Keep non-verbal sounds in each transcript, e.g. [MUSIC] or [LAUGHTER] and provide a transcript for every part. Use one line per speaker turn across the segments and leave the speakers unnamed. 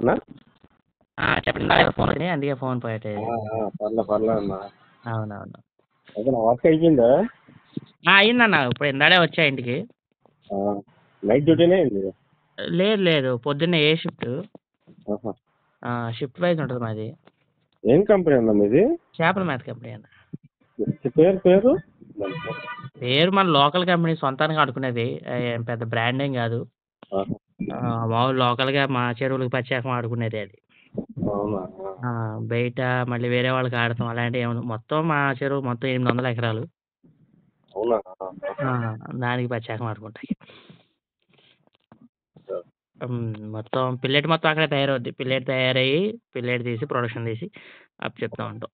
అన్నా?
ఆ, చెప్పండి. ఇందాక ఫోన్ వచ్చినాయి అందుకే ఫోన్
ఆ, పర్లే పర్లే అన్న.
అవునవును.
అదే నా వర్క్ అయిపోయిందా?
అయిందన్న. ఇప్పుడు ఇందాడే వచ్చా ఇంటికి.
ఆ, నైట్ డ్యూటీనే
లేదు లేదు. పొద్దున్నే ఏ షిఫ్ట్. షిఫ్ట్ వైజ్ ఉంటుంది మాది.
ఏం కంపెనీ అన్న మీది?
చేపల మేత కంపెనీ అన్న.
పేరు పేరు?
పేరు మన లోకల్ కంపెనీ సొంతానికి ఆడుకునేది. పెద్ద బ్రాండ్ ఏం కాదు. మామూలు లోకల్గా మా చెరువులకు ప్రత్యేకం ఆడుకునేది అది.
అవునా?
ఆ, బయట మళ్ళీ వేరే వాళ్ళకి ఆడతాం. అలాంటివి ఏమి మొత్తం మా చెరువు మొత్తం ఎనిమిది వందల ఎకరాలు.
అవునా?
ఆ, దానికి ప్రత్యేకం ఆడుకుంటాయి ఉమ్, మొత్తం పిల్లెట్ మొత్తం అక్కడే తయారవుద్ది. పిల్లెట్ తయారయ్యి పిల్లెట్ తీసి ప్రొడక్షన్ తీసి అప్ చెప్తా ఉంటాం.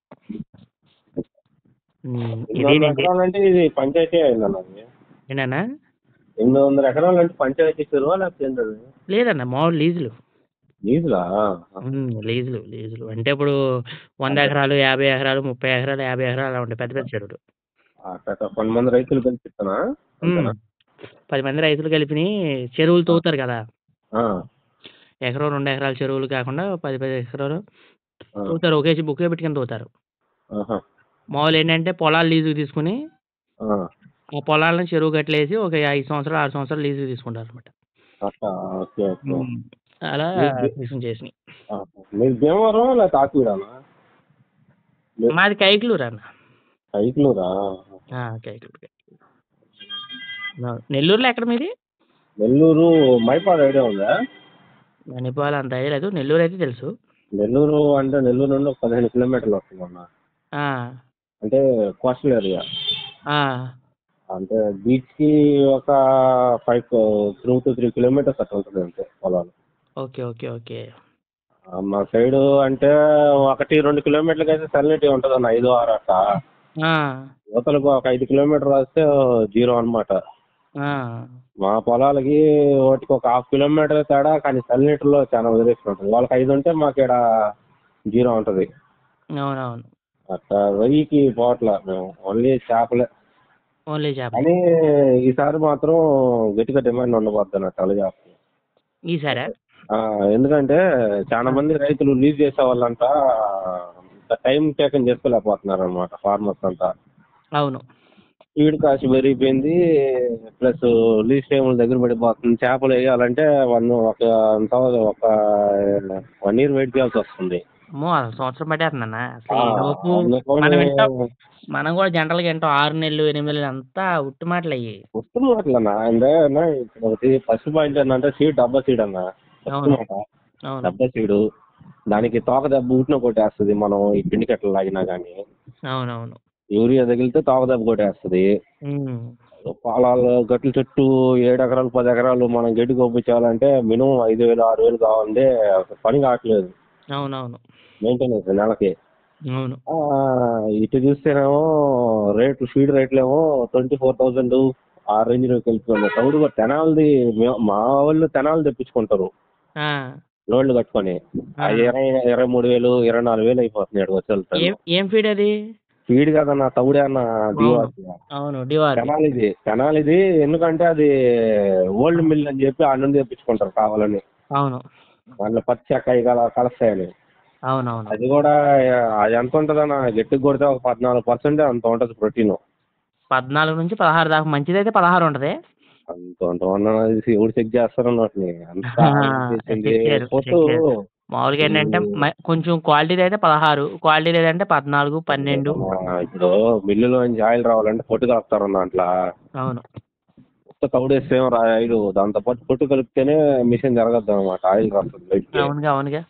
ఉమ్,
ఎనిమిది
ఇది
వందల
నేను
ఎకరాలు అంటే ఇది పంచాయతీ
ఏంటన్నా?
ఎనిమిది వందల ఎకరాలు అంటే పంచాయతీ చెరువా లేకపోతే ఏంటది?
లేదన్న మామూలు లీజులు.
లీజులా?
లీజులు లీజులు. అంటే ఇప్పుడు వంద ఎకరాలు యాభై ఎకరాలు ముప్పై ఎకరాలు యాభై ఎకరాలు అలా ఉంటాయి పెద్ద పెద్ద చెరువులు.
అట్ట కొంతమంది రైతులు
ఉమ్, పది మంది రైతులు కలిపి చెరువులు తవ్వుతారు కదా. ఎకరం రెండు ఎకరాల చెరువులు కాకుండా పది పది ఎకరాలు తవ్వుతారు ఒకే బుక్కే పెట్టుకుని తవ్వుతారు మామూలు ఏంటంటే పొలాలు లీజుకి తీసుకుని ఆ పొలాలను చెరువు కట్టలేసి ఒక ఐదు సంవత్సరాలు ఆరు సంవత్సరాలు లీజుకి తీసుకుంటారు అనమాట
ఓకే ఓకే.
అలా చేసినాయి.
మీరు భీమవరం లేకపోతే ఆకువీడానా?
మాది కైకులూరు అన్న.
కైకులూరా?
కైకులూరు నెల్లూరులో ఎక్కడ మీది?
నెల్లూరు మైపాడు ఐడియా ఉందా?
మణిపాల్ అంత ఐడియా లేదు. నెల్లూరు అయితే తెలుసు.
నెల్లూరు అంటే నెల్లూరు నుండి ఒక పదిహేను కిలోమీటర్లు వస్తుంది అన్న. అంటే కోస్టల్ ఏరియా. అంటే బీచ్కి ఒక five three two three kilometres అట్లా ఉంటుంది అంతే పొలాలు.
Okay okay okay.
మా సైడ్ అంటే ఒకటి రెండు కిలోమీటర్లకి అయితే సలినిటీ ఉంటుంది అన్న ఐదు ఆరు అట్ట
ఆ,
యువతలకు ఒక ఐదు కిలోమీటర్ వస్తే జీరో అన్నమాట.
ఆ,
మా పొలాలకి వాటికి ఒక హాఫ్ కిలోమీటర్ తేడా కానీ సలినీటర్లో చాలా వేరియేషన్ ఉంటుంది. వాళ్ళకి ఐదు ఉంటే మాకు ఇక్కడ జీరో ఉంటుంది. అట్లా వెయ్యికి పోవట్ల మేము. ఓన్లీ చేపలే.
ఓన్లీ చేప
కానీ ఈసారి మాత్రం గట్టిగా డిమాండ్ ఉండబోద్ది అన్న తెల్ల చేప
ఈసారా?
ఎందుకంటే చాలా మంది రైతులు లీజ్ చేసే వాళ్ళంతా టైం టేకన్ చేసుకోలేకపోతున్నారు అనమాట ఫార్మర్స్ అంతా
అవును.
ఫీడ్ కాస్ట్ పెరిగిపోయింది ప్లస్ లీజ్ టైముల దగ్గర పడిపోతుంది చేపలు వేయాలంటే వన్ ఒక ఒక వన్ ఇయర్ వెయిట్ చేయాల్సి వస్తుంది.
అమ్మో అసలు సంవత్సరం పట్టేస్తుందన్న. అసలు ఈ లోపు మనం వింటాం మనం కూడా జనరల్గా వింటాం ఆరు నెలలు ఎనిమిది నెలలు అంతా ఉట్టి మాటలు అయ్యి
అంటే అన్న ఇప్పుడు ఒకటి ఫస్ట్ పాయింట్ ఏంటంటే సీడ్ డబ్బా సీడ్ అన్న.
అవును.
డబ్బా సీడు దానికి తోక దెబ్బ ఊటిన కొట్టేస్తుంది మనం ఈ పిండి కట్టలు లాగినా కానీ
అవునవును.
యూరియా తగిలితే తోక దెబ్బ కొట్టేస్తుంది.
ఉమ్,
పొలాలు గట్ల చుట్టూ ఏడు ఎకరాలు పది ఎకరాలు మనం గడ్డి కొప్పించాలంటే మినిమం ఐదు వేలు ఆరు వేలు కావాలంటే పని కావట్లేదు.
అవునవును.
మెయింటెనెన్స్ నెలకి.
అవును.
ఇటు చూస్తేనేమో రేట్లు ఫీడ్ రేట్లు ఏమో ట్వంటీ ఫోర్ థౌజండ్ ఆ రేంజ్లోకి వెళ్తుంది తౌడు కూడా తెనాలది మే- వాళ్ళు తెనాలు తెప్పించుకుంటారు. లోన్లు కట్టుకొని. ఇరవై ఇరవై మూడు వేలు ఇరవై నాలుగు వేలు అయిపోతున్నాడు వచ్చి
ఏం ఫీడ్ అది?
ఫీడ్ కదన్న తౌడే అన్న
అవును.
కెనాల్ ఇది కెనాల్ ఇది ఎందుకంటే అది ఓల్డ్ మిల్ అని చెప్పి ఆ నుండి తెప్పించుకుంటారు కావాలని.
అవును.
దాంట్లో పచ్చి కల కలుస్తాయని.
అవునవును.
అది కూడా అది ఎంత ఉంటుందన్న గట్టికి కొడితే ఒక పద్నాలుగు పర్సెంట్ అంత ఉంటుంది ప్రోటీన్.
పద్నాలుగు నుంచి పదహారు దాకా మంచిదైతే పదహారు ఉంటుంది.
అంత ఉంటుంది. ఎవరు చెక్ చేస్తారు వాటిని పొట్టు.
మామూలుగా ఏంటంటే కొంచెం క్వాలిటీ అయితే పదహారు క్వాలిటీ లేదంటే పద్నాలుగు పన్నెండు.
ఇప్పుడు మిల్లులో ఆయిల్ రావాలంటే పొట్టు కలుపుతారు దాంట్లో.
అవును.
కొత్త తౌడేస్తే ఏమో రా- ఆయిల్ దాంతో పాటు పొట్టు కలిపితేనే మిషన్ జరగద్దు అనమాట ఆయిల్ రాస్తుంది బయటికి.
అవునుగా అవునుగా.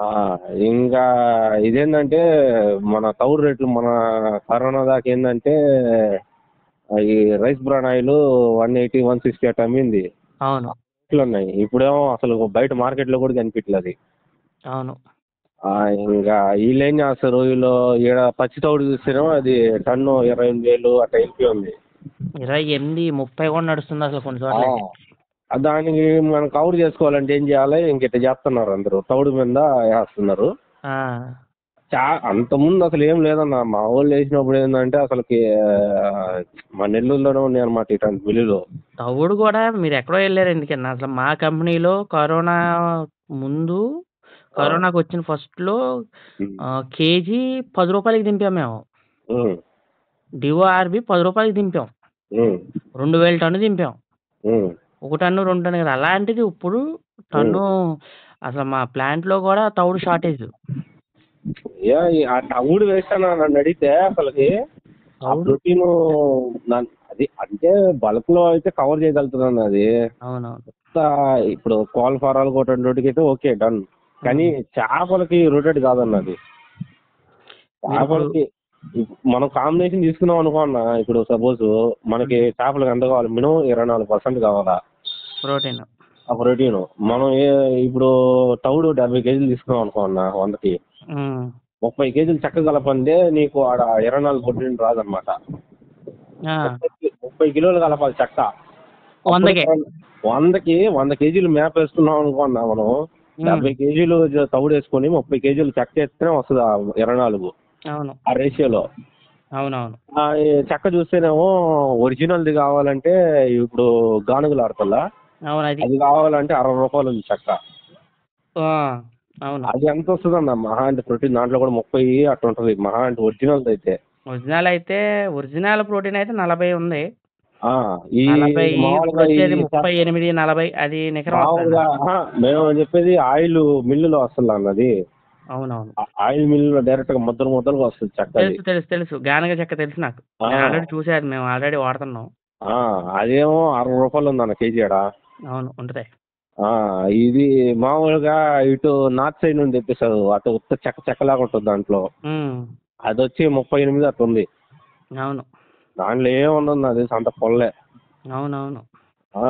ఆ, ఇంకా ఇదేంటంటే మన తౌడు రేట్లు మన కరోనా దాకా ఏంటంటే ఈ rice bran oil one eighty one sixty అట్లా అమ్మింది.
అవును.
ఇట్లా ఉన్నాయి. ఇప్పుడేమో అసలు బయట మార్కెట్లో కూడా కనిపించలేదు
అవును.
ఆ, ఇంకా వీళ్ళు ఏం చేస్తారు? వీళ్ళు ఈడ పచ్చి తౌడు చూస్తేనేమో అది టన్ను ఇరవై ఎనిమిది వేలు అట్లా వెళ్ళిపోయి ఉంది.
ఇరవై ఎనిమిది ముప్పై కూడా నడుస్తుంది అసలు కొన్ని చోట్ల
దానికి మనం కవర్ చేసుకోవాలంటే ఏం చేయాలి ఇంక ఇట్లా చేస్తున్నారు అందరూ తౌడు మీద వేస్తున్నారు అంత ముందు అసలు ఏం లేదన్న మా వాళ్ళు వేసినప్పుడు ఏంటంటే అసలుకి మా నెల్లూరులోనే ఉన్నాయి అనమాట ఇట్లాంటి బిల్లులు
తవుడు కూడా మీరు ఎక్కడో వెళ్ళారు ఎందుకన్నా అసలు మా కంపెనీలో కరోనా ముందు కరోనాకి వచ్చిన ఫస్ట్‌లో
హ్మ్.
ఆహ్, కేజీ రూ. 10కి దింపాం మేము. డిఓఆర్‌బి రూ. 10కి దింపాం.
హ్మ్.
2000 టన్ను దింపాం. ఒక టన్ను, 2 టన్ను కాదు. అలాంటిది ఇప్పుడు టన్ను అసలు మా ప్లాంట్‌లో కూడా తవుడు షార్టేజు.
యాహ్! ఈ ఆ అన్న నన్నడిగితే అసలకి ఆ ప్రోటీను అది అంటే బల్క్‌లో అయితే కవర్ చేయగలుగుతదన్న అది.
అవునవును.
ఇప్పుడు కోళ్ళ ఫారాలు కొట్టేటోటికైతే ఓకే డన్. కానీ చేపలకి రొటేట్ కాదన్న అది. చేపలకి మనం కాంబినేషన్ తీసుకున్నాం అనుకో అన్న ఇప్పుడు సపోజ్ మనకి చేపలకి ఎంత కావాలి మినిమం 24% కావాలా
ప్రోటీన్.
ఆ ప్రోటీన్. మనం ఏ ఇప్పుడు తవుడు 70 కేజీలు తీసుకున్నాం అనుకో అన్న 100కి.
హ్మ్.
30 కేజీలు చెక్క కలపందే నీకు ఆడ 24 ప్రోటీన్ రాదన్నమాట.
ఆ!
30 30 కిలోలు కలపాలి చెక్క.
వందకే.
100కి 100 కేజీలు మేప వేసుకున్నాం అనుకో అన్న మనం. 70 కేజీలు జ- తవుడు వేసుకొని 30 కేజీలు చెక్క వేస్తేనే వస్తది ఆ 24
అవును.
ఆ రేషియోలో.
అవునవును.
చెక్క చూస్తేనేమో ఒరిజినల్ది కావాలంటే ఇప్పుడు గానుగలు ఆడతల్లా
అవును అది.
అది కావాలంటే అరవై రూపాయలు ఉంది చెక్క.
అవును.
అది ఎంత వస్తుందన్న మహా అంటే ప్రోటీన్ దాంట్లో కూడా ముప్పై అట్లా ఉంటది మహా అంటే ఒరిజినల్ అయితే.
ఒరిజినల్ అయితే ఒరిజినల్ ప్రోటీన్ అయితే 40 ఉంది.
ఆ ఈ
40
మామూలుగా ఈ
వచ్చేది 38, 40 అది నికరం
మేము చెప్పేది ఆయిల్ మిల్లులో వస్తుంది అన్నది
అవునవును.
ఆయిల్ మిల్లులో డైరెక్ట్గా ముద్దలు ముద్దలుగా వస్తుంది చెక్క.
తెలుసు తెలుసు తెలుసు. గానుగ చెక్క తెలుసు నాకు. ఆల్రెడీ చూసాను మేము ఆల్రెడీ వాడుతున్నాం.
ఆ అదేమో అరవై రూపాయలు ఉంది అన్న కేజీ ఆడ.
అవును ఉంటది.
ఆ ఇది మామూలుగా ఇటు నార్త్ సైడ్ నుండి తెప్పిస్తారు అటు ఉత్త చెక్క చెక్కలాగా ఉంటుంది దాంట్లో. అది వచ్చి ముప్పై ఎనిమిది అట్లా ఉంది
అవును.
దాంట్లో ఏముంది అది అంత పొల్లే
అవునవును.
ఆ,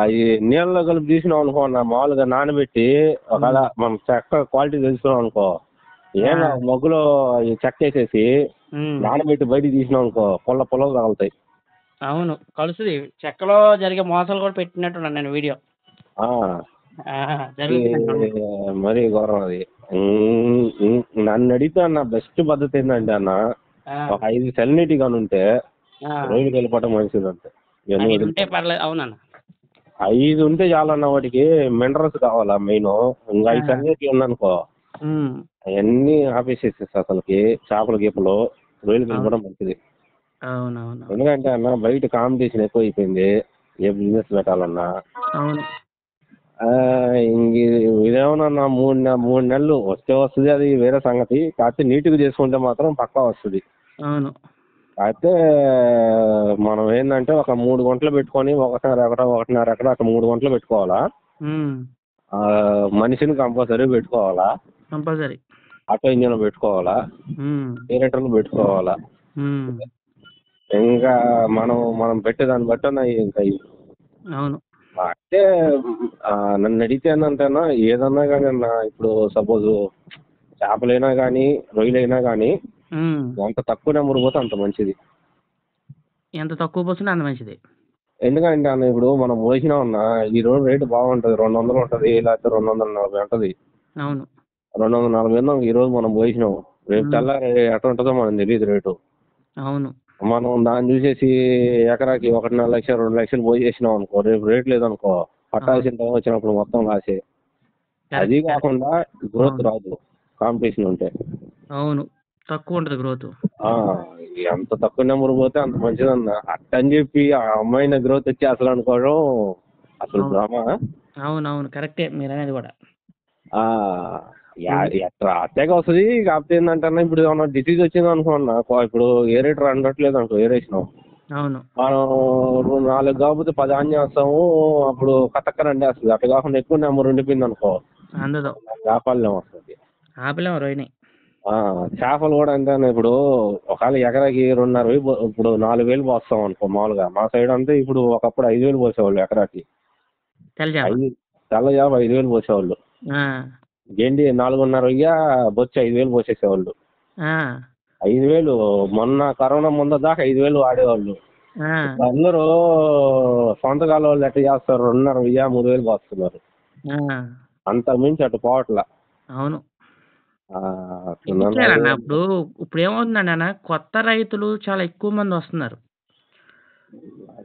అవి నీళ్ళలో కలిపి తీసినాం అనుకో అన్న మామూలుగా నానబెట్టి ఒకవేళ మనం చెక్క క్వాలిటీ తెలుసుకున్నాం అనుకో ఏం మగ్గులో చెక్క వేసేసి. నానబెట్టి బయటికి తీసినాం అనుకో పొల్ల పొల్లలు తగులుతాయి
అవును. కలుస్తది. చెక్కలో జరిగే మోసాలు కూడా పెట్టినట్టున్నాను నేను వీడియో.
మరీ ఘోరం అది నన్ను అడిగితే అన్న బెస్ట్ పద్ధతి ఏంటంటే అన్న! ఒక ఐదు సెలనిటీ కానీ ఉంటే! రోజుకి వెళ్ళిపోవటం మంచిది
పర్లేదు. అవునన్న.
ఐదు ఉంటే చాలన్న వాటికి మినరల్స్ కావాలా మెయిన్ ఇంకా ఐదు. సెలనిటీ ఉందనుకో. అవన్నీ ఆపేసేసేసి అసలుకి చేపల గీపలు రొయ్యలు వెళ్ళిపోవడం మంచిది. ఎందుకంటే అన్న బయట కాంపిటీషన్ ఎక్కువ అయిపోయింది ఏ బిజినెస్ పెట్టాలన్నా ఇదేమన్నా మూడు మూడు నెలలు వస్తే వస్తుంది అది వేరే సంగతి కాకపోతే నీట్గా చేసుకుంటే మాత్రం పక్కా వస్తుంది
అవును.
అయితే మనం ఏంటంటే ఒక మూడు గంటలు పెట్టుకొని ఒకటిన్నర ఎకరా ఒకటిన్నర ఎకరా అట్లా మూడు గంటలు పెట్టుకోవాలా. ఆ, మనిషిని కంపల్సరీ పెట్టుకోవాలా
కంపల్సరీ.
ఆటో ఇంజిన్ పెట్టుకోవాలా. జనరేటర్లు పెట్టుకోవాలా. ఇంకా మనం మనం పెట్టేదాన్ని బట్టి ఉన్నాయి ఇంకా ఇవి.
అవును.
అంటే ఆ, నన్ను అడిగితే ఏంటంటేనా ఏదన్నా కానీ అన్న ఇప్పుడు సపోజ్ చేపలైనా కానీ రొయ్యలైనా కానీ ఎంత తక్కువ నెంబర్ పోతే అంత మంచిది
ఎంత తక్కువ పోసినా అంత మంచిది.
ఎందుకంటే అన్న ఇప్పుడు మనం పోసినా ఉన్నా ఈ రోజు రేటు బాగుంటుంది రెండు వందలు ఉంటుంది లేకపోతే రెండు వందల నలభై ఉంటుంది
అవును.
రెండు వందల నలభై ఉందాం ఈ రోజు మనం పోసినాం రేపు. తెల్లారి ఎట్లా ఉంటుందో మనం తెలియదు రేటు
అవును.
మనం దాన్ని చూసేసి ఎకరాకి ఒకటిన్నర లక్ష రెండు లక్షలు పోసేసినాం అనుకో రేపు రేట్ లేదనుకో పట్టాల్సిన టైం వచ్చినప్పుడు మొత్తం లాసే అది. కాకుండా గ్రోత్. రాదు కాంపిటీషన్ ఉంటే
అవును. తక్కువ ఉంటది గ్రోత్.
ఎంత తక్కువ నెంబర్ పోతే అంత మంచిదన్న అట్టని చెప్పి ఆ అమ్మాయిన గ్రోత్ వచ్చి అసలు అనుకోవడం అసలు
అవును.
డ్రామా
అవునవును. కరెక్టే కూడా.
ఆ, యా- ఎట్లా అత్తేగా వస్తుంది కాకపోతే ఏంటంటే అన్న ఇప్పుడు ఏమన్నా డిసీజ్ వచ్చింది అనుకోన్నా ఇప్పుడు ఏరేటర్ అందట్లేదు అనుకో ఏరేసినాం
అవును.
మనం రెండు నాలుగు కాకపోతే పది ఆన్ చేస్తాము అప్పుడు కతక్కన అండేస్తుంది అట్లా కాకుండా ఎక్కువ నెంబర్ ఉండిపోయింది అనుకో
అందదు.
చేపలేం వస్తుంది
ఆపలేము రోహిణి.
ఆ, చేపలు కూడా అంతే ఇప్పుడు ఒకవేళ ఎకరాకి రెండున్నర వేలు ఇప్పుడు నాలుగు వేలు పోస్తాం అనుకో మామూలుగా మా సైడ్ అంతా ఇప్పుడు ఒకప్పుడు ఐదు వేలు పోసేవాళ్ళు ఎకరాకి
తెల్ల చేప.
ఐదు వేలు పోసేవాళ్ళు. గెండి నాలుగున్నర వెయ్యి బొచ్చి ఐదు వేలు పోసేసేవాళ్ళు. ఐదు వేలు మొన్న కరోనా ముందు దాకా ఐదు వేలు వాడేవాళ్ళు
ఆ.
అందరూ సొంతకాల వాళ్ళు ఎట్లా చేస్తారు రెండున్నర వెయ్యి మూడు వేలు పోస్తున్నారు. అంత మించి అటు పోవట్లా
అవును.
ఆ,
ఇప్పుడు ఇప్పుడు ఏమవుతుందండి అన్న కొత్త రైతులు చాలా ఎక్కువ మంది వస్తున్నారు.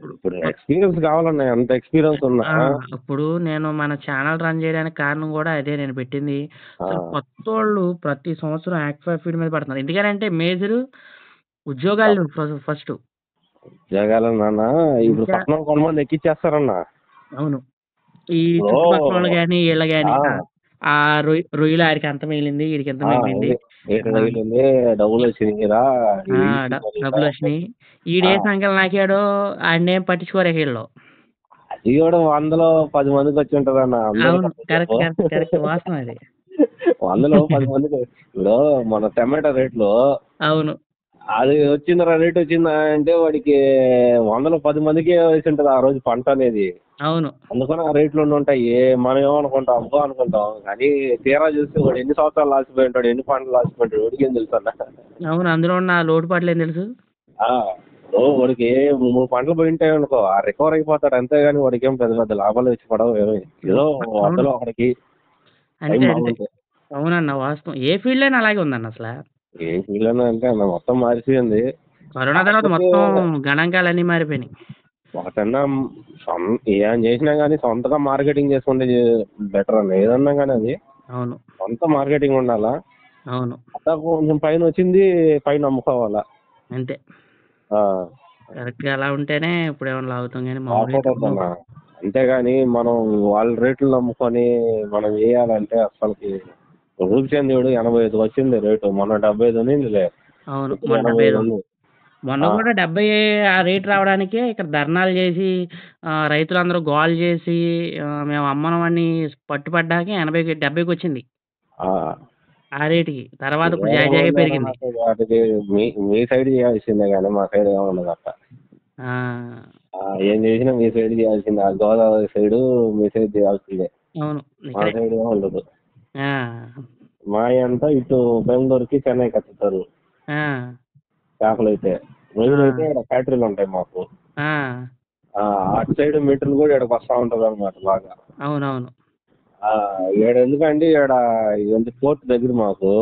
ఇప్పుడు ఎక్స్పీరియన్స్ కావాలన్నా ఎంత ఎక్స్పీరియన్స్ ఉన్నా
ఆ, ఇప్పుడు నేను మన ఛానల్ రన్ చేయడానికి కారణం కూడా అదే నేను పెట్టింది
ఆ.
కొత్త వాళ్ళు ప్రతి సంవత్సరం యాక్వా ఫీడ్ మీద పడుతున్నారు ఎందుకంటే మేజర్ ఉద్యోగాలు ఫస్ట్
జగాల నాన్న ఇప్పుడు
ఇంకా-
పట్టణం కొంతమంది ఎక్కిచ్చేస్తారన్న
అవును ఈ. చుట్టుపక్కల వీళ్ళ కానీ
ఆ.
ఆ రొయ్య రొయ్యలు ఆడికి ఎంత మిగిలింది వీడికి ఎంత
ఆ,
మిగిలింది?
ఏడు తగిలింది డబ్బులు వచ్చినాయిరా
ఆ, డ- డబ్బులు వచ్చినాయి. ఈడే. సంఖ్యలు నాకాడో ఆడనేం పట్టించుకోరే వీళ్ళు.
అది కూడా వందలో పది మందికి వచ్చి ఉంటది అన్న
అవును కరెక్ట్ కరెక్ట్ కరెక్ట్ వాస్తవం అది.
వందలో పది మందికి ఇప్పుడు మన టమాటా రేట్లు
అవును.
అది వచ్చిందిరా రేట్ వచ్చిందా అంటే వాడికి వందలో పది మందికి వేసి ఉంటది ఆ రోజు పంట అనేది.
అవును.
అందుకని ఆ రేట్లు ఉంటాయి. మనం ఏమనుకుంటాం? అబ్బో అనుకుంటాం. కానీ తీరా చూస్తే వాడు ఎన్ని సంవత్సరాలు లాసిపోయి ఉంటాడు ఎన్ని పంటలు లాసిపోయి ఉంటాడు వాడికి ఏం తెలుసు అన్న?
అవును అందులో ఉన్న లోటుపాట్లు ఏం తెలుసు?
ఆ, ఓ వాడికి మూడు పంటలు పోయి ఉంటాయి అనుకో ఆ రికవర్ అయిపోతాడు అంతేగాని వాడికి ఏం పెద్ద పెద్ద లాభాలు వచ్చి పడవు ఏమి. ఏదో వందలో ఒకడికి టైం
అంతే అంతే
బాగుంటుంది
అవునన్న వాస్తవం. ఏ ఫీల్డ్ అయినా అలాగే ఉందన్న అసలు?
ఏ ఫీల్డ్ అయినా అంటే అన్న మొత్తం మారిపోయింది.
కరోనా తర్వాత మొత్తం గణాంకాలు అన్నీ మారిపోయినాయి.
ఒకటన్నా ఏం చేసినా కానీ సొంతగా మార్కెటింగ్ చేసుకుంటే బెటర్ అన్న ఏదన్నా కానీ అది.
అవును.
సొంత మార్కెటింగ్ ఉండాలా?
అవును.
అట్లా కొంచెం పైన వచ్చింది పైన అమ్ముకోవాలా?
అంతే.
ఆ,
కరెక్ట్గా అలా ఉంటేనే ఇప్పుడు ఏమైనా లాగుతాం కానీ
అంతేగాని మనం వాళ్ళ రేట్లు నమ్ముకొని మనం చేయాలంటే అసలుకి రూపచంద్రుడు ఎనభై ఐదు వచ్చింది రేటు. మొన్న డెబ్బై ఐదు ఉన్నిందిలే.
అవును. మొన్న
ఆ.
కూడా డెబ్బై ఆ రేట్ రావడానికే ఇక్కడ ధర్నాలు చేసి రైతులందరూ గోల్ చేసి మేము అమ్మనమని పట్టుపడ్డాక ఎనభైకి డెబ్బైకి వచ్చింది.
ఆ.
ఆ రేటుకి. తర్వాత ఇప్పుడు పెరిగింది.
వాటికి మీ మీ సైడ్ చేయాల్సిందే కానీ మా సైడ్
ఆ,
ఆ, ఏం చేసినా మీ సైడ్ చేయాల్సిందే. ఆ గోదావరి సైడ్ మీ సైడ్ చేయాల్సిందే.
అవును.
మా
ఇక్కడే
సైడ్ ఏమి ఉండదు.
ఆ,
మా అంతా ఇటు బెంగళూరుకి చెన్నై కత్తుతారు.
ఆ,
చేపలు అయితే. రొయ్యలు అయితే ఇక్కడ ఫ్యాక్టరీలు ఉంటాయి మాకు. అటు సైడ్ మీటర్లు కూడా ఇక్కడికి వస్తూ ఉంటుంది అనమాట బాగా.
అవునవును.
ఆ, ఈడ ఎందుకంటే ఈడ ఇది పోర్ట్ దగ్గర మాకు.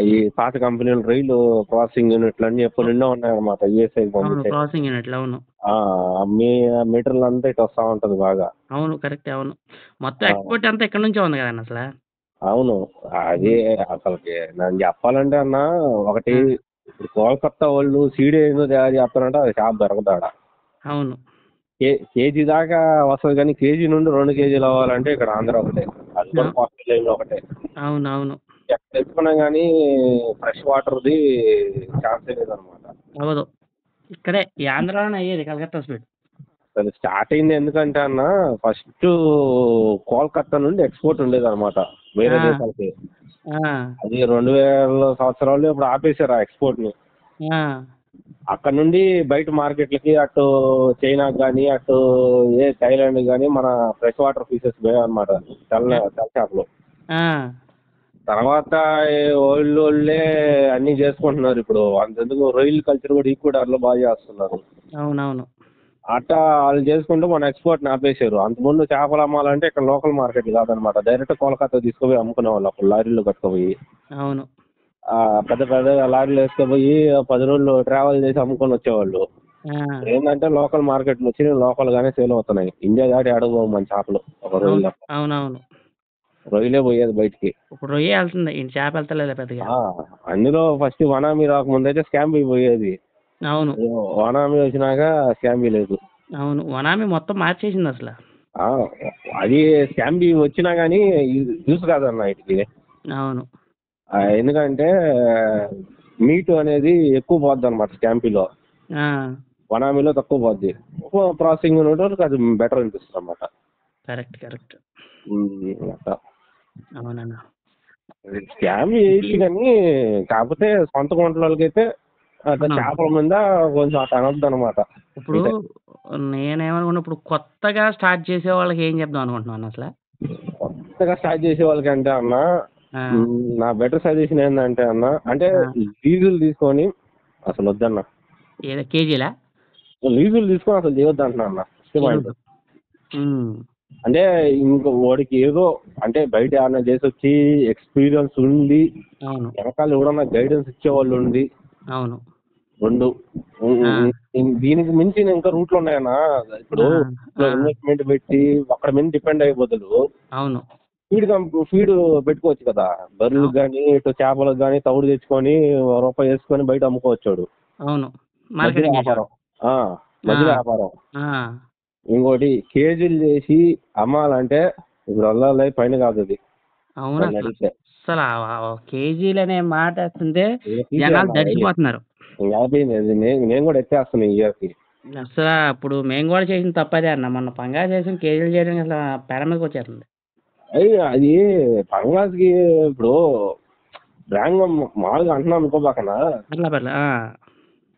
ఈ పాత కంపెనీలు రైలు ప్రాసెసింగ్ యూనిట్లు అన్ని ఎప్పుడు నిండా ఉన్నాయన్నమాట యూఎస్ఐ
ప్రాసెసింగ్ యూనిట్లు అవును
మీ మీటర్లు అంతా ఇటు వస్తూ ఉంటుంది బాగా.
అవును కరెక్ట్ అవును. మొత్తం. ఎక్స్పోర్ట్ అంతా ఇక్కడ నుంచే ఉంది కదండి అసలు?
అవును. అది అసలుకి నేను చెప్పాలంటే అన్న ఒకటి. ఇప్పుడు కోల్కత్తా వాళ్ళు సీడీ ఏందో తయారు చేస్తారంటే అది షాప్ దొరకదాడ
అవును.
కే కేజీ దాకా వస్తుంది కానీ కేజీ నుండి రెండు కేజీలు అవ్వాలంటే ఇక్కడ ఆంధ్ర ఒకటే అది కూడా
ఆ.
కాస్ట్ లైన్ ఒకటే.
అవును అవును
ఎక్కడ తెచ్చుకున్నా కానీ ఫ్రెష్ వాటర్ది ఛాన్సే లేదనమాట.
అవ్వదు. ఇక్కడే ఈ ఆంధ్రాలోనే అయ్యేది కలకత్తా స్పీడ్.
అది స్టార్ట్ అయింది ఎందుకంటే అన్న ఫస్ట్ కోల్కత్తా నుండి ఎక్స్పోర్ట్ ఉండేది అనమాట వేరే. దేశాలకి. అది రెండు వేల సంవత్సరాలు ఇప్పుడు ఆపేశారు ఆ
ఎక్స్పోర్ట్ని
అక్కడ నుండి బయట మార్కెట్లకి అటు చైనాకి కానీ అటు ఏ థైలాండ్ కానీ మన ఫ్రెష్ వాటర్ ఫిషెస్ పోయాయి అనమాట తెల్ల తెల్ల చేపలు.
ఆ,
తర్వాత ఓల్డ్ ఓల్డే అన్ని చేసుకుంటున్నారు ఇప్పుడు. అంతెందుకు రొయ్యల కల్చర్ కూడా ఈక్వడార్లో బాగా చేస్తున్నారు.
అవునవును.
అట్టా వాళ్ళు చేసుకుంటూ మన ఎక్స్పోర్ట్ ఆపేశారు. అంతకుముందు చేపలు అమ్మాలంటే ఇక్కడ లోకల్ మార్కెట్ కాదనమాట. డైరెక్ట్ కోల్కతా తీసుకుపోయి అమ్ముకునే వాళ్ళు అప్పుడు లారీలో కట్టుకుపోయి.
అవును.
ఆ, పెద్ద పెద్ద లారీలు వేసుకుపోయి పది రోజులు ట్రావెల్ చేసి అమ్ముకొని వచ్చేవాళ్ళు. ఏంటంటే లోకల్ మార్కెట్ వచ్చి లోకల్ గానే సేల్ అవుతున్నాయి. ఇండియా దాటి అడుగు మన చేపలు ఒక రొయ్యలు
అవునవును.
రొయ్యలే పోయేది బయటికి.
ఇప్పుడు రొయ్య వెళ్తుంది చేప వెళ్తలేదు పెద్దగా.
అందులో ఫస్ట్ వనామీ రాకముందు అయితే స్కాంబీ పోయేది
అవును.
వనామీ వచ్చినాక స్కాంబీ లేదు.
అవును వనామి మొత్తం మార్చేసింది అసలు.
అది స్కాంబీ వచ్చినా కానీ యూస్ కాదన్న వీటికి
అవును.
ఎందుకంటే మీట్ అనేది ఎక్కువ పోద్ది అనమాట స్కాంపీలో వనామీలో తక్కువ పోద్ది. ప్రాసెసింగ్ ఉన్నట్టు అది బెటర్ అనిపిస్తుంది అనమాట
కరెక్ట్ కరెక్ట్ అవునన్న.
స్కామ్ చేయొచ్చు కానీ కాకపోతే సొంత గుంటల వాళ్ళకైతే అట్లా. చేపల మీద కొంచెం అట్లా అనొద్దు అనమాట
ఇప్పుడు నేనేమనుకున్నా ఇప్పుడు కొత్తగా స్టార్ట్ చేసే వాళ్ళకి ఏం చెప్దాం అనుకుంటున్నాను అసలు?
కొత్తగా స్టార్ట్ చేసే వాళ్ళకంటే అన్న
ఆ,
మ్, నా బెటర్ సజెషన్ ఏంటంటే అన్న అంటే. లీజులు తీసుకొని అసలు వద్దన్న.
ఏదో కేజీలా?
లీజులు తీసుకొని అసలు చేయొద్దు అంటున్నా అన్న. అంటే ఇంకో వాడికి ఏదో అంటే బయట ఏమన్నా చేసి వచ్చి ఎక్స్పీరియన్స్ ఉండి వెనకాల ఎవడన్నా గైడెన్స్ ఇచ్చే వాళ్ళు ఉండి
అవును.
రెండు. దీనికి మించి ఇంకా రూట్లు ఉన్నాయన్నా? ఇప్పుడు. ఇన్వెస్ట్మెంట్ పెట్టి అక్కడ మీద డిపెండ్ అయ్యే బదులు
అవును.
ఫీడ్ ఫీడ్ పెట్టుకోవచ్చు కదా? బర్రెలకు కానీ ఇటు చేపలకు కానీ తౌడు తెచ్చుకొని రూపాయి వేసుకొని బయట అమ్ముకోవచ్చు
అవును.
వ్యాపారం. ఆ, మధ్య. వ్యాపారం. ఇంకోటి కేజీలు చేసి అమ్మాలంటే ఇప్పుడు వల్ల పైన కాదు అది.
అవును అసలు కేజీలు అనే మాట వస్తుంటే జనాలు దడిచిపోతున్నారు.
నేను కూడా ఎత్తేస్తాను ఈ ఇయర్కి.
అసలు ఇప్పుడు మేము కూడా చేసిన తప్పదే అన్న. మొన్న పంగా చేసిన కేజీలు చేయడానికి అసలు పెర మీదకి వచ్చేస్తుంది.
అయ్యి అది పంగాస్కి ఇప్పుడు ర్యాంగ్ మామూలుగా అంటున్నాం
అట్లా పర్లే ఆ,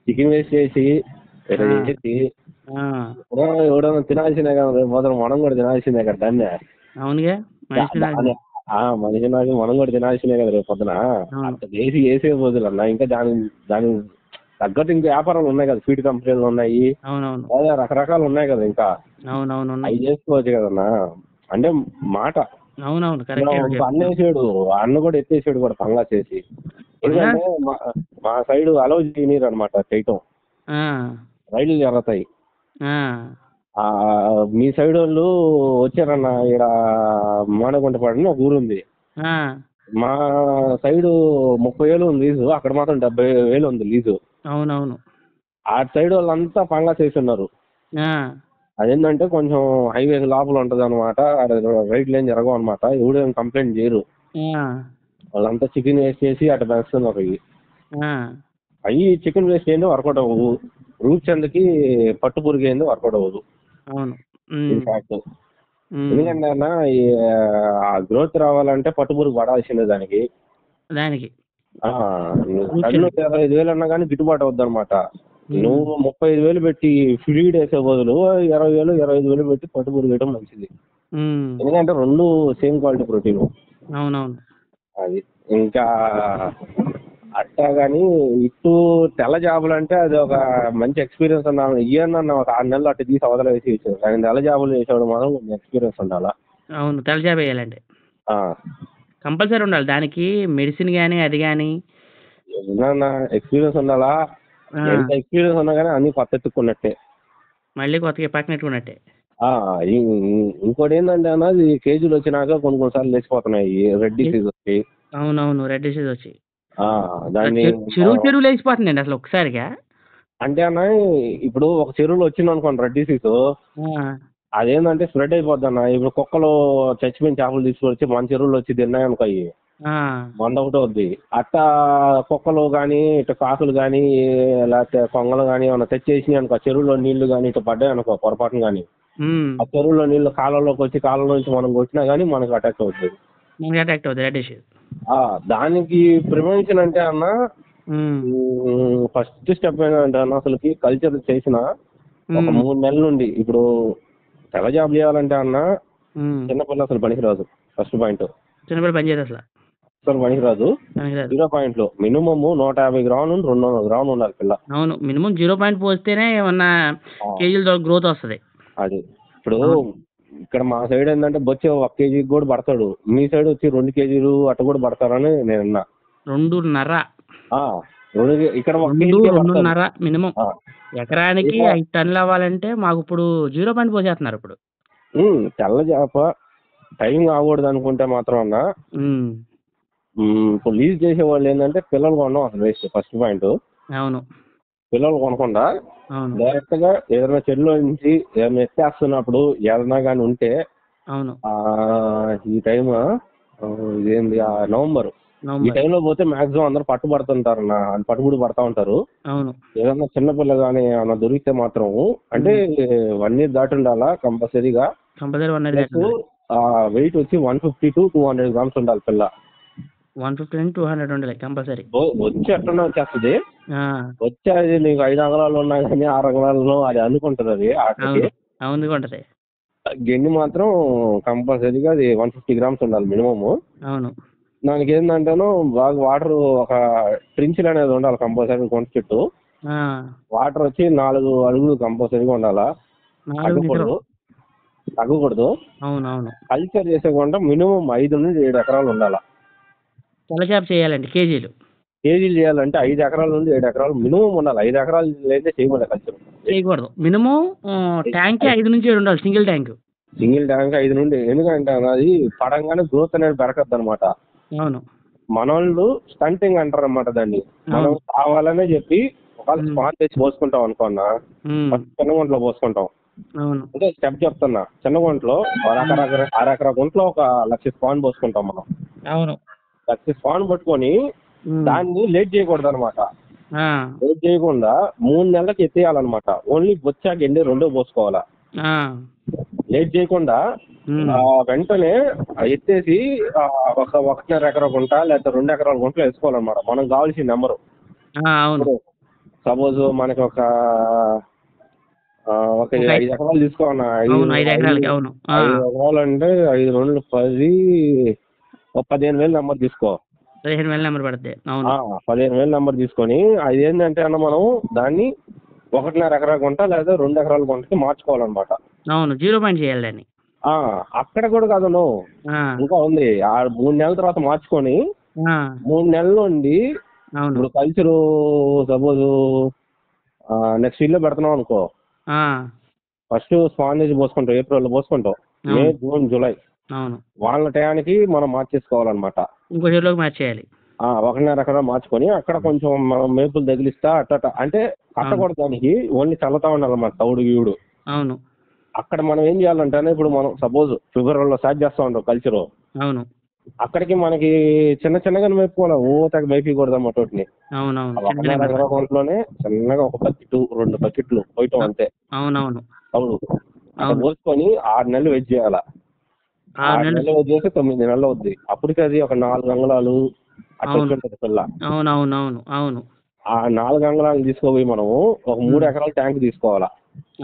చికెన్ వేస్ట్ చేసి ఎవడన్నా తినాల్సిందే కదా రేపు మొదలు మనం కూడా తినాల్సిందే కదా దాన్ని.
అవునుగా మనిషి
ఆ మనిషి నాకు మనం కూడా తినాల్సిందే కదా రేపు పొద్దున. అంత చేసి వేసే బదులు అన్న. ఇంకా దాని దాని తగ్గట్టు ఇంకా వ్యాపారాలు ఉన్నాయి కదా. ఫీడ్ కంపెనీలు ఉన్నాయి. అదే రకరకాలు ఉన్నాయి కదా ఇంకా. అవి చేసుకోవచ్చు కదన్నా అంటే మాట. ఒక అన్న వేసాడు. ఆ అన్న కూడా ఎత్తేసాడు కూడా పంగా చేసి ఎందుకంటే మా- సైడ్ అలౌ చేయనీరు అనమాట చేయటం. రైళ్ళు జరుగుతాయి. మీ సైడ్ వాళ్ళు వచ్చారన్న ఇక్కడ మానగుంటపాడు ఒక ఊరు ఉంది. మా సైడ్ ముప్పై వేలు ఉంది లీజు అక్కడ మాత్రం డెబ్బై వేలు ఉంది లీజు.
అవునవును.
ఆ సైడ్ వాళ్ళంతా పంగా చేస్తున్నారు అదేంటంటే కొంచెం హైవే లోపల ఉంటది అనమాట రైట్లు ఏం జరగవు అనమాట ఎవడేం కంప్లైంట్ చేయరు. వాళ్ళంతా చికెన్ వేస్ట్ చేసి అట్లా పెంచుతున్నారు అవి అవి చికెన్ వేస్ట్ ఏంది వర్కౌట్ అవ్వవు. రూట్ చందకి పట్టు పురుగు ఏంది వర్కౌట్ అవ్వదు.
అవును.
ఎందుకంటే అన్న ఈ, ఆ గ్రోత్ రావాలంటే పట్టు పురుగు పడాల్సిందే దానికి.
దానికి.
ఆ, టన్ను ఇరవై ఐదు వేలు అన్నా కానీ గిట్టుబాటు అవుద్ది అనమాట నువ్వు ముప్పై ఐదు వేలు పెట్టి ఫీడ్ వేసే బదులు ఇరవై వేలు ఇరవై ఐదు వేలు పెట్టి పట్టు పురుగు వేయడం మంచిది ఎందుకంటే రెండు సేమ్ క్వాలిటీ ప్రోటీన్.
అవునవును.
అది ఇంకా అట్టా కానీ ఇటు తెల్ల జాబులు అంటే అది ఒక మంచి ఎక్స్పీరియన్స్ ఉండాలి ఇయర్ అన్న ఒక ఆరు నెలలు అట్టు తీసి అవతల వేసి ఇచ్చారు. కానీ తెల్ల జాబులు చేసేవాడు మాత్రం కొంచెం ఎక్స్పీరియన్స్ ఉండాలా?
అవును తెల్లజాబ్ వేయాలండి
ఆ,
కంపల్సరీ ఉండాలి. దానికి మెడిసిన్ కానీ అది కానీ
ఎక్స్పీరియన్స్ ఉండాలా? ఎంత ఎక్స్పీరియన్స్ ఉన్నా కానీ అన్ని కొత్త ఎత్తుకున్నట్టే
మళ్ళీ కొత్తగా పక్కన
ఇ- ఇంకోటి ఏంటంటే అన్నది కేజీలు వచ్చినాక కొన్ని కొన్నిసార్లు లేచిపోతున్నాయి. రెడ్ డిసీజ్ వచ్చి.
అవునవును రెడ్ డిసీజ్ వచ్చి.
దాన్ని
చెరువు చెరువు లేచిపోతుందండి అసలు ఒకసారిగా
అంటే అన్న ఇప్పుడు ఒక చెరువులో వచ్చింది అనుకోండి రెడ్ డిసీజ్ అదేంటంటే స్ప్రెడ్ అయిపోద్ది అన్న ఇప్పుడు కుక్కలు చచ్చిపోయిన చేపలు తీసుకొచ్చి మన చెరువులో వచ్చి తిన్నాయి అనుకో అవి మంద ఒకటి అవుద్ది. అట్టా కుక్కలు కానీ ఇటు కాకులు కానీ లేకపోతే కొంగలు కానీ ఏమైనా తెచ్చేసి అనుకో చెరువులో నీళ్ళు కానీ ఇటు పడ్డాయి అనుకో పొరపాటున కానీ ఆ చెరువులో నీళ్ళు కాలంలోకి వచ్చి కాలంలో నుంచి మనం కొట్టినా కానీ మనకు అటాక్ అవుతుంది
అటాక్ట్ అవుతుంది
దానికి ప్రివెన్షన్ అంటే అన్న ఫస్ట్ స్టెప్ ఏంటంటే అన్న అసలుకి కల్చర్ చేసిన ఒక మూడు నెలల నుండి ఇప్పుడు తెల్ల జాబ్ చేయాలంటే అన్న. చిన్నపిల్ల అసలు పనికిరాదు ఫస్ట్ పాయింట్
చిన్నపిల్లలు పనిచేయదు అసలు.
అసలు పనికిరాదు.
పనికి రాదు.
జీరో పాయింట్లు మినిమమ్ నూట యాభై గ్రాములు నుండి రెండు వందల గ్రాములు ఉండాలి పిల్ల.
అవును మినిమం జీరో పాయింట్ పోస్తేనే ఏమన్నా కేజీల గ్రోత్ వస్తుంది.
అది. ఇప్పుడు. ఇక్కడ మా సైడ్ ఏంటంటే బొచ్చే ఒక కేజీకి కూడా పడతాడు. మీ సైడ్ వచ్చి రెండు కేజీలు అట్ట కూడా పడతారని నేను
రెండున్నర.
ఆ, రెండు ఇక్కడ ఒక
రెండు
కేజీకే పడతారు.
రెండున్నర మినిమం.
ఆ,
ఎకరానికి
ఇక-
ఐదు టన్నులు అవ్వాలంటే మాకు ఇప్పుడు జీరో పాయింట్ పోసేస్తున్నారు ఇప్పుడు.
ఉమ్, తెల్ల చేప టైం కాకూడదు అనుకుంటే మాత్రం అన్న.
ఉమ్,
ఇప్పుడు లీజ్ చేసే వాళ్ళు ఏంటంటే పిల్లలు కొనడం అసలు వేస్ట్ ఫస్ట్ పాయింట్.
అవును.
పిల్లలు కొనకుండా డైరెక్ట్గా ఏదైనా చెల్లో నుంచి ఏదైనా ఎత్తేస్తున్నప్పుడు ఏదైనా కానీ ఉంటే
అవును.
ఈ టైం ఇదేంది నవంబర్. ఈ టైంలో పోతే మాక్సిమం అందరు పట్టుబడుతుంటారు నా పట్టుబడి పడతా ఉంటారు. ఏదన్నా చిన్నపిల్ల కానీ ఏమన్నా దొరికితే మాత్రం అంటే వన్ ఇయర్ దాటి ఉండాలా కంపల్సరీగా వెయిట్ వచ్చి one fifty to two hundred grams ఉండాలి పిల్ల.
వన్ ఫిఫ్టీ నుంచి టూ హండ్రెడ్ ఉండాలి కంపల్సరీ.
వచ్చి ఎట్లనే వచ్చేస్తుంది వచ్చి అది నీకు ఐదు అంగళాలు ఉన్నా కానీ ఆరు అంగళాలలో అది అనుకుంటుంది అది
ఉంటుంది
గెండి మాత్రం కంపల్సరీగా అది వన్ ఫిఫ్టీ గ్రామ్స్ ఉండాలి మినిమమ్
అవును.
దానికి ఏంటంటేను బాగా వాటర్ ఒక ట్రించిల్ అనేది ఉండాలి కంపల్సరీ కొంట చెట్టు. వాటర్ వచ్చి నాలుగు అడుగులు కంపల్సరీగా ఉండాలా?
లీటర్లు
తగ్గకూడదు. తగ్గకూడదు.
అవును అవును
కల్చర్ చేసేకుండా మినిమం ఐదు నుండి ఏడు ఎకరాలు ఉండాలా?
తెల్ల చేప చేయాలండి కేజీలు.
కేజీలు చేయాలంటే ఐదు ఎకరాల నుండి ఏడు ఎకరాలు మినిమం ఉండాలి. ఐదు ఎకరాలు అయితే చేయమని కల్చర్.
చేయకూడదు. మినిమం ట్యాంక్ ఐదు నుంచి ఏడు ఉండాలి సింగిల్ ట్యాంక్.
సింగిల్ ట్యాంక్ ఐదు నుండి ఎందుకంటే అది పడంగానే గ్రోత్ అనేది పెరగద్దు అనమాట
అవును.
మనోళ్ళు స్టంటింగ్ అంటారు అనమాట దాన్ని మనం కావాలనే చెప్పి ఒకవేళ. స్పాన్ తెచ్చి పోసుకుంటాం అనుకున్నా చిన్న గుంటలో పోసుకుంటాం. అంటే స్టెప్ చెప్తున్నా చిన్న గుంటలో అరకర అరకర గుంటలో ఒక లక్ష స్పాన్ పోసుకుంటాం మనం.
అవును.
లక్ష స్పాన్ పట్టుకొని దాన్ని లేట్ చేయకూడదు అనమాట లేట్ చేయకుండా మూడు నెలలకు ఎత్తేయాలన్నమాట. ఓన్లీ బొచ్చా గెండి రెండో పోసుకోవాలా. లేట్ చేయకుండా వెంటనే ఎత్తేసి ఒక ఒకటిన్నర ఎకరా గుంట లేదా రెండు ఎకరాల గుంటలో వేసుకోవాలన్నమాట. మనకు కావాల్సిన నెంబరు. సపోజ్ మనకి ఒక ఒక ఐదు ఎకరాలు తీసుకోవాలన్నా
ఆ,
ఐదు ఎకరాలు అంటే ఐదు రెండు పది ఒక పదిహేను వేలు నెంబర్ తీసుకో.
పదిహేను వేల నెంబర్ పడుతుంది అవును.
పదిహేను వేలు నెంబర్ తీసుకొని అది ఏంటంటే అన్న మనం దాన్ని ఒకటిన్నర ఎకరా గుంట లేదా రెండు ఎకరాల గుంటకి మార్చుకోవాలన్నమాట.
అవును జీరో పాయింట్ చేయాలి దాన్ని.
ఆ, అక్కడ కూడా కాదు నువ్వు ఇంకా ఉంది. ఆ మూడు నెలల తర్వాత మార్చుకొని మూడు నెలల నుండి ఇప్పుడు కల్చరు సపోజ్ నెక్స్ట్ ఇల్లు పెడుతున్నావు అనుకో. ఫస్ట్ స్పాండేజ్ పోసుకుంటావు ఏప్రిల్లో పోసుకుంటావు మే జూన్ జూలై.
అవును.
వాళ్ళ టయానికి మనం మార్చేసుకోవాలన్నమాట.
ఇంకో చెరువులోకి మార్చేయాలి.
ఆ, ఒకటిన్నర ఎకరా మార్చుకొని అక్కడ కొంచెం మనం మేపులు తగిలిస్తా అట్ట అట్ట. అంటే కట్టకూడదు దానికి ఓన్లీ చల్లతా ఉండాలన్నమాట తౌడు గీవుడు.
అవును.
అక్కడ మనం ఏం చేయాలంటే ఇప్పుడు మనం సపోజ్ ఫిబ్రవరిలో స్టార్ట్ చేస్తా ఉంటాం కల్చరు
అవును.
అక్కడికి మనకి చిన్న చిన్నగా మేపుకోవాలి. ఓ తెగ మేపకూడదు అన్నమాట వాటిని
అవునవును.
ఆ ఒకటిన్నర ఎకరా కొంట్లోనే చిన్నగా ఒక బకెట్ రెండు బకెట్లు పోయటం అంతే.
అవునవును. అవును.
పోసుకొని ఆరు నెలలు వెయిట్ చేయాల.
ఆరు నెలలు
తొమ్మిది నెలలు అవుద్ది. అప్పటికి అది ఒక నాలుగు అంగుళాలు అట్లా పిల్ల.
అవునవునవును అవును.
ఆ నాలుగు అంగుళాలు తీసుకోపోయి మనము ఒక మూడు. ఎకరాల ట్యాంక్ తీసుకోవాలా.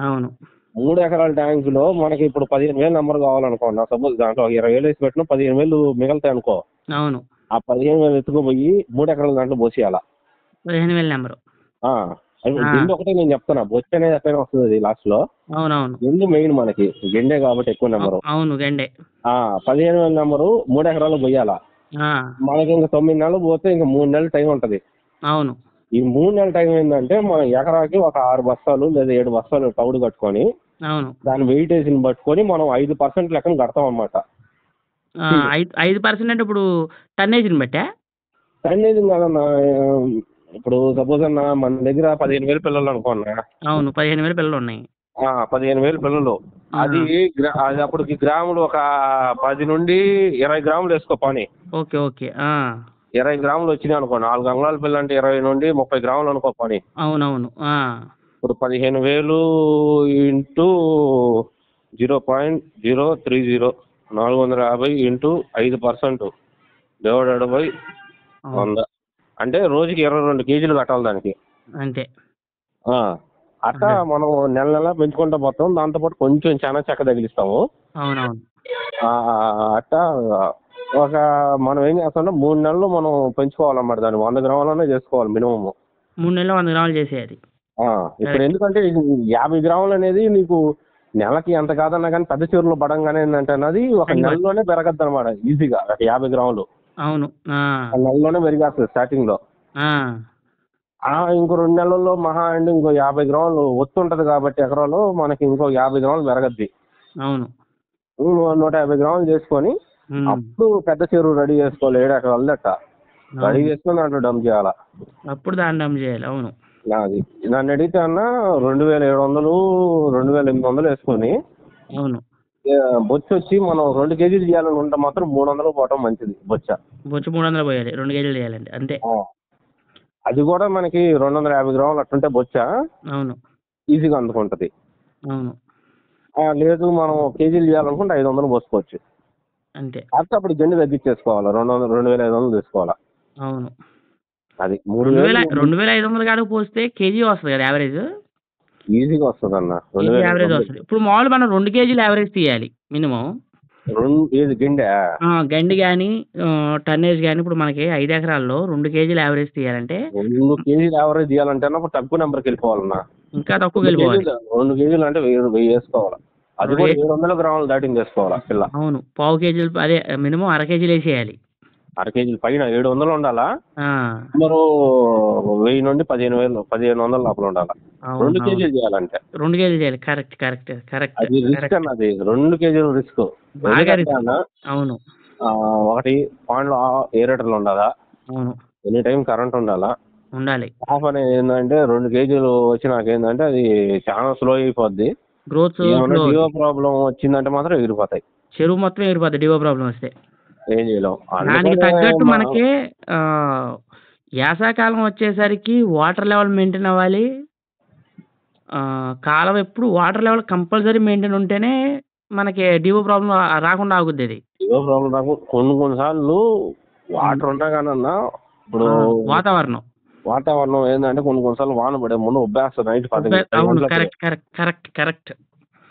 అవును.
మూడు ఎకరాల ట్యాంక్లో మనకి ఇప్పుడు పదిహేను వేలు నెంబర్ కావాలనుకోండి సపోజ్ దాంట్లో ఇరవై వేలు వేసి పెట్టినా పదిహేను వేలు మిగులుతాయి అనుకో
అవును.
ఆ పదిహేను వేలు ఎత్తుకుపోయి మూడు ఎకరాల దాంట్లో పోసేయాలా.
పదిహేను వేల నెంబరు.
గిండి ఒకటే నేను చెప్తున్నా. బొచ్చు అనేది ఎక్కడైనా వస్తుంది లాస్ట్లో.
అవునవును.
గిండి మెయిన్ మనకి. గిండే కాబట్టి ఎక్కువ నెంబరు
అవును గండే.
ఆ పదిహేను వేల నెంబరు మూడు ఎకరాలు పోయాలా? మనకి ఇంకా తొమ్మిది నెలలు పోతే ఇంకా మూడు నెలలు టైం ఉంటది.
అవును.
ఈ మూడు నెలల టైం ఏంటంటే మనం ఎకరాకి ఒక ఆరు బస్తాలు లేదా ఏడు బస్తాలు తౌడు కట్టుకొని
అవును.
దాని వెయిటేజ్ని పట్టుకొని మనం ఐదు పర్సెంట్ లెక్కన కడతాం అన్నమాట.
ఆ, ఐదు పర్సెంట్ అంటే ఇప్పుడు టన్నేజ్ని బట్టా?
అనేది కదన్నా ఇప్పుడు సపోజ్ అన్న మన దగ్గర పదిహేను వేలు పిల్లలు అనుకోన్నా
అవును పదిహేను వేల పిల్లలు ఉన్నాయి.
ఆ, పదిహేను వేలు పిల్లలు. అది గ్రా- అది అప్పటికి గ్రాములు ఒక పది నుండి ఇరవై గ్రాములు వేసుకో పని.
ఓకే ఓకే ఆ,
ఇరవై గ్రాములు వచ్చినాయి అనుకో నాలుగు అంగుళాల పిల్ల అంటే ఇరవై నుండి ముప్పై గ్రాములు అనుకో పని.
అవునవును ఆ,
ఇప్పుడు పదిహేను వేలు into zero point zero three zero నాలుగు వందల యాభై ఇంటూ ఐదు పర్సెంట్ డివైడెడ్ బై
అవును.
వంద. అంటే రోజుకి ఇరవై రెండు కేజీలు కట్టాలి దానికి.
అంతే.
అట్లా. మనం నెల నెల పెంచుకుంటూ పోతాం. దాంతోపాటు కొంచెం చాలా చెక్క తగిలిస్తాము అట్లా ఒక మనం ఏం చేస్తామంటే మూడు నెలలు మనం పెంచుకోవాలన్నమాట దాన్ని. వంద గ్రాములనే చేసుకోవాలి మినిమం
మూడు నెలలు వంద గ్రాములు చేసేయాలి.
ఇప్పుడు ఎందుకంటే యాభై గ్రాములు అనేది నీకు నెలకి ఎంత కాదన్నా కానీ పెద్ద చెరువులో పడంగానే ఏంటంటే అన్నది ఒక. నెలలోనే పెరగద్దు అనమాట ఈజీగా యాభై గ్రాములు.
అవును.
నెలలోనే పెరిగేస్తుంది స్టార్టింగ్లో. ఇంకో రెండు నెలల్లో మహా అండ్ ఇంకో యాభై గ్రాములు ఒత్తుంటది కాబట్టి ఎకరాలు మనకి ఇంకో యాభై గ్రాములు పెరగద్ది.
అవును.
నూట యాభై గ్రాములు చేసుకొని అప్పుడు పెద్ద చెరువు రెడీ చేసుకోవాలి ఏడు ఎకరాలు దట్ట రెడీ. చేసుకొని దాంట్లో డంప్ చేయాలా?
అప్పుడు దాన్ని డమ్ చేయాలి అవును.
అది నన్ను అడిగితే అన్న రెండు వేల ఏడు వందలు రెండు వేల ఎనిమిది వందలు వేసుకొని
అవును.
బొచ్చు వచ్చి మనం రెండు కేజీలు చేయాలని ఉంటే మాత్రం మూడు వందలు పోవటం మంచిది బొచ్చ.
బొచ్చు మూడు వందలు పోయాలి రెండు కేజీలు చేయాలండి అంతే.
అది కూడా మనకి రెండు వందల యాభై గ్రాములు అట్టుంటే బొచ్చ
అవును.
ఈజీగా అందుకుంటది.
అవును.
లేదు మనం కేజీలు చేయాలనుకుంటే ఐదు వందలు పోసుకోవచ్చు.
అంతే.
కాకపోతే అప్పుడు గండి తగ్గించేసుకోవాలి రెండు వందలు రెండు వేల ఐదు వందలు తీసుకోవాలా?
అవును.
అది మూడు
వేలు రెండు వేల ఐదు వందలు కాదు పోస్తే కేజీ వస్తుంది కదా యావరేజ్?
ఈజీగా వస్తుంది అన్న.
యావరేజ్. వస్తుంది. ఇప్పుడు మామూలు మనం రెండు కేజీలు యావరేజ్ తీయాలి మినిమం.
రెండు ఏది గిండె?
గండి కానీ టన్నేజ్ కానీ ఇప్పుడు మనకి ఐదు ఎకరాల్లో రెండు కేజీలు యావరేజ్ తీయాలంటే
రెండు కేజీలు యావరేజ్ తీయాలంటే అన్న తక్కువ నెంబర్కి వెళ్ళిపోవాలన్నా.
ఇంకా తక్కువ వెళ్ళిపోవాలి.
రెండు కేజీలు అంటే వెయ్యి వెయ్యి వేసుకోవాలి? అది కూడా ఏడు వందల గ్రాములు దాటింగ్ చేసుకోవాలి పిల్ల?
అవును. పావు కేజీలు అదే మినిమం అర కేజీలు వేసేయాలి.
అర కేజీలు పైన ఏడు వందలు ఉండాలా?
ఆ,
మరో వెయ్యి నుండి పదిహేను వేలు పదిహేను వందల లోపల ఉండాలా? రెండు. కేజీలు చేయాలంటే.
రెండు కేజీలు చేయాలి. కరెక్ట్ కరెక్ట్ కరెక్ట్
అది రిస్క్ అన్నది రెండు కేజీలు రిస్క్.
అవును.
ఒకటి పాండ్లో ఏరేటర్లు ఉండాలా?
అవును.
ఎనీ టైం కరెంట్ ఉండాలా?
ఉండాలి.
ఆఫ్ అనేది ఏంటంటే రెండు కేజీలు వచ్చి నాకేంటంటే అది చాలా స్లో అయిపోద్ది.
గ్రోత్
డివో ప్రాబ్లం వచ్చిందంటే మాత్రం ఎగిరిపోతాయి.
చెరువు మొత్తం ఏరిపోద్ది డివో ప్రాబ్లం వస్తే.
ఏం చేయలేం.
దానికి
అందుకనే
తగ్గట్టు
మనం-
మనకి ఆ, యాసకాలం వచ్చేసరికి వాటర్ లెవెల్ మెయింటైన్ అవ్వాలి. ఆ, కాలం ఎప్పుడు వాటర్ లెవెల్ కంపల్సరీ మెయింటైన్ ఉంటేనే మనకి డివో ప్రాబ్లం రాకుండా ఆగుద్ది అది.
ప్రాబ్లం రాకు కొన్ని కొన్నిసార్లు వాటర్ ఉన్నా కానన్నా ఇప్పుడు
ఆ, వాతావరణం.
వాతావరణం ఏంటంటే కొన్ని కొన్నిసార్లు వాన పడే ముందు ఉబ్బేస్తుంది నైట్ పది పది
అవును
గంటలకు.
కరెక్ట్ కరెక్ట్ కరెక్ట్ కరెక్ట్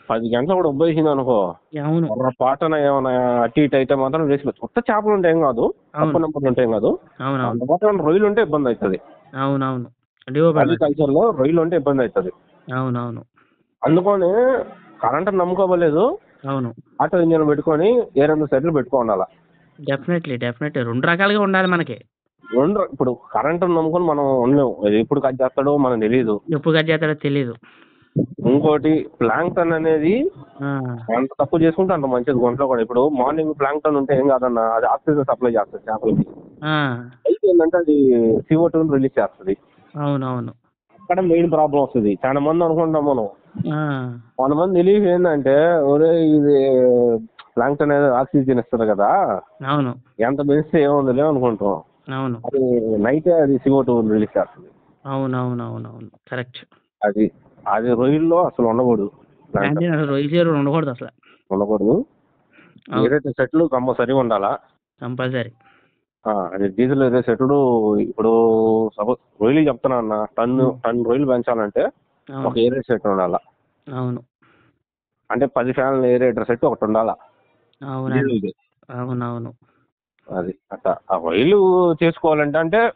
పది గంటలు కూడా ఉబ్బేసింది అనుకో.
అవును.
పాటన ఏమైనా అటు ఇటు అయితే మాత్రం వేసి కొత్త చేపలు ఉంటే ఏం కాదు తక్కువ నెంబర్లు ఉంటే ఏం కాదు. అందుబాటులో రొయ్యలు ఉంటే ఇబ్బంది అవుతుంది.
అవును అవును. డివో ప్రాబ్లం
అగ్రికల్చర్లో రొయ్యలు ఉంటే ఇబ్బంది అవుతుంది.
అవును అవును.
అందుకని కరెంట్ నమ్ముకోవలేదు
అవును.
ఆటో ఇంజన్ పెట్టుకొని ఏరెండు సెట్లు పెట్టుకోవాలి
డెఫినెట్లీ డెఫినెట్లీ రెండు రకాలుగా ఉండాలి మనకి.
రెండు ఇప్పుడు కరెంట్ నమ్ముకొని మనం ఉండలేము. ఎప్పుడు కట్ చేస్తాడో మనకు తెలియదు
ఎప్పుడు కట్ చేస్తాడో తెలియదు
ఇంకోటి ప్లాంక్టన్ అనేది ఎంత తక్కువ చేసుకుంటే అంత మంచిది గుంట్లో కూడా. ఇప్పుడు మార్నింగ్ ప్లాంక్టన్ ఉంటే ఏం కాదన్న అది ఆక్సిజన్ సప్లై చేస్తుంది చేపలకి. అయితే ఏంటంటే అది సిఓ టూని రిలీజ్ చేస్తుంది.
అవును అవును
అక్కడ మెయిన్ ప్రాబ్లం వస్తుంది. చాలా మంది అనుకుంటాం మనం. కొంతమంది తెలియక ఏంటంటే ఒరే ఇది ప్లాంక్టన్ అనేది ఆక్సిజన్ ఇస్తుంది కదా.
అవును.
ఎంత పెంచితే ఏముందిలే అనుకుంటాం.
అవును.
అది నైటే అది సిఓ టూ రిలీజ్ చేస్తుంది
అవును అవును అవును అవును కరెక్ట్
అది. అది రొయ్యల్లో అసలు ఉండకూడదు
అంటే అసలు చేరు ఉండకూడదు అసలు.
ఉండకూడదు.
అవును.
ఏదైతే సెట్లు కంపల్సరీ ఉండాలా?
కంపల్సరీ.
ఆ, అది డీజిల్ ఏదో సెట్లు ఇప్పుడు సపోజ్ రొయ్యలు చెప్తున్నా అన్న టన్ను
Hmm.
టన్ రొయ్యలు పెంచాలంటే ఒక
అవును
ఏరేట్ సెట్ ఉండాలా?
అవును.
అంటే పది ఫ్యాన్ల ఏరేటర్ సెట్ ఒకటి ఉండాలా?
అవునండి.
డీజిల్ది.
అవునవును.
అది. అట్లా. ఆ రొయ్యలు చేసుకోవాలంటే అంటే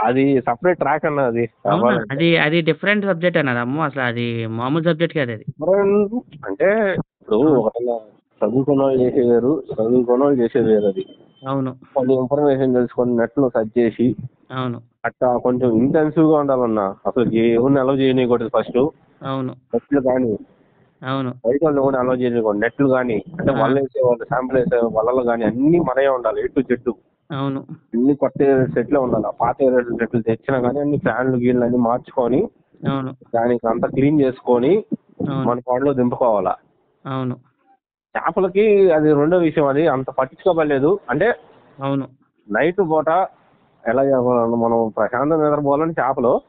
అది సపరేట్ ట్రాక్ అన్న అది.
అది అది డిఫరెంట్ సబ్జెక్ట్ అన్నది అమ్మో అసలు అది మామూలు సబ్జెక్ట్ కాదు అది.
అంటే ఇప్పుడు ఒకటన్నా చదువుకున్న వాళ్ళు చేసేది వేరు చదువుకున్న వాళ్ళు చేసేది వేరు అది.
అవును.
కొన్ని ఇన్ఫర్మేషన్ తెలుసుకొని నెట్లో సెర్చ్ చేసి
అవును.
అట్లా కొంచెం ఇంటెన్సివ్గా ఉండాలన్నా అసలు ఎవరిని అలౌ చేయనీయకూడదు ఫస్ట్
అవును.
నెట్లు కానీ
అవును.
బయట వాళ్ళు కూడా అలౌ చేయకూడదు నెట్లు కానీ అంటే. వల్ల వేసే వాళ్ళు శాంపుల్ వేసే వలలు కానీ అన్ని మనమే ఉండాలి ఎటు చెట్టు
అవును.
అన్ని కొత్త సెట్లే ఉండాలి. ఆ పాత సెట్లు తెచ్చినా కానీ అన్ని ఫ్యాన్లు గీళ్ళు అన్ని మార్చుకొని
అవును.
దానికి అంతా క్లీన్ చేసుకొని మన పాటలో దింపుకోవాలా?
అవును.
చేపలకి అది రెండో విషయం అది. అంత పట్టించుకోవలేదు అంటే
అవును.
నైట్ పూట ఎలా చేయాలి మనం ప్రశాంతంగా నిద్రపోవాలని చేపలు.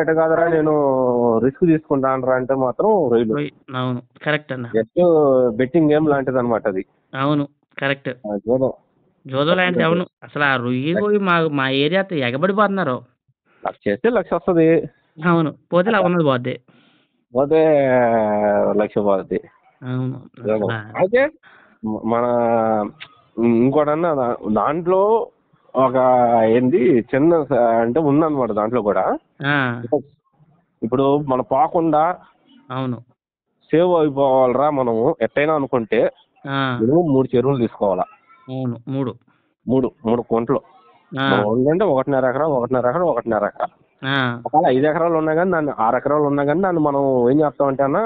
ఎటు కాదురా నేను రిస్క్ తీసుకుంటాను అంటే మాత్రం
రొయ్య అవును. కరెక్ట్ అన్న.
జస్ట్ బెట్టింగ్ గేమ్ లాంటిది అనమాట అది.
అవును. కరెక్ట్.
జోదో
లాంటిది అవును. అసలు ఆ రొయ్యి పోయి మా మా ఏరియా ఎగబడిపోతున్నారు.
లక్ష చేస్తే లక్ష వస్తుంది.
అవును. పోతే ఇలా ఉన్నది పోద్ది.
పోతే లక్ష పోతుంది
అవును.
అయితే మన ఇంకోటన్నా దాంట్లో ఒక ఏంది చిన్న అంటే ఉందన్నమాట దాంట్లో కూడా. ఇప్పుడు మన పోకుండా
అవును.
సేవ్ అయిపోవాలరా మనము ఎట్టయినా అనుకుంటే మూడు చెరువులు తీసుకోవాలా.
అవును మూడు.
మూడు మూడు కొంట్లు. అంటే ఒకటిన్నర ఎకరా ఒకటిన్నర ఎకరా ఒకటిన్నర ఎకరా
ఆ,
ఒకవేళ ఐదు ఎకరాలు ఉన్నా కానీ దాన్ని ఆరు ఎకరాలు ఉన్నా కానీ దాన్ని మనం ఏం చేస్తామంటే అన్న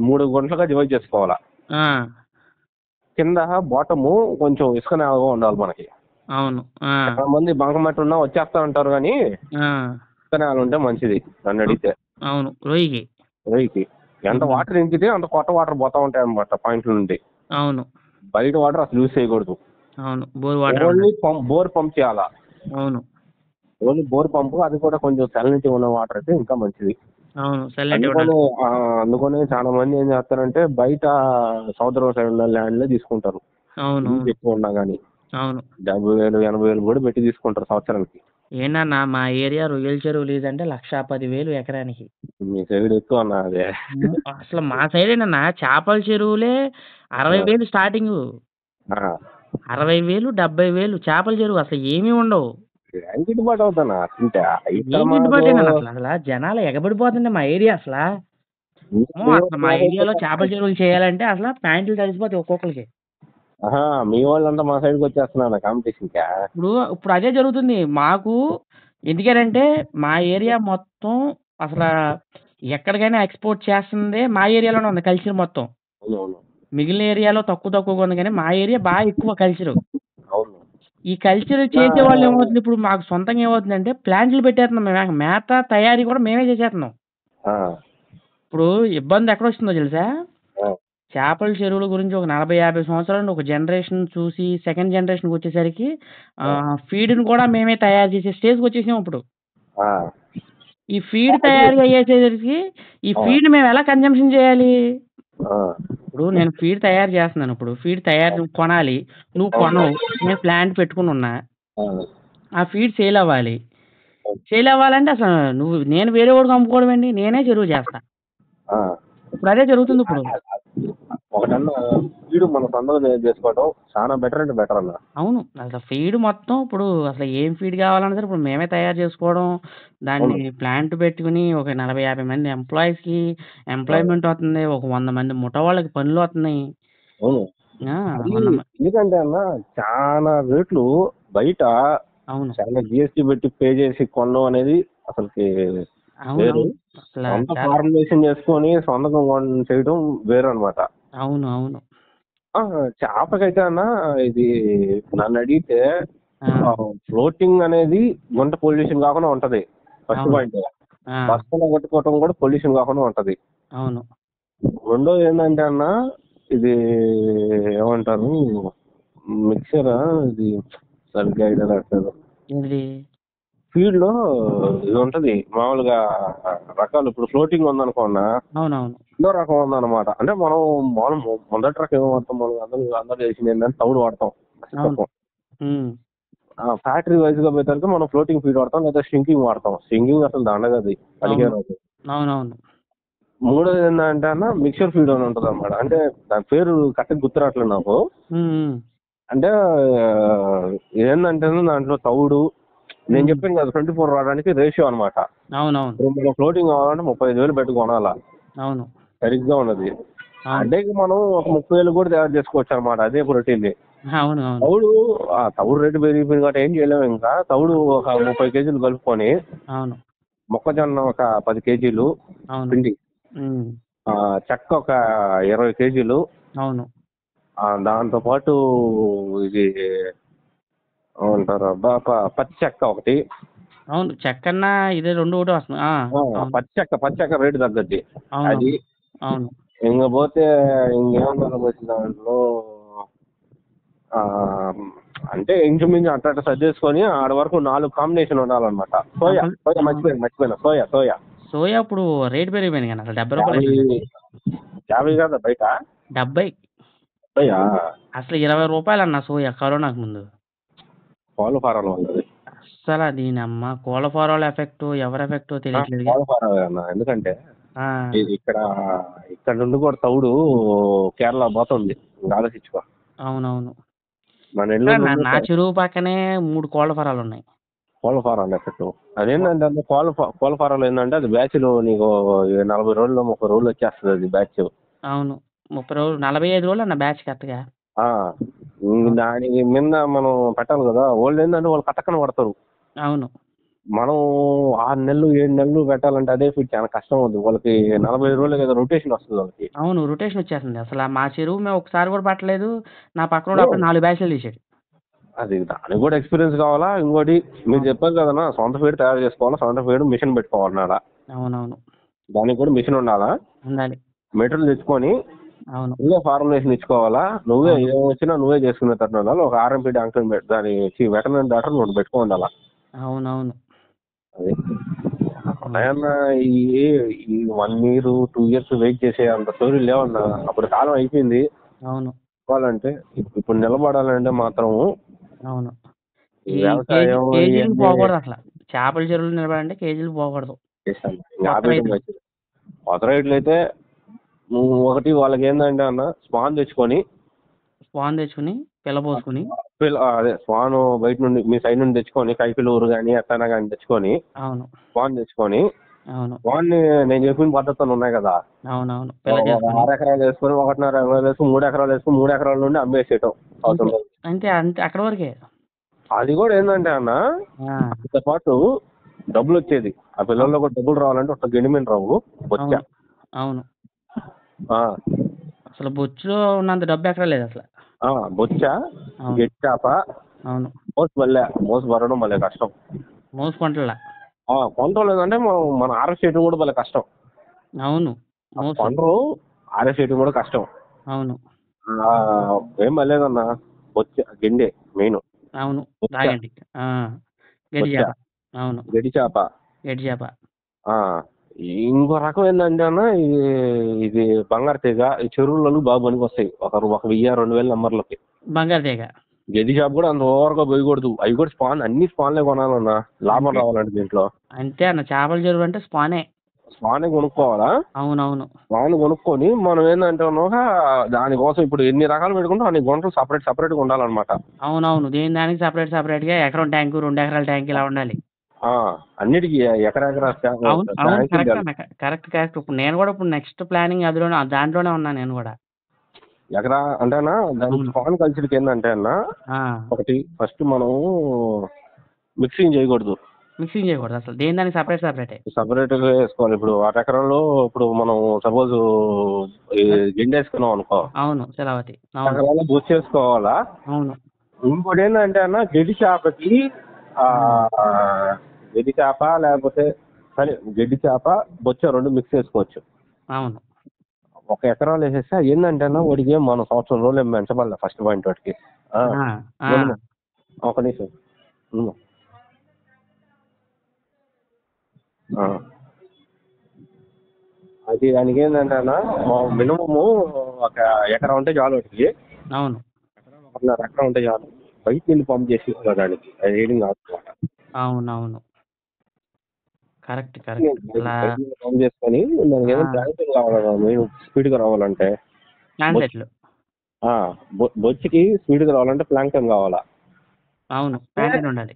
మూడు గుంటలుగా డివైడ్ చేసుకోవాలా. కింద బాటము కొంచెం ఇసుక నేలగా ఉండాలి మనకి.
అవును.
చాలా మంది బంకమట్టి ఉన్నా వచ్చేస్తా ఉంటారు కానీ ఇసుక నేల ఉంటే మంచిది నన్ను అడిగితే.
అవును. రొయ్యికి.
రొయ్యకి. ఎంత. వాటర్ ఇంకితే అంత కొత్త వాటర్ పోతా ఉంటాయి అన్నమాట పాయింట్ల నుండి.
అవును.
బయట వాటర్ అసలు యూజ్ చేయకూడదు.
అవును. Bore water
only bore pump చేయాలా?
అవును.
ఓన్లీ బోర్ పంపు అది కూడా కొంచెం సెలనిటీ ఉన్న వాటర్ అయితే ఇంకా మంచిది.
అవును ఉండాలి
అందుకని చాలా మంది ఏం చేస్తారంటే బయట సముద్రం సైడ్ ఉన్న ల్యాండ్లో తీసుకుంటారు.
అవును
ఎక్కువ ఉన్నా కానీ
అవును.
డెబ్బై వేలు ఎనభై వేలు కూడా పెట్టి తీసుకుంటారు సంవత్సరానికి.
ఏంటన్నా మా ఏరియా రొయ్యల చెరువు లీజ్ అంటే లక్ష పది వేలు ఎకరానికి.
మీ సైడ్ ఎక్కువ అదే.
అసలు మా సైడ్ ఏంటన్నా చేపల చెరువులే అరవై వేలు స్టార్టింగ్. అరవై వేలు డెబ్బై వేలు చేపల చెరువు అసలు ఏమీ ఉండవు.
ఏం గిట్టుబాటు అవుతానా? తింటే ఇక్కడ
ఏం గిట్టుబాటు ఏంటన్నా అసలు అసలు జనాలు ఎగబడిపోతుంది మా ఏరియా అసలు. మా ఏరియాలో [LAUGHS] చేపల చెరువులు చేయాలంటే అసలు ప్యాంట్లు తడిసిపోతాయి ఒక్కొక్కరికి.
మీ వాళ్ళంతా మా సైడ్కి వచ్చేస్తున్నారు కాంపిటీషన్
ఇప్పుడు ఇప్పుడు అదే జరుగుతుంది. మాకు ఎందుకంటే మా ఏరియా మొత్తం అసలు ఎక్కడికైనా ఎక్స్పోర్ట్ చేస్తుంది మా ఏరియాలోనే ఉంది కల్చర్ మొత్తం. మిగిలిన ఏరియాలో తక్కువ తక్కువగా ఉంది కానీ మా ఏరియా బాగా ఎక్కువ కల్చర్
అవును.
ఈ కల్చర్ చేసే వాళ్ళు ఏమవుతుంది? ఇప్పుడు మాకు సొంతంగా ఏమవుతుందంటే ప్లాంట్లు పెట్టేస్తున్నాం మేము. మేత తయారీ కూడా మేమే చేసేస్తున్నాం. ఇప్పుడు ఇబ్బంది ఎక్కడ వస్తుందో తెలుసా? చేపల చెరువుల గురించి ఒక నలభై యాభై సంవత్సరాల ఒక జనరేషన్ చూసి సెకండ్ జనరేషన్కి వచ్చేసరికి ఫీడ్ని కూడా మేమే తయారు చేసే స్టేజ్కి వచ్చేసాం ఇప్పుడు. ఈ ఫీడ్ తయారు అయ్యేసరికి ఈ ఫీడ్ మేము ఎలా కన్జంప్షన్ చేయాలి? ఇప్పుడు నేను ఫీడ్ తయారు చేస్తున్నాను. ఇప్పుడు ఫీడ్ తయారు నువ్వు కొనాలి. నువ్వు కొనవు. నేను ప్లాంట్ పెట్టుకుని ఉన్నా.
ఆ,
ఫీడ్ సేల్ అవ్వాలి. సేల్ అవ్వాలంటే అసలు నువ్వు నేను వేరే వాడికి అమ్ముకోవడం ఏంటి నేనే చెరువు చేస్తా. ఇప్పుడు అదే జరుగుతుంది ఇప్పుడు.
ఒకటన్నా వీడు మన సొంతంగా చేసుకోవడం చాలా బెటర్ అంటే బెటర్ అన్న.
అవును. అసలు ఫీడ్ మొత్తం ఇప్పుడు అసలు ఏం ఫీడ్ కావాలన్నా సరే ఇప్పుడు మేమే తయారు చేసుకోవడం దాన్ని ప్లాంట్ పెట్టుకుని ఒక నలభై యాభై మంది ఎంప్లాయీస్కి ఎంప్లాయ్మెంట్ అవుతుంది ఒక వంద మంది ముఠ వాళ్ళకి పనులు
అవును.
మ-
ఎందుకంటే అన్న చాలా రేట్లు బయట
అవును.
చాలా జిఎస్టీ పెట్టి పే చేసి కొనడం అనేది అసలుకి సొంత ఫార్ములేషన్ చేసుకొని సొంతంగా చేయడం వేరు అనమాట
అవును. అవును
చేపకైతే అన్న ఇది నన్ను అడిగితే ఫ్లోటింగ్ అనేది గుంట పొల్యూషన్ కాకుండా ఉంటది. ఫస్ట్. పాయింట్.
ఆ,
బస్తలో కొట్టుకోవటం కూడా పొల్యూషన్ కాకుండా ఉంటది.
అవును.
రెండోది ఏంటంటే అన్న ఇది ఏమంటారు? మిక్సర్ ఇది? సరిగ్గా ఐడియా రావట్లేదు.
ఏంటి
ఫీల్డ్లో ఇది ఉంటది. మామూలుగా రకాలు ఇప్పుడు ఫ్లోటింగ్ ఉందనుకోన్నా
అవునవును.
రెండో రకం ఉందన్నమాట. అంటే మనం మనం మొదటి రకం ఏం వాడతాం మనం అందరూ అందరూ చేసింది ఏంటంటే తౌడు వాడతాం. ఫ్యాక్టరీ వైజ్గా పోయేసరికి మనం ఫ్లోటింగ్ ఫీడ్ వాడతాం లేదా స్ట్రింకింగ్ వాడతాం. స్ట్రింకింగ్ అసలు దండగది.
అవునవును.
మూడోది ఏంటంటే అన్న మిక్సర్ ఫీడ్ అని ఉంటుంది అనమాట అంటే దాని పేరు కరెక్ట్ గుర్తురావట్లేదు నాకు. అంటే ఆ, ఏందంటే దాంట్లో తౌడు నేను చెప్పాను కదా ట్వంటీ ఫోర్ రావడానికి రేషియో అనమాట
అవునవును.
మనం ఫ్లోటింగ్ కావాలంటే ముప్పై ఐదు వేలు పెట్టి కొనాలా?
అవును.
సరిగ్గా ఉన్నది. అంటే మనం ఒక ముప్పై వేలు కూడా తయారు చేసుకోవచ్చు అనమాట అదే ప్రోటీన్
అవును
ఆ తౌడు రేటు పెరిగిపోయింది కాబట్టి ఏం చేయలేము ఇంకా. తౌడు ఒక ముప్పై కేజీలు కలుపుకొని
అవును.
మొక్కజొన్న ఒక పది కేజీలు పిండి చెక్క ఒక ఇరవై కేజీలు
అవును.
దాంతో పాటు ఇది ప- పచ్చి చెక్క ఒకటి.
అవును చెక్కన్న ఇదే రెండు ఒకటి వస్తుంది. ఆ,
ఆ,
అవును.
పచ్చి చెక్క పచ్చి చెక్క రేటు తగ్గద్ది.
అవును.
అది
అవును.
ఇంక పోతే ఇంకేమన్నా వచ్చిన దాంట్లో? అంటే ఇంచుమించు అట్ట అట్ట సర్దేసుకొని ఆడ వరకు నాలుగు కాంబినేషన్ ఉండాలన్నమాట. సోయా సోయా మర్చిపోయాను మర్చిపోయినా. Soya soya.
సోయా ఇప్పుడు రేట్ పెరిగిపోయింది అసలు డెబ్బై రూపాయలు
యాభై కదా బయట?
డెబ్బై. అసలు ఇరవై రూపాయలు అన్న సోయా కరోనాకు ముందు.
పాలు ఫారాలు ఉన్నది
అసలు దీని అమ్మ కోళ్ళ ఫారాల ఎఫెక్ట్ ఎవరి ఎఫెక్ట్ తెలియట్లేదు.
పాలు ఫారాలు అన్న. ఎందుకంటే ఇక్కడ ఇక్కడ నుండి కూడా తౌడు కేరళ పోతుంది. ఆలోచించుకో
అవునవును.
మన
నా- చెరువు పక్కనే మూడు కోళ్ళ ఫారాలు ఉన్నాయి.
కోళ్ళ ఫారాలు ఎఫెక్ట్ అదేంటంటే అంటే కోళ్ళ కోళ్ళ ఫారాలు ఏంటంటే అది బ్యాచ్ నీకు నలభై రోజుల్లో ముప్పై రోజులు వచ్చేస్తుంది అది బ్యాచ్.
అవును. ముప్పై రోజులు నలభై ఐదు రోజులు అన్న బ్యాచ్ కరెక్ట్గా?
దానికి మీద మనం పెట్టాలి కదా. వాళ్ళు ఏంటంటే వాళ్ళు కట్టకన పడతారు.
అవును.
మనం ఆరు నెలలు ఏడు నెలలు పెట్టాలంటే అదే ఫీడ్ చాలా కష్టం అవుతుంది వాళ్ళకి నలభై రోజులు కదా రొటేషన్ వస్తుంది వాళ్ళకి.
అవును రొటేషన్ వచ్చేస్తుంది. అసలు మా చెరువు మేము ఒకసారి కూడా పట్టలేదు. నా పక్కన అప్పుడు నాలుగు బ్యాచ్లు తీసాడు
అది దానికి కూడా ఎక్స్పీరియన్స్ కావాలా? ఇంకోటి మీరు చెప్పారు కదన్నా సొంత ఫీడ్ తయారు చేసుకోవాలా? సొంత ఫీడ్ మిషన్ పెట్టుకోవాలన్నాడా?
అవునవును.
దానికి కూడా మిషన్ ఉండాలా?
ఉండాలి.
మెటీరియల్ తెచ్చుకొని
అవును.
నువ్వే ఫార్ములేషన్ ఇచ్చుకోవాలా? నువ్వే ఏం వచ్చినా నువ్వే చేసుకునే ఉండాలి ఒక ఆర్ఎంపీ డాక్టర్ దాని వెటనరీ డాక్టర్ నువ్వు పెట్టుకో ఉండాలా?
అవునవును.
అది. ఈ one year two years wait చేసే అంత స్టోరీ లేవన్నా అప్పుడు కాలం అయిపోయింది.
అవును.
చెప్పాలంటే ఇప్పుడు నిలబడాలంటే మాత్రం
అవును. కేజీలు పోకూడదు అసలు. చేపల చెరువులు నిలబడంటే కేజీలు పోకూడదు. కొత్త రైతులు.
అయితే ఒకటి వాళ్ళకి ఏంటంటే అన్న స్పాన్ తెచ్చుకొని
స్పాన్ తెచ్చుకుని పిల్ల పోసుకుని.
పిల్ల- అదే స్పాన్ బయట నుండి మీ సైడ్ నుండి తెచ్చుకొని కైపిలూరు కానీ ఎట్టనా కానీ తెచ్చుకొని
అవును.
స్పాన్ తెచ్చుకొని
అవును.
వాడిని నేను చెప్పిన పద్ధతులు ఉన్నాయి కదా.
అవునవును.
ఆరు ఎకరాలు వేసుకొని ఒకటిన్నర ఎకరాలు వేసుకుని మూడు ఎకరాలు వేసుకుని మూడు ఎకరాల నుండి అమ్మేసేయటం.
అంతే అంతే అక్కడ వరకే.
అది కూడా ఏంటంటే అన్న దాంతో పాటు డబ్బులు వచ్చేది. ఆ పిల్లల్లో కూడా డబ్బులు రావాలంటే ఒక గెండిమైన రావు వచ్చా.
అవును. అసలు బొచ్చులో ఉన్నంత డబ్బు ఎక్కడ లేదు అసలు.
బొచ్చ
అవును.
చేప
అవును.
మోసు బల్లె మోసు బరడం భలే కష్టం.
మోసుకుంటలా.
ఆ, కొనటం లేదంటే మనం- మన ఆర్ఎస్ చేయటం కూడా భలే కష్టం.
అవును. మోసు.
కొనరు ఆర్ఎస్ చేయటం కూడా కష్టం.
అవును.
ఆ, ఏం పర్లేదన్న బొచ్చ గెండే మెయిన్.
అవును.
బొచ్చ.
చేప. అవును.
గడి చేప.
గడ్డి చేప.
ఆ, ఇంకో రకం ఏంటంటే అన్న ఇది ఇది బంగారు తీగ ఈ చెరువులలో బాగా పనికి వస్తాయి ఒక ఒక వెయ్యి రెండు వేల నంబర్లకి.
బంగారు తీగ.
గది షాప్ కూడా అంత ఓవర్గా పోయకూడదు. అవి కూడా స్పాన్ అన్ని స్పాన్లే కొనాలన్న. లాభం. రావాలంటే దీంట్లో.
అంతే అన్న చేపల చెరువు అంటే స్పానే.
స్పానే కొనుక్కోవాలా?
అవునవును.
స్పాన్ కొనుక్కొని మనం ఏంటంటే దానికోసం ఇప్పుడు ఎన్ని రకాలు పెట్టుకుంటే అన్ని గుంటలు సపరేట్ సపరేట్గా ఉండాలన్నమాట.
అవునవును. దేని దానికి సపరేట్ సపరేట్గా? ఎకరం ట్యాంకు రెండు ఎకరాల ట్యాంక్ ఇలా ఉండాలి.
అన్నిటికీ ఎకరెకరా
కరెక్ట్ అన్న కరెక్ట్ ఇప్పుడు నేను కూడా ఇప్పుడు నెక్స్ట్ ప్లానింగ్ అందులోనే దాంట్లోనే ఉన్నా నేను కూడా.
ఎకరా అంటేనా దాని
అవును.
స్పాన్ కల్చర్కి ఏంటంటే అన్న ఒకటి ఫస్ట్ మనం మిక్సింగ్ చేయకూడదు.
మిక్సింగ్ చేయకూడదు అసలు. దేని దానికి సపరేట్ సపరేటే?
సపరేట్ వేసుకోవాలి. ఇప్పుడు అర ఎకరంలో ఇప్పుడు మనం సపోజ్ గిండి వేసుకున్నాం అనుకో.
అవును శిలావతి అవును.
ఎకరాల్లో బూస్ చేసుకోవాలా?
అవును.
ఇంకోటి ఏంటంటే అన్న గడ్డి చేపకి గడ్డి చేప లేకపోతే సరే గడ్డి చేప బొచ్చ రెండు మిక్స్ చేసుకోవచ్చు.
అవును.
ఒక ఎకరాలు వేసేస్తే ఏంటంటే వాడికి ఏం మనం సంవత్సరం రోజులు ఏం పెంచబడలే ఫస్ట్ పాయింట్ వాటికి? ఒక నిమిషం. అది దానికి ఏంటంటే అన్న మినిమము ఒక ఎకరా ఉంటే చాలు వాటికి
అవును.
ఎకరా ఉంటే చాలు. బయట నీళ్ళు పంప్ చేసి దానికి. అది రీడింగ్ కాదు.
అవును అవును కరెక్ట్ కరెక్ట్. అలా
చేసుకొని దానికి ఏదైనా మెయిన్ స్పీడ్గా రావాలంటే?
ట్రాన్సెట్లు
ఆ, బొ- బొచ్చికి స్పీడ్గా రావాలంటే ప్లాంక్టన్ కావాలా?
అవును ప్యాటర్న్ ఉండాలి.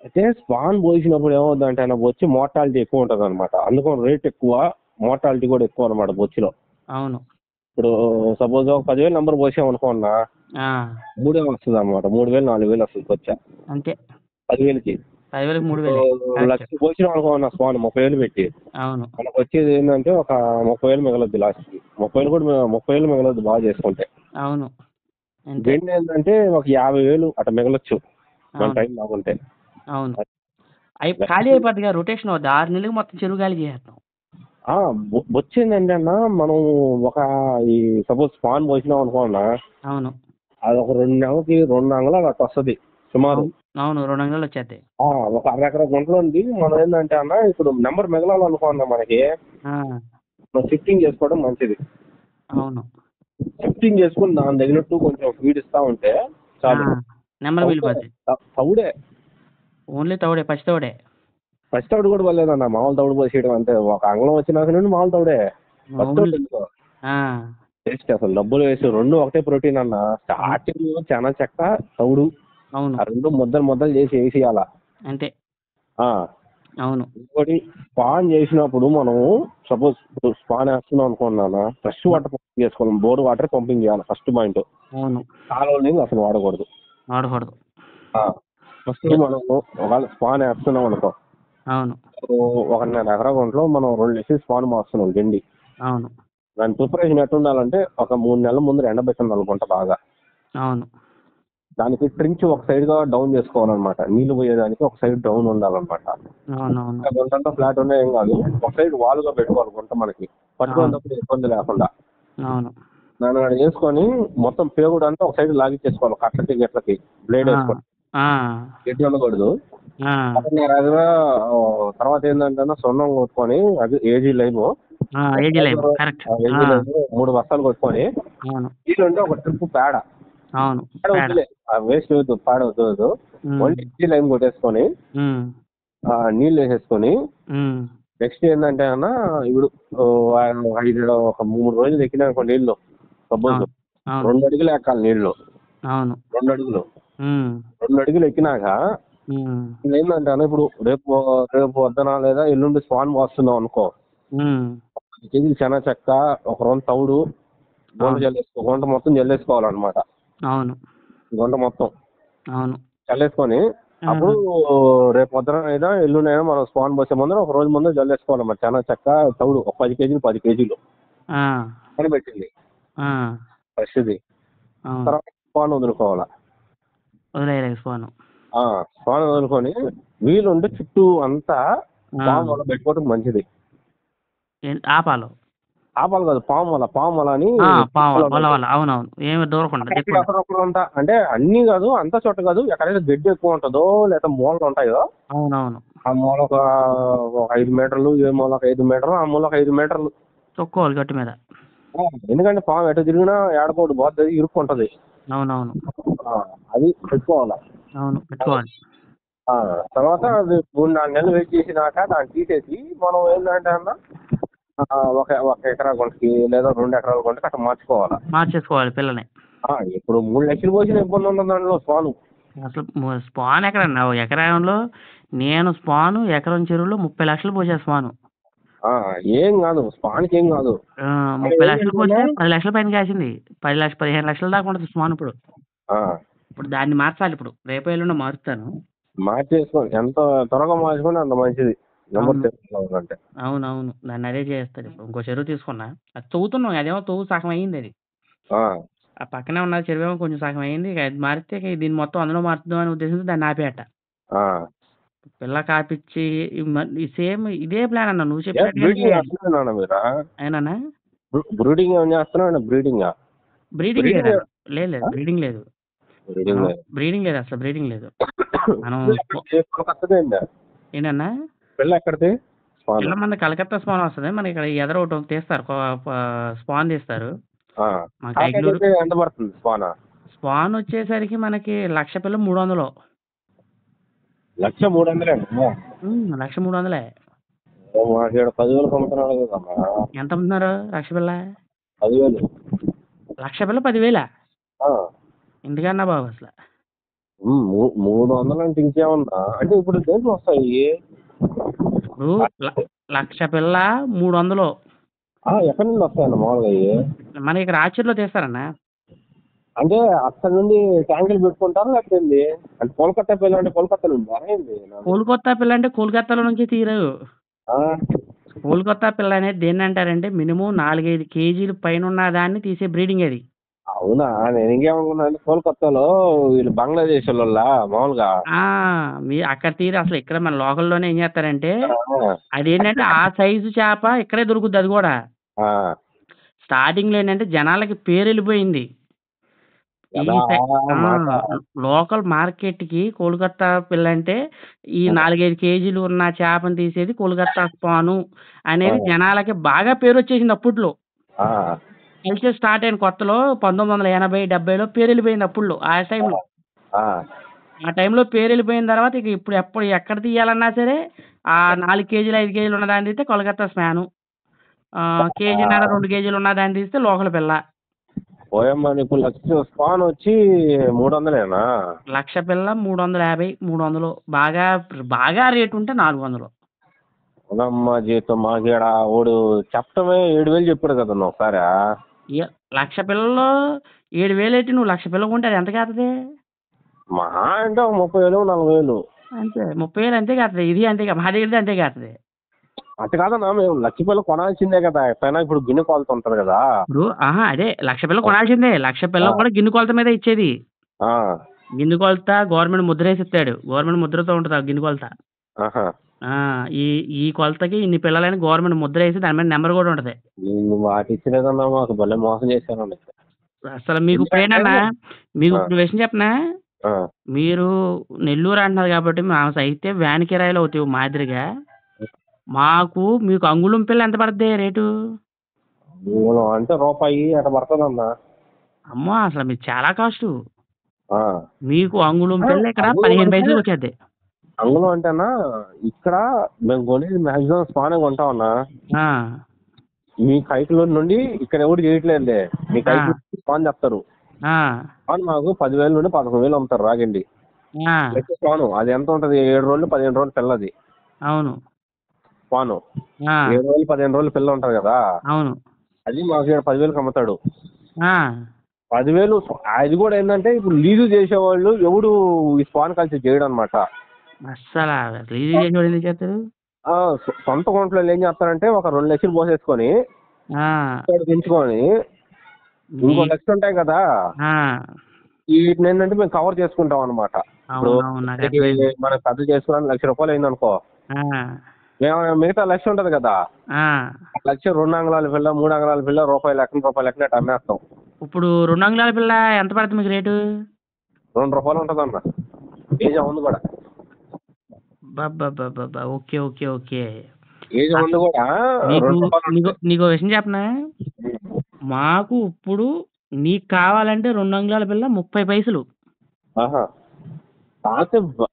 అయితే స్పాన్ పోసినప్పుడు ఏమవుతుందంటే ఆయన బొచ్చి మోర్టాలిటీ ఎక్కువ ఉంటుంది అనమాట అందుకని రేట్ ఎక్కువ మోర్టాలిటీ కూడా ఎక్కువ అనమాట బొచ్చిలో.
అవును.
ఇప్పుడు సపోజ్ ఒక పదివేలు నంబర్ పోసామనుకోన్నా
ఆ,
మూడే వస్తుంది అనమాట మూడు వేలు నాలుగు వేలు వస్తుంది బొచ్చ.
అంతే.
పదివేలకి.
పదివేలకు మూడు వేలే.
ఓ లక్ష పోసినాం అనుకోన్నా స్పాన్ ముప్పై వేలు పెట్టి.
అవును.
మనకు వచ్చేది ఏంటంటే ఒక ముప్పై వేలు మిగలొద్దు లాస్ట్కి ముప్పై వేలు కూడా ముప్పై వేలు మిగలొద్దు బాగా చేసుకుంటే.
అవును.
గెండి ఏంటంటే ఒక యాభై వేలు అట్లా మిగలొచ్చు. మన టైం బాగుంటే.
అవును. ఖాళీ అయిపోద్దిగా రొటేషన్ అవుద్ది. ఆరు నెలలకు మొత్తం చెరువు ఖాళీ
బొచ్చు ఏంటంటే అన్న మనం ఒక ఈ సపోజ్ స్పాన్ పోసినాం అనుకోన్నా
అవును.
అది ఒక రెండు నెలలకి రెండు అంగళాలు అట్లా వస్తుంది. సుమారు.
అవును రెండు వచ్చేస్తాయి
ఆ, ఒక అర ఎకరా గుంటలో ఉంది. మనం ఏంటంటే అన్న ఇప్పుడు నెంబర్ మిగలాలనుకున్నా మనకి
ఆ,
మనం షిఫ్టింగ్ చేసుకోవడం మంచిది.
అవును.
షిఫ్టింగ్ చేసుకుని దాని తగినట్టు కొంచెం ఫీడ్ ఇస్తా ఉంటే చాలు.
నెంబర్ వెళ్ళిపోద్ది
త- తవుడే
ఓన్లీ తవుడే పచ్చి తవుడే
ఫస్ట్ తవుడు కూడా పర్లేదన్న మామూలు తవుడు పోసేయడం అంటే ఒక అంగళం వచ్చినాక నుండి మామూలు తవుడే టేస్ట్ అసలు డబ్బులు వేసి రెండు ఒకటే ప్రోటీన్ అన్న. స్టార్టింగ్ చాలా చెక్క తవుడు
అవును.
ఆ రెండు ముద్దలు ముద్దలు చేసి వేసేయాల?
అంతే.
ఆ,
అవును.
ఇంకోటి స్పాన్ చేసినప్పుడు మనం సపోజ్ ఇప్పుడు స్పాన్ వేస్తున్నాం అనుకున్నానా ఫ్రెష్ వాటర్ పంపింగ్ చేసుకోవాలి. బోర్ వాటర్ పంపింగ్ చేయాలి ఫస్ట్ పాయింట్.
అవును.
కాలువల నీళ్ళు అసలు వాడకూడదు.
వాడకూడదు.
ఫస్ట్ మనం ఒకవేళ స్పాన్ వేస్తున్నాం అనుకో.
అవును.
ఒకటిన్నర ఎకరా గుంటలో మనం రెండు లిసి స్పాన్ మాస్తున్నాం గండి
అవును.
దాని ప్రిపరేషన్ ఎట్టు ఉండాలంటే ఒక మూడు నెలల ముందు ఎండబెట్టాలి అనుకుంటా బాగా.
అవును.
దానికి ట్రించ్ ఒక సైడ్గా డౌన్ చేసుకోవాలన్నమాట. నీళ్ళు పోయేదానికి ఒక సైడ్ డౌన్ ఉండాలన్నమాట. గుంటంతా ఫ్లాట్ ఉన్నా ఏం కాదు ఒక సైడ్ వాలుగా పెట్టుకోవాలి గుంట మనకి. పట్టుకునేటప్పుడు ఇబ్బంది లేకుండా. దాన్ని అక్కడ చేసుకొని మొత్తం పేగుడు అంతా ఒక సైడ్ లాగిచ్చేసుకోవాలి కట్లకి గట్లకి బ్లేడ్ వేసుకోవాలి గట్టి ఉండకూడదు. తర్వాత ఏంటంటే సున్నం కొట్టుకొని అది ఏజీ లైన్
ఏజీ
మూడు బస్తాలు కొట్టుకొని. వీలుంటే ఒక ట్రిప్ పేడ.
అవును.
వేస్ట్ అవుతుంది పేడ వద్దు.
ఉమ్,
ఓన్లీ ఏజీ లైన్ కొట్టేసుకొని నీళ్ళు వేసేసుకొని నెక్స్ట్ ఏంటంటే అన్న ఇప్పుడు ఐదు ఒక మూడు రోజులు ఎక్కినాక నీళ్ళు. సపోజ్ రెండు అడుగులు ఎక్కాలి నీళ్ళు.
అవును.
రెండు అడుగులు. రెండు అడుగులు ఎక్కినాక ఏంటంటే అన్న ఇప్పుడు రేపు రేపు వద్దన లేదా ఎల్లుండి స్పాన్ వస్తున్నాం అనుకో. కేజీలు శనగ చెక్క ఒక రెండు తౌడు గుంట. జల్లేసుకో గుంట మొత్తం జల్లేసుకోవాలన్నమాట.
అవును.
గుంట మొత్తం.
అవును.
చల్లేసుకొని అప్పుడు రేపు పొద్దున అయినా మనం స్పాన్ పోసే ముందర ఒక రోజు ముందు జల్లేసుకోవాలన్నమాట శనగ చెక్క తౌడు ఒక పది కేజీలు పది కేజీలు. అని పెట్టింది
అవును.
తర్వాత స్పాన్ వదులుకోవాలా. స్పాన్. వదులుకొని వీలుంటే చుట్టూ అంతా పెట్టుకోవడం మంచిది.
ఆపాలు
ఆపాలి కాదు పాము వల పాము అని
వల్ల వల్ల అవునవును. ఏమి దూరకుండా
అంటే అన్ని కాదు అంత చోట కాదు ఎక్కడైతే గడ్డి ఎక్కువ ఉంటుందో లేదా మూలలు ఉంటాయో
అవునవును.
ఆ మూల ఒక ఐదు మీటర్లు ఏ మూల ఒక ఐదు మీటర్లు ఆ మూల ఒక ఐదు మీటర్లు.
తొక్కోవాలి గట్టి మీద.
ఎందుకంటే పాము ఎటు తిరిగినా ఏడకోడు పోతుంది ఇరుక్కుంటది
అవునవును.
అది పెట్టుకోవాలి.
అవును పెట్టుకోవాలి.
తర్వాత అది మూడు నాలుగు నెలలు వెయిట్ చేసినాక దాన్ని తీసేసి మనం ఏంటంటే అన్న ఒక ఒక ఎకరా గుంటకి లేదా రెండు ఎకరాల గుంటకి అట్లా మార్చుకోవాలి?
మార్చేసుకోవాలి పిల్లని.
ఆ, ఇప్పుడు మూడు లక్షలు పోసిన ఇబ్బంది ఉండదు దాంట్లో స్వాను
అసలు స్పాన్ ఎకరన్నా ఓ ఎకరంలో నేను స్పాను ఎకరం చెరువులో ముప్పై లక్షలు పోసా స్పాను.
ఏం కాదు స్పాన్కి ఏం కాదు.
ముప్పై లక్షలు పోతే పది లక్షల పైన కాసింది. పది లక్ష పదిహేను లక్షల దాకా ఉంటుంది స్పాన్ ఇప్పుడు.
ఆ,
ఇప్పుడు దాన్ని మార్చాలి ఇప్పుడు. రేపు ఎల్లుండి మారుస్తాను.
మార్చేసుకోండి ఎంత త్వరగా మార్చుకోండి అంత మంచిది.
అవునవును దాన్ని అదే చేస్తాడు ఇప్పుడు ఇంకో చెరువు తీసుకున్నా అది తవ్వుతున్నాం అదేమో తవ్వు సగం అయ్యింది అది
ఆ,
ఆ పక్కనే ఉన్న చెరువు ఏమో కొంచెం సగం అయ్యింది ఇక అది మారితే ఇక దీన్ని మొత్తం అందులో మారుద్దాం అనే ఉద్దేశంతో దాన్ని ఆపేట
ఆ.
పిల్ల కాపిచ్చి సేమ్ ఇదే ప్లాన్ అన్న నువ్వు
ఏ, బ్రీడింగ్
చెప్పినట్టు
చేస్తున్నానా మీరా
అయినా
బ్రీడింగ్ బ్రీడింగ్
బ్రీడింగ్
Breeding
లేదు లేదు లేదు బ్రీడింగ్ లేదు
బ్రీడింగ్
బ్రీడింగ్ లేదు అసలు బ్రీడింగ్ లేదు మనం
కొత్తదేందా
ఏంటన్నా
పిల్ల ఎక్కడిది?
పిల్ల మన కలకత్తా స్పాన్ వస్తుంది. మనకి ఇక్కడ ఎదర ఒకటి తీస్తారు. స్పాన్ తీస్తారు.
ఎంత పడుతుంది స్పాన్?
స్పాన్ వచ్చేసరికి మనకి లక్ష పిల్ల మూడు వందలు
లక్ష మూడు వందలే
లక్ష మూడు వందలే
పదివేలు
ఎంత అమ్ముతున్నారు లక్ష పిల్ల?
పదివేలు.
లక్ష పిల్ల పదివేల. ఎందుకన్నా బాబు అసలు?
మూడు వందలు అంటే ఇంకేమన్నా అంటే ఇప్పుడు దేంట్లో వస్తాయి?
ఇప్పుడు లక్ష పిల్ల మూడు వందలు
ఎక్కడి నుండి వస్తాయన్న మామూలుగా?
మనకి ఇక్కడ ఆచూర్లో తీస్తారన్నా.
అంటే అక్కడ నుండి ట్యాంకులు పెట్టుకుంటారు లేకపోతే? అంటే కోల్కతా పిల్ల అంటే కోల్కతా నుండి
కోల్కత్తా పిల్ల అంటే కోల్కత్తాలో నుంచి తీరు
ఆ,
కోల్కత్తా పిల్ల అనేది దేన్ని అంటారంటే మినిమం నాలుగైదు కేజీలు పైన ఉన్న దాన్ని తీసే బ్రీడింగ్ అది.
అవునా? నేను ఇంకేమనుకున్నా అంటే కోల్కతాలో వీళ్ళు బంగ్లాదేశ్ వాళ్ళ మామూలుగా?
ఆ మీ అక్కడ తీరు అసలు ఇక్కడ మన లోకల్లోనే ఏం చేస్తారంటే
ఆ,
అది ఏంటంటే ఆ సైజు చేప ఇక్కడే దొరుకుద్ది అది కూడా. స్టార్టింగ్లో ఏంటంటే జనాలకి పేరు వెళ్ళిపోయింది. లోకల్ మార్కెట్కి కోల్కత్తా పిల్ల అంటే ఈ నాలుగైదు కేజీలు ఉన్న చేపను తీసేది కోల్కత్తా స్పాను అనేది. జనాలకి బాగా పేరు వచ్చేసింది అప్పట్లో కల్చర్ స్టార్ట్ అయిన కొత్తలో పంతొమ్మిది వందల ఎనభై డెబ్బైలో పేరు వెళ్ళిపోయింది అప్పుల్లో ఆ టైంలో.
ఆ,
ఆ టైంలో పేరు వెళ్ళిపోయిన తర్వాత ఇక ఇప్పుడు ఎప్పుడు ఎక్కడ తీయాలన్నా సరే ఆ నాలుగు కేజీలు ఐదు కేజీలు ఉన్న దాన్ని తీస్తే కోల్కత్తా స్పాను ఆ, కేజీన్నర రెండు కేజీలు ఉన్న దాన్ని తీస్తే లోకల్ పిల్ల.
పోయమ్మా లక్ష స్పాన్ వచ్చి మూడు వందలేనా
లక్ష పిల్ల మూడు వందల యాభై మూడు వందలు బాగా బాగా రేటు ఉంటే నాలుగు వందలు
అవునమ్మా జీతం మాకేడ ఓడు చెప్పటమే ఏడు వేలు చెప్పాడు కదా నువ్వు ఒకసారి?
లక్ష పిల్లలు ఏడు వేలు ఎట్టి నువ్వు లక్ష పిల్ల కొంటే అది ఎంత కాస్తుంది
మహా అంటే ఒక ముప్పై వేలు నలభై వేలు.
అంతే ముప్పై వేలు అంతే కాస్తుంది ఇది అంతే మా దగ్గర అంతే కాస్తుంది
అట్ట కాదన్నా మేము లక్ష పిల్ల కొనాల్సిందే కదా. ఎట్లయినా ఇప్పుడు గిన్నె కొలత ఉంటుంది కదా.
ఇప్పుడు ఆహా అదే లక్ష పిల్ల కొనాల్సిందే. లక్ష పిల్ల కూడా గిన్నె కొలత మీద ఇచ్చేది.
ఆ,
గిన్నె కొలత గవర్నమెంట్ ముద్ర వేసి ఇస్తాడు. గవర్నమెంట్ ముద్రతో ఉంటుంది ఆ గిన్నె కొలత. ఈ ఈ కొలతకి ఇన్ని పిల్లలని గవర్నమెంట్ ముద్ర వేసి దాని మీద నెంబర్ కూడా ఉంటుంది.
నువ్వు వాటి ఇచ్చినదన్నా మాకు భలే మోసం చేశారండి.
అసలు మీకు ఏంటన్నా మీకు ఇప్పుడు విషయం చెప్పనా? మీరు నెల్లూరు అంటున్నారు కాబట్టి మా అయితే వ్యాన్ కిరాయిలు అవుతాయి మాదిరిగా. మాకు మీకు అంగుళం పిల్ల ఎంత పడుతుంది రేటు?
అంటే రూపాయి అట్లా పడుతుందన్నా?
అమ్మో అసలు మీరు చాలా కాస్ట్. మీకు అంగుళం పిల్ల ఇక్కడ పదిహేను పైసలు వచ్చేది
అంగుళం అంటేనా ఇక్కడ మేము కొనేది మాక్సిమం స్పానే కొంటామన్నా
ఆ,
మీ కైకులో నుండి ఇక్కడ ఎవరు చేయట్లేదులే. మీ కైకు
ఆ.
స్పాన్ చెప్తారు. స్పాన్ మాకు పదివేల నుండి పదకొండు వేలు అమ్ముతారు రాగండి.
ఆ,
లక్ష పాను అది ఎంత ఉంటది? ఏడు రోజులు పదిహేను రోజులు పిల్లది.
అవును.
పాను
ఆ,
ఏడు రోజులు పదిహేను రోజులు పిల్ల ఉంటది కదా.
అవును.
అది మాకు పదివేలకు అమ్ముతాడు పదివేలు అది కూడా ఏంటంటే ఇప్పుడు లీజు చేసేవాళ్ళు ఎవడు ఈ స్పాన్ కలిసి చేయడం అనమాట
అస్సలు రిలీజ్ చేసేవాడు ఎందుకు
సొంత కొంట్లో ఏం చేస్తారంటే ఒక రెండు లక్షలు పోసేసుకొని పెంచుకొని ఇంకో లక్షలు ఉంటాయి కదా. వీటిని ఏంటంటే మేము కవర్ చేసుకుంటాం అనమాట మనకు పెద్ద చేసుకోవడానికి లక్ష రూపాయలు అయింది అనుకో
ఆ,
మేము మిగతా లక్ష ఉంటది కదా. లక్ష రెండు అంగళాల పిల్ల మూడు అంగళాల పిల్ల రూపాయలు లెక్కన రూపాయలు లెక్కన ఇట్లా అమ్మేస్తాం.
ఇప్పుడు రెండు అంగుళాల పిల్ల ఎంత పడుతుంది మీకు రేటు?
రెండు రూపాయలు ఉంటుంది అన్న ఉంది కూడా.
బాబా ఓకే ఓకే ఓకే.
ఏజ్ ఉంది కూడా?
నీకు విషయం చెప్పనా? మాకు ఇప్పుడు నీకు కావాలంటే రెండు అంగుళాల పిల్ల ముప్పై పైసలు.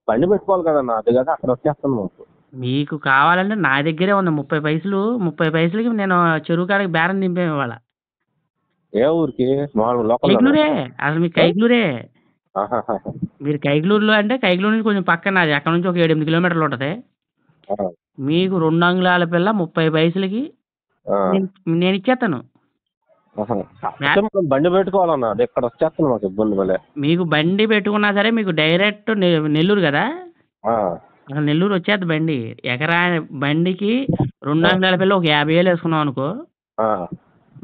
బండి పెట్టుకోవాలి కదన్న. అది కదా అక్కడ వచ్చేస్తాను మాకు
మీకు కావాలంటే నా దగ్గరే ఉంది ముప్పై పైసలు. ముప్పై పైసలకి నేను చెరువు కాడికి బేరం దింపాము ఇవాళ
ఏ ఊరికి?
అసలు మీకు కైగ్లూరే. మీరు కైగ్లూరులో అంటే కైగ్లూరు నుంచి కొంచెం పక్కన అది. అక్కడ నుంచి ఒక ఏడు ఎనిమిది కిలోమీటర్లు ఉంటుంది. మీకు రెండు అంగుళాల పిల్ల ముప్పై పైసలకి నేను ఇచ్చేస్తాను
బండి పెట్టుకోవాలన్న. అది ఇక్కడ వచ్చేస్తాను మాకు ఇబ్బంది మళ్ళీ.
మీకు బండి పెట్టుకున్నా సరే మీకు డైరెక్ట్ నెల్లూరు కదా? అసలు నెల్లూరు వచ్చేది బండి. ఎకరా బండికి రెండు అంగుళాల పిల్ల ఒక యాభై వేలు వేసుకున్నాం అనుకో.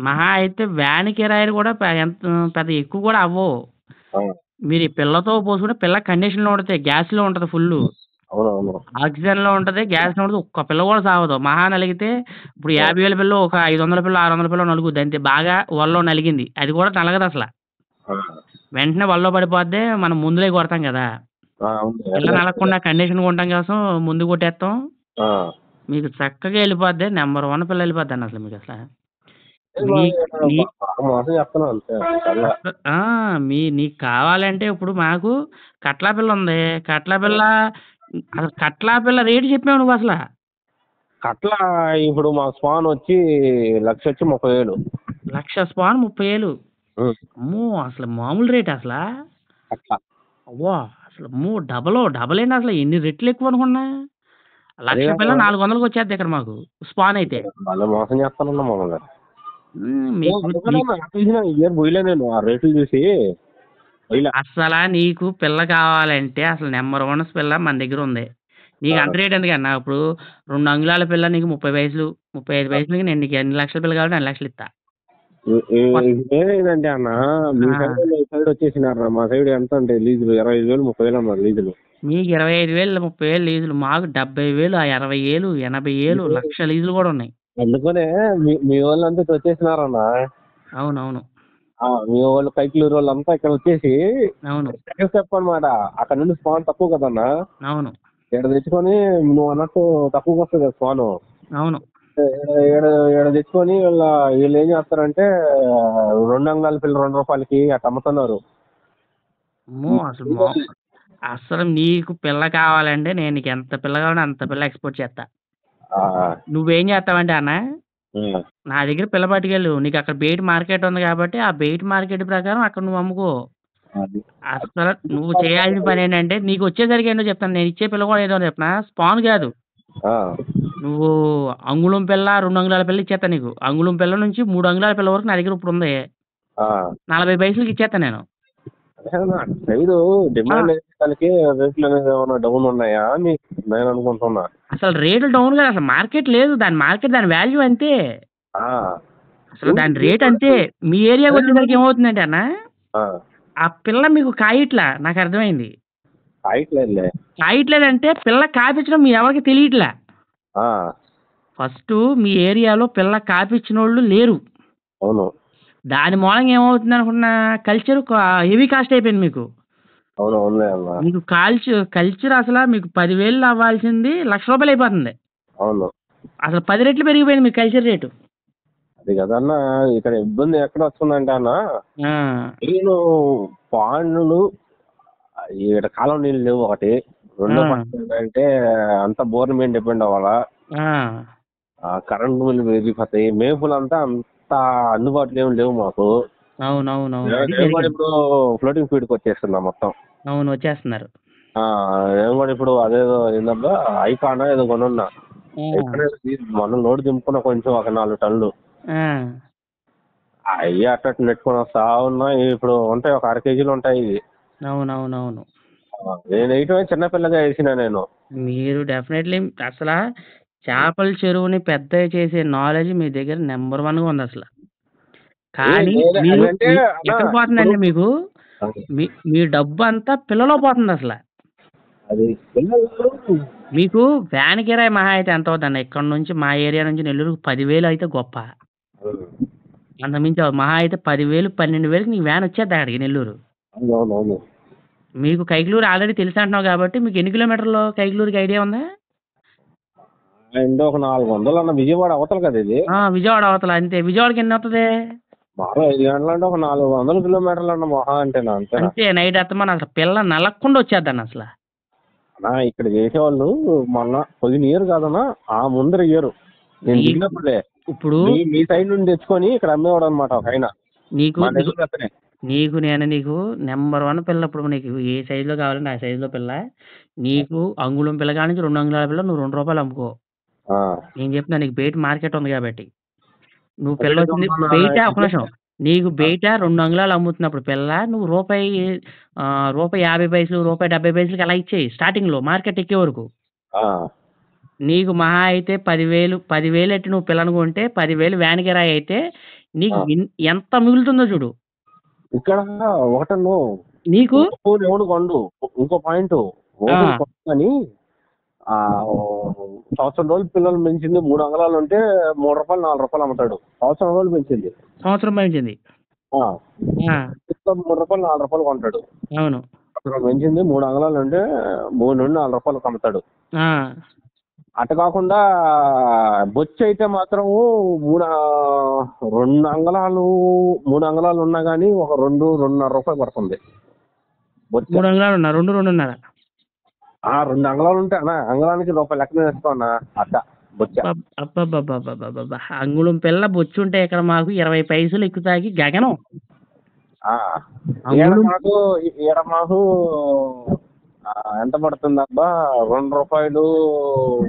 మహా అయితే వ్యాన్ కిరాయిలు కూడా ఎంత పెద్ద ఎక్కువ కూడా అవ్వవు. మీరు ఈ పిల్లతో పోసుకుంటే పిల్ల కండిషన్లో ఉంటుంది గ్యాస్లో ఉంటుంది ఫుల్
అవును
ఆక్సిజన్లో ఉంటుంది గ్యాస్లో ఉంటుంది ఒక్క పిల్ల కూడా సాగదు మహా నలిగితే ఇప్పుడు యాభై వేల పిల్ల ఒక ఐదు వందల పిల్ల ఆరు వందల పిల్ల నలుగుద్ది అంతే. బాగా వల్లో నలిగింది. అది కూడా నలగదు అసలు. వెంటనే వల్లో పడిపోద్ది మనం ముందులే కొడతాం కదా. పిల్ల నలగకుండా కండిషన్ కొట్టడం కోసం ముందు కొట్టేస్తాం. మీకు చక్కగా వెళ్ళిపోద్ది నెంబర్ వన్ పిల్ల వెళ్ళిపోద్ది అసలు మీకు అసలు.
మోసం అంతే.
ఆ, మీ నీకు కావాలంటే ఇప్పుడు మాకు కట్లా పిల్ల ఉంది. కట్లా పిల్ల అసలు కట్లా పిల్ల రేటు చెప్పావు నువ్వు అసలు?
కట్ల ఇప్పుడు మా స్పాన్ వచ్చి లక్ష వచ్చి ముప్పై వేలు.
లక్ష స్పాన్ ముప్పై వేలు?
ఉం.
అమ్మో అసలు మామూలు రేట్ అసలు?
అట్లా
అవ్వా అసలు అమ్మో డబల్ డబల్ ఏంటి అసలు? ఎన్ని రెట్లు ఎక్కువ అనుకున్నా? లక్ష
అదే
పిల్ల
కదా.
నాలుగు వందలకి వచ్చేది ఇక్కడ మాకు స్పాన్ అయితే.
మోసం చేస్తానన్నా మమ్మల్ని ఇయర్ పోయిలే నేను ఆ రేట్లు చూసి
అసలు నీకు పిల్ల కావాలంటే అసలు నెంబర్ వన్ పిల్ల మన దగ్గర ఉంది. నీకు అంత రేట్ ఎందుకన్నా? ఇప్పుడు రెండు అంగుళాల పిల్ల నీకు ముప్పై పైసలు ముప్పై ఐదు పైసలకి నేను నీకు ఎన్ని లక్షల పిల్ల కావాలంటే అన్ని లక్షలు ఇస్తా.
ఏదంటే అన్న మీ. సైడ్ వచ్చేసినారు మా సైడ్ ఎంత అంటే లీజులు ఇరవై ఐదు వేలు ముప్పై వేలు అన్నారు లీజులు.
మీకు ఇరవై ఐదు వేలు ముప్పై వేలు లీజులు మాకు డెబ్బై వేలు ఆ అరవై వేలు ఎనభై వేలు లక్ష లీజులు కూడా ఉన్నాయి.
అందుకనే మీ మీ వాళ్ళంతా వచ్చేసినారన్న.
అవునవును.
ఆ, మీ వాళ్ళు కైకిలూరు వాళ్ళంతా ఇక్కడ వచ్చేసి
అవును.
సెకండ్ స్టెప్ అనమాట అక్కడ నుండి స్పాన్ తక్కువ కదన్నా.
అవును.
ఇక్కడ తెచ్చుకొని నువ్వు అన్నట్టు తక్కువకి వస్తుంది కదా స్పాన్.
అవును.
ఈడ ఈడ తెచ్చుకొని వీళ్ళ వీళ్ళు ఏం చేస్తారంటే రెండు అంగాల పిల్ల రెండు రూపాయలకి అట్ట అమ్ముతున్నారు.
అమ్మో అసలు మా అసలు నీకు పిల్ల కావాలంటే నేను నీకు ఎంత పిల్ల కావాలంటే అంత పిల్ల ఎక్స్పోర్ట్ చేస్తా. నువ్వేం చేస్తావంటే అన్న నా దగ్గర పిల్ల పట్టుకెళ్ళు నీకు అక్కడ బయట మార్కెట్ ఉంది కాబట్టి ఆ బయట మార్కెట్ ప్రకారం అక్కడ నువ్వు అమ్ముకో. అసలు నువ్వు చేయాల్సిన పని ఏంటంటే నీకు వచ్చేసరికి ఏంటో చెప్తాను నేను ఇచ్చే పిల్ల కూడా ఏదో చెప్పనా స్పాన్ కాదు. నువ్వు అంగుళం పిల్ల రెండు అంగుళాల పిల్ల ఇచ్చేస్తా నీకు. అంగుళం పిల్ల నుంచి మూడు అంగుళాల పిల్ల వరకు నా దగ్గర ఇప్పుడు ఉంది. నలభై పైసలకి ఇచ్చేస్తా నేను.
దానికి రేట్లు అనేది ఏమైనా డౌన్ ఉన్నాయా అని నేను అనుకుంటున్నా.
అసలు రేట్లు డౌన్ కాదు అసలు మార్కెట్ లేదు. దాని మార్కెట్ దాని వాల్యూ అంతే.
ఆ,
అసలు దాని రేట్ అంతే. మీ ఏరియాకి వచ్చేసరికి ఏమవుతుందంటే అన్న
ఆ,
ఆ పిల్ల మీకు కాయట్లా? నాకు అర్థమైంది.
కాయట్లేదులే.
కాయట్లేదంటే పిల్ల కాపించడం మీ ఎవరికి తెలియట్లా?
ఆ,
ఫస్ట్ మీ ఏరియాలో పిల్ల కాపించిన వాళ్ళు లేరు.
అవును.
దాని మూలంగా ఏమవుతుంది అనుకున్నా కల్చర్ హెవీ కాస్ట్ అయిపోయింది మీకు.
అవును అవునులే అన్న
మీకు కాల్చర్ కల్చర్ అసలు మీకు పదివేలు అవ్వాల్సింది లక్ష రూపాయలు అయిపోతుంది.
అవును.
అసలు పది రెట్లు పెరిగిపోయింది మీకు కల్చర్ రేటు.
అది కదన్న ఇక్కడ ఇబ్బంది ఎక్కడ వస్తుందంటే అన్న
ఆ,
నేను పాండ్లు ఇక్కడ కాలం నీళ్ళు లేవు ఒకటి. రెండో
ఆ.
ఏంటంటే అంత బోర్ మీద డిపెండ్ అవ్వాలా?
ఆ,
ఆ కరెంట్ బిల్లు పెరిగిపోతాయి. మేపులు అంతా అంత అందుబాటులో ఏమి లేవు మాకు.
అవును అవును అవును అది
నేను కూడా
పెరిగింది.
ఇప్పుడు ఫ్లోటింగ్ ఫీడ్కి వచ్చేస్తున్నా మొత్తం.
అవును వచ్చేస్తున్నారు.
నేను కూడా ఇప్పుడు అదేదో ఏందబ్బా ఐకాన్ ఏదో కొనున్నా. మొన్న లోడ్ దింపుకున్న కొంచెం ఒక నాలుగు టన్నులు. అయ్యి అట్ట నెట్టుకొని వస్తా ఉన్నా ఇప్పుడు ఉంటాయి ఒక అర కేజీలు ఉంటాయి ఇవి.
అవునవునవును.
నేను వేయటమే చిన్నపిల్లగా వేసిన నేను.
మీరు డెఫినెట్లీ అసలు చేపల చెరువుని పెద్ద చేసే నాలెడ్జ్ మీ దగ్గర నెంబర్ వన్గా ఉంది అసలు. కానీ పోతుందండి మీకు? మీ మీ డబ్బు అంతా పిల్లలో పోతుంది అసలు.
అది పిల్లలు
మీకు వ్యాన్ కిరాయి మహా అయితే ఎంత అవుతుందండి? ఇక్కడ నుంచి మా ఏరియా నుంచి నెల్లూరు పదివేలు అయితే గొప్ప. అంతమించి మహా అయితే పదివేలు పన్నెండు వేలకు నీకు వ్యాన్ వచ్చేద్ది అక్కడికి నెల్లూరు. మీకు కైకలూరు ఆల్రెడీ తెలిసి అంటున్నావు కాబట్టి మీకు ఎన్ని కిలోమీటర్లు కైకలూరుకి ఐడియా ఉందా?
ఒక నాలుగు వందలు అన్న విజయవాడ అవతల కదా ఇది.
విజయవాడ అవతల. అంతే. విజయవాడకి ఎన్ని అవుతుంది?
మామూలు ఐదు గంటలు అంటే ఒక నాలుగు వందల కిలోమీటర్లు అన్న మొహా అంటేనా అంతేనా?
అంతే నైట్ అత్తమని అసలు పిల్ల నలక్కుండా వచ్చేద్దాను అసలు.
అన్నా ఇక్కడ చేసేవాళ్ళు మొన్న పోయిన ఇయర్ కాదన్నా ఆ ముందర ఇయర్ నేను
ఈ-
దిగినప్పుడే
ఇప్పుడు
మీ- మీ సైడ్ నుండి తెచ్చుకొని ఇక్కడ అమ్మేవాడు అనమాట ఒక ఆయన.
నీకు
మా నెల్లూరు అతనే.
నీకు నేను నీకు నెంబర్ వన్ పిల్ల ఇప్పుడు నీకు ఏ సైజులో కావాలంటే ఆ సైజులో పిల్ల. నీకు అంగుళం పిల్ల కాడ నుంచి రెండు అంగుళాల పిల్ల నువ్వు రెండు రూపాయలు అమ్ముకో.
ఆ,
నేను చెప్తున్నా నీకు బయట మార్కెట్ ఉంది కాబట్టి. నువ్వు పిల్ల వచ్చింది బయట ఒక నిమిషం నీకు బయట రెండు అంగుళాలు అమ్ముతున్నప్పుడు పిల్ల నువ్వు రూపాయి ఆ, రూపాయి యాభై పైసలు రూపాయి డెబ్బై పైసలకి అలా ఇచ్చేయి స్టార్టింగ్లో మార్కెట్ ఎక్కే వరకు.
ఆ,
నీకు మహా అయితే పదివేలు పదివేలు ఎట్టి నువ్వు పిల్లను కొంటే పదివేలు వ్యాన్ కిరాయి అయితే నీకు
ఆ.
ఎంత మిగులుతుందో చూడు.
ఇక్కడ ఒకటను
నీకు?
ఫోన్ ఎవడు కొండు? ఇంకో పాయింట్
ఆ.
కానీ సంవత్సరం రోజులు పిల్లలు పెంచింది మూడు అంగళాలు ఉంటే మూడు రూపాయలు నాలుగు రూపాయలు అమ్ముతాడు. సంవత్సరం రోజులు పెంచింది.
సంవత్సరం పెంచింది.
మూడు రూపాయలు నాలుగు రూపాయలు కొంటాడు.
అవును.
పెంచింది మూడు అంగళాలు ఉంటే మూడు నుండి నాలుగు రూపాయలు అమ్ముతాడు అటు కాకుండా బొచ్చు అయితే మాత్రం మూడు రెండు అంగళాలు మూడు అంగళాలు ఉన్నా కానీ ఒక రెండు రెండున్నర రూపాయలు పడుతుంది.
మూడు అంగుళాలు ఉన్నా రెండు రెండున్నర.
ఆ రెండు అంగళాలు ఉంటే అన్న అంగళానికి రూపాయలు లెక్కన వేసుకో అన్న అట్ట బొచ్చ
అబ్బబ్బబ్బబ్బబ్బబ్బ. అంగుళం పిల్ల బొచ్చుంటే ఇక్కడ మాకు ఇరవై పైసలు ఎక్కుతాకి గగనం
ఆ. ఈడ
అంగుళం
మాకు ఈడ మాకు ఆ, ఎంత పడుతుంది అబ్బా రెండు రూపాయలు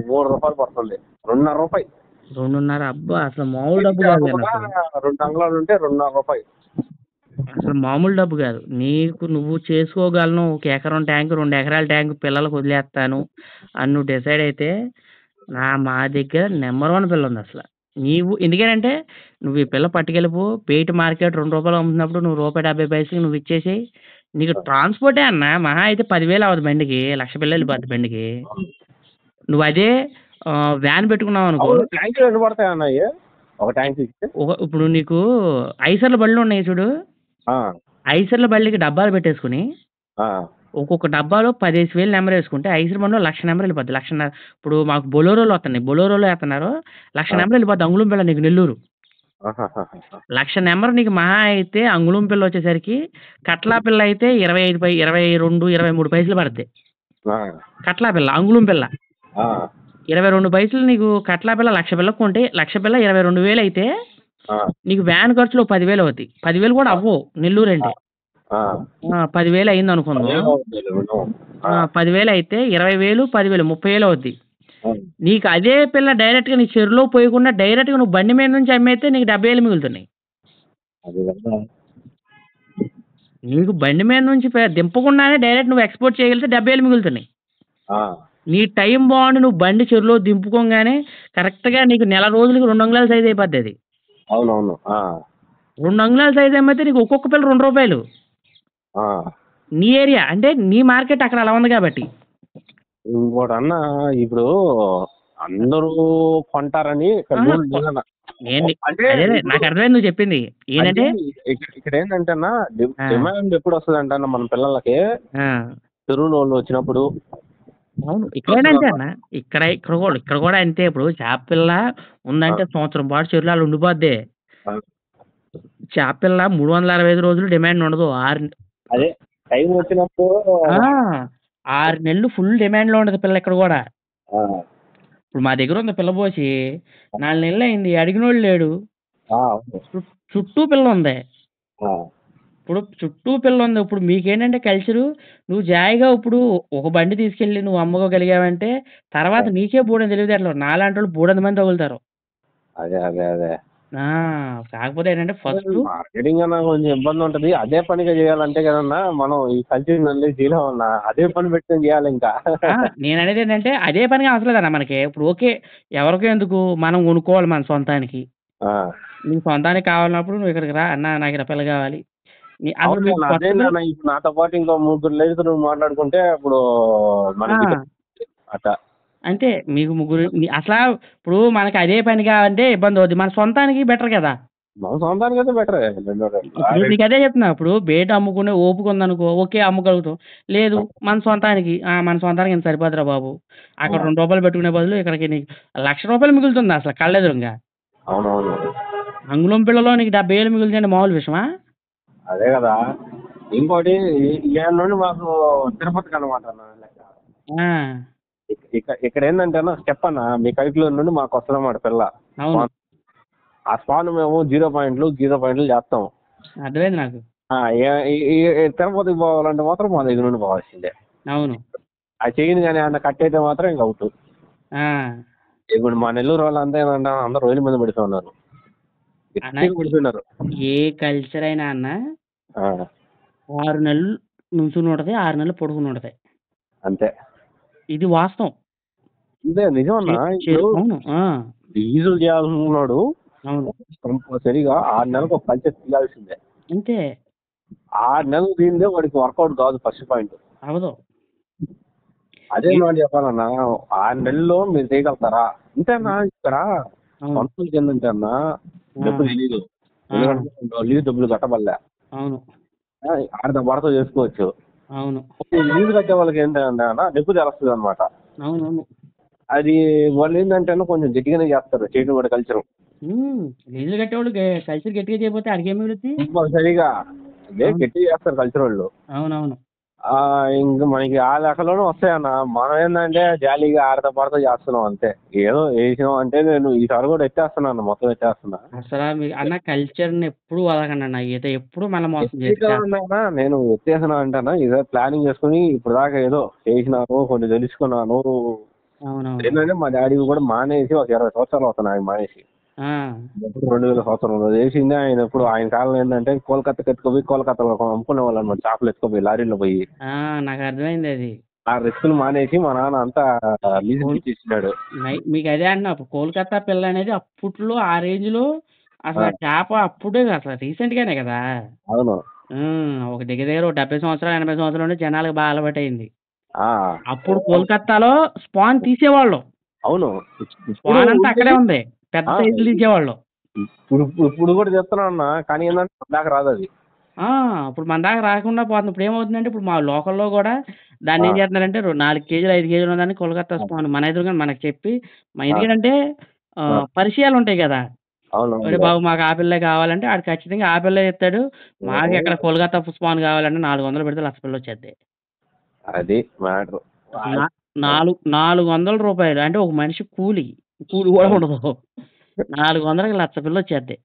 మూడు రూపాయలు పడుతుంది రెండున్నర రూపాయి
రెండున్నర అబ్బా అసలు మామూలు డబ్బు కాదు కదా అసలు.
రెండు అంగళాలు ఉంటే రెండున్నర రూపాయి
అసలు మామూలు డబ్బు కాదు. నీకు నువ్వు చేసుకోగలను ఒక ఎకరం ట్యాంక్ రెండు ఎకరాల ట్యాంక్ పిల్లలకు వదిలేస్తాను అని నువ్వు డిసైడ్ అయితే నా మా దగ్గర నెంబర్ వన్ పిల్ల ఉంది అసలు. నీవు ఎందుకంటే నువ్వు ఈ పిల్ల పట్టుకెళ్ళిపో బయట మార్కెట్ రెండు రూపాయలు అమ్ముతున్నప్పుడు నువ్వు రూపాయి డెబ్బై పైసలకి నువ్వు ఇచ్చేసి నీకు ట్రాన్స్పోర్టే అన్న మహా అయితే పదివేలు అవ్వదు బండికి లక్ష పిల్లలు వెళ్ళిపోద్ది బండికి. నువ్వు అదే వ్యాన్ పెట్టుకున్నావు అనుకో
పడతాయి ఒక ట్యాంక్
ఇప్పుడు నీకు ఐసర్ల బళ్ళు ఉన్నాయి చూడు. ఐసర్ల బళ్ళకి డబ్బాలు పెట్టేసుకుని ఒక్కొక్క డబ్బాలో పదిహేను వేలు నెంబర్ వేసుకుంటే ఐసర్ బండిలో లక్ష నెంబర్ వెళ్ళిపోద్ది. లక్ష ఇప్పుడు మాకు బొలోరోలో వస్తున్నాయి బొలోరోలో వేస్తున్నారు లక్ష నెంబర్ వెళ్ళిపోద్ది అంగుళం పిల్ల నీకు నెల్లూరు. లక్ష నెంబర్ నీకు మహా అయితే అంగుళం పిల్ల వచ్చేసరికి కట్లా పిల్ల అయితే ఇరవై ఐదు పై ఇరవై రెండు ఇరవై మూడు పైసలు పడుద్ది.
ఆ,
కట్లా పిల్ల అంగుళం పిల్ల. ఇరవై రెండు పైసలు నీకు కట్లా పిల్ల లక్ష పిల్లకు కొంటే లక్ష పిల్ల ఇరవై రెండు వేలు అయితే
ఆ,
నీకు వ్యాన్ ఖర్చులు పదివేలు అవుతాయి. పదివేలు కూడా అవ్వవు. నెల్లూరు
ఆ.
ఆ, పదివేలు అయింది అనుకుందాం. ఆ, పదివేలు అయితే ఇరవై వేలు పదివేలు ముప్పై వేలు అవుద్ది నీకు అదే పిల్ల డైరెక్ట్గా నీ చెరువులో పోయకుండా డైరెక్ట్గా నువ్వు బండి మీద నుంచి అమ్మేస్తే నీకు డెబ్బై వేలు మిగులుతున్నాయి.
అది కదా.
నీకు బండి మీద నుంచి పే- దింపకుండానే డైరెక్ట్ నువ్వు ఎక్స్పోర్ట్ చేయగలిగితే డెబ్బై వేలు మిగులుతున్నాయి.
ఆ,
నీ టైం బాగుండి నువ్వు బండి చెరువులో దింపుకోగానే కరెక్ట్గా నీకు నెల రోజులకి రెండు అంగుళాల సైజ్ అయిపోద్ది అది.
అవునవును.
రెండు అంగుళాల సైజ్ ఏమైతే నీకు ఒక్కొక్క పిల్ల రెండు రూపాయలు.
ఆ.
నీ ఏరియా అంటే నీ మార్కెట్ అక్కడ అలా ఉంది కాబట్టి.
ఇంకోటి అన్న ఇప్పుడు అందరూ కొంటారని అంటే
నాకు అర్థమైంది నువ్వు చెప్పింది. ఏంటంటే
ఇక్కడ- ఏంటంటే అన్న. డిమాండ్ ఎప్పుడు వస్తుంది అంటే అన్న మన పిల్లలకి చెరువులో వాళ్ళు వచ్చినప్పుడు
అవును. ఇక్కడైనా అంతే అన్న. ఇక్కడ ఇక్కడ కూడా ఇక్కడ కూడా అంతే ఇప్పుడు. చేప పిల్ల ఉందంటే సంవత్సరం పాటు చెరువులు ఉండిపోద్ది.
ఆ.
చేప పిల్ల మూడు వందల అరవై ఐదు రోజులు డిమాండ్ ఉండదు. ఆరు
అదే టైం వచ్చినప్పుడు
ఆరు నెలలు ఫుల్ డిమాండ్లో ఉండదు పిల్ల ఇక్కడ కూడా. ఇప్పుడు మా దగ్గర ఉంది పిల్ల పోసి. నాలుగు నెలలు అయింది అడిగినోళ్ళు లేడు. చుట్టూ పిల్ల ఉంది. ఇప్పుడు చుట్టూ పిల్ల ఉంది. ఇప్పుడు మీకేంటంటే కల్చరు నువ్వు జాయిగా ఇప్పుడు ఒక బండి తీసుకెళ్ళి నువ్వు అమ్ముకోగలిగావంటే తర్వాత నీకే బోలెడన్ని తెలివితేటలు. నాలాంటోళ్ళు బోలెడంత మంది తగులుతారు.
అదే అదే అదే
ఆ! కాకపోతే ఏంటంటే ఫస్టు
మార్కెటింగ్ అన్న కొంచెం ఇబ్బంది ఉంటది అదే పనిగా చేయాలంటే కదన్నా మనం ఈ కల్చర్ నల్లి చేయలేమన్నా అదే పని పెట్టుకొని చేయాలి ఇంకా
ఆ! నేననేది ఏంటంటే అదే పనిగా అవసరం లేదన్న మనకి. ఇప్పుడు ఓకే. ఎవరికో ఎందుకు మనం కొనుక్కోవాలి మన సొంతానికి.
ఆ.
నీకు సొంతానికి కావాలన్నప్పుడు నువ్వు ఇక్కడికి రా అన్న నాకు ఇలా పిల్ల కావాలి.
అదే నాతో పాటు ఇంకో ముగ్గురు లేడీస్ మాట్లాడుకుంటే ఇప్పుడు! మనకి అట్లా
అంతే మీకు ముగ్గురు అసలా ఇప్పుడు మనకి అదే పని కావాలంటే ఇబ్బంది అవుద్ది. మన సొంతానికి బెటర్ కదా!
మన సొంతానికి అయితే బెటర్
ఇప్పుడు నీకు అదే చెప్తున్నా. ఇప్పుడు బయట అమ్ముకునే ఓపిక ఉందనుకో ఓకే అమ్మగలుగుతాం. లేదు మన సొంతానికి ఆ! మన సొంతానికి ఇంత సరిపోదురా బాబు. అక్కడ రూ. 2 పెట్టుకునే బదులు ఇక్కడికి నీకు రూ. 1,00,000 మిగులుతుంది అసలు కళ్ళెదురుంగా.
అవునవును
అంగుళం పిల్లలో నీకు 70,000 మిగులుతాయంటే మామూలు విషయమా?
అదే కదా ఇంకోటి ఇవాళ నుండి మాకు తిరుపతికి అనమాట అన్న లెక్క
ఆ!
ఇక్- ఇక్కడ ఇక్కడ ఏంటంటే అన్న స్టెప్ అన్న మీ కైట్లో నుండి మాకు వస్తుందన్నమాట పిల్ల
అవును.
ఆ స్పాన్ మేము జీరో పాయింట్లు జీరో పాయింట్లు చేస్తాం
అర్థమైంది నాకు.
ఆ, ఏ- ఈ- ఈ- ఈ తిరుపతికి పోవాలంటే మాత్రం మా దగ్గర నుండి పోవాల్సిందే
అవును.
ఆ చెయ్యిని కానీ అన్న కట్ అయితే మాత్రం ఇంకా అవుట్
ఆ!
ఇప్పుడు మా నెల్లూరు వాళ్ళు అంతా ఏంటంటే అందరూ రోజుల మీద పడుతూ ఉన్నారు
అన్న ఏ కల్చర్ అయినా అన్న
ఆ,
6 నెలలు నుంచుని ఉంటది. 6 నెలలు పడుకుని ఉంటది.
అంతే
ఇది వాస్తవం.
ఇదే నిజం
అవును.
డీజిల్ చేయాలనుకున్నాడు. కంపల్సరీగా ఆరు నెలలకు ఒక కల్చర్ తీయాల్సిందే
అంతే.
ఆరు నెలలు దీనిదే వాడికి వర్కౌట్ కాదు ఫస్ట్ పాయింట్
అవ్వదు.
అదే మాట చెప్పాలన్నా ఆరు నెలల్లో మీరు చేయగలుగుతారా అంతేనా ఇక్కడ. సొంతకి ఏంటంటే అన్న డబ్బు తెలియదు
ఆ!
ఎందుకంటే లీజు డబ్బులు కట్టబడలే
అవును.
ఆడత పడత చేసుకోవచ్చు
అవును.
లీజు కట్టే వాళ్ళకి ఏంటంటే డబ్బు తెలుస్తుంది అనమాట
అవునవును.
అది వాళ్ళు ఏంటంటే కొంచెం గట్టిగానే చేస్తారు చేయడం కూడా కల్చర్.
లీజులు కట్టేవాళ్ళు కల్చర్ గట్టిగా చేయకపోతే ఆడికేం మిగులుద్ది?
కంపల్సరీగా అదే గట్టిగా చేస్తారు కల్చర్ వాళ్ళు
అవునవును.
ఆ, ఇంక మనకి ఆ లెక్కలోనే వస్తాయన్న మనం ఏంటంటే జాలీగా ఆడత పడత చేస్తున్నాం అంతే ఏదో వేసినాం అంటే నేను ఈసారి కూడా ఎత్తేస్తున్నాను మొత్తం ఎత్తేస్తున్నా
అసలా మీ అన్న కల్చర్‌ని ఎప్పుడు వదలకండి అన్న. ఈత ఎప్పుడు మన మోసం.
ఎత్తేసానన్నా, నేను ఎత్తేసిన అంటానా ఇదే ప్లానింగ్ చేసుకుని ఇప్పుడు దాకా ఏదో చేసినాను కొన్ని తెలుసుకున్నాను
అవునవును.
ఏంటంటే మా డాడీ కూడా మానేసి ఒక ఇరవై సంవత్సరాలు అవుతున్నాయి మానేసి! రెండు వేల సంవత్సరంలో చేసింది ఆయన ఇప్పుడు ఆయన కాలం ఏంటంటే కోల్కతా ఎత్తుకుపోయి కోల్కతాలో అమ్ముకునే వాళ్ళు అనమాట చేపలు ఎత్తుకుపోయి లారీలో పోయి
ఆ! నాకు అర్థమైంది అది.
ఆ రిస్కులు మానేసి మా నాన్న అంతా
నై మీకు అదే అంటున్నా. కోల్‌కతా పిల్ల అనేది అప్పట్లో ఆ రేంజ్‌లో అసలు ఆ చేప అప్పుడే అసలు రీసెంట్‌గానే కదా!
అవును.
ఒక దగ్గర దగ్గర ఒక 70 సంవత్సరాలు, 80 సంవత్సరాల జనాలకు బాగా అలవాటయింది.
ఆ,
అప్పుడు కోల్‌కతాలో స్పాన్ తీసేవాళ్ళు.
అవును
స్పాన్ అంతా అక్కడే ఉంది. పెద్ద
ఆ.
సైజులు తీసేవాళ్ళు.
ఇప్పుడు ఇప్పుడు కూడా చెప్తున్నా అన్న కానీ ఏంటంటే దాకా రాదు అది
ఆ! ఇప్పుడు మన దాకా రాకుండా పోతుంది. ఇప్పుడు ఏమవుతుందంటే ఇప్పుడు మా లోకల్‌లో గూడా దాన్ని ఏం
ఆ.
చేస్తున్నారంటే రొ 4 కేజీలు, 5 కేజీలు ఉన్నదాన్ని కోల్‌కతా స్పాన్ మన ఎదురుగానే మనకు చెప్పి మ ఎందుకంటే
ఆ.
పరిచయాలు ఉంటాయి!
అవును
ఒరేయ్ బాబు మాకు ఆ పిల్లే కావాలంటే ఆడు ఖచ్చితంగా ఆ పిల్లే ఇస్తాడు. మాకు ఇక్కడ కోల్‌కతా స్పాన్ కావాలంటే 400 పెడితే లక్ష పిల్ల వచ్చేద్ది.
అది మ్యాటర్
నా నాలుగు రూ. 400 అంటే ఒక మనిషి కూలి. కూలి కూడా ఉండదు. 400కి లక్ష పిల్ల వచ్చేద్ది.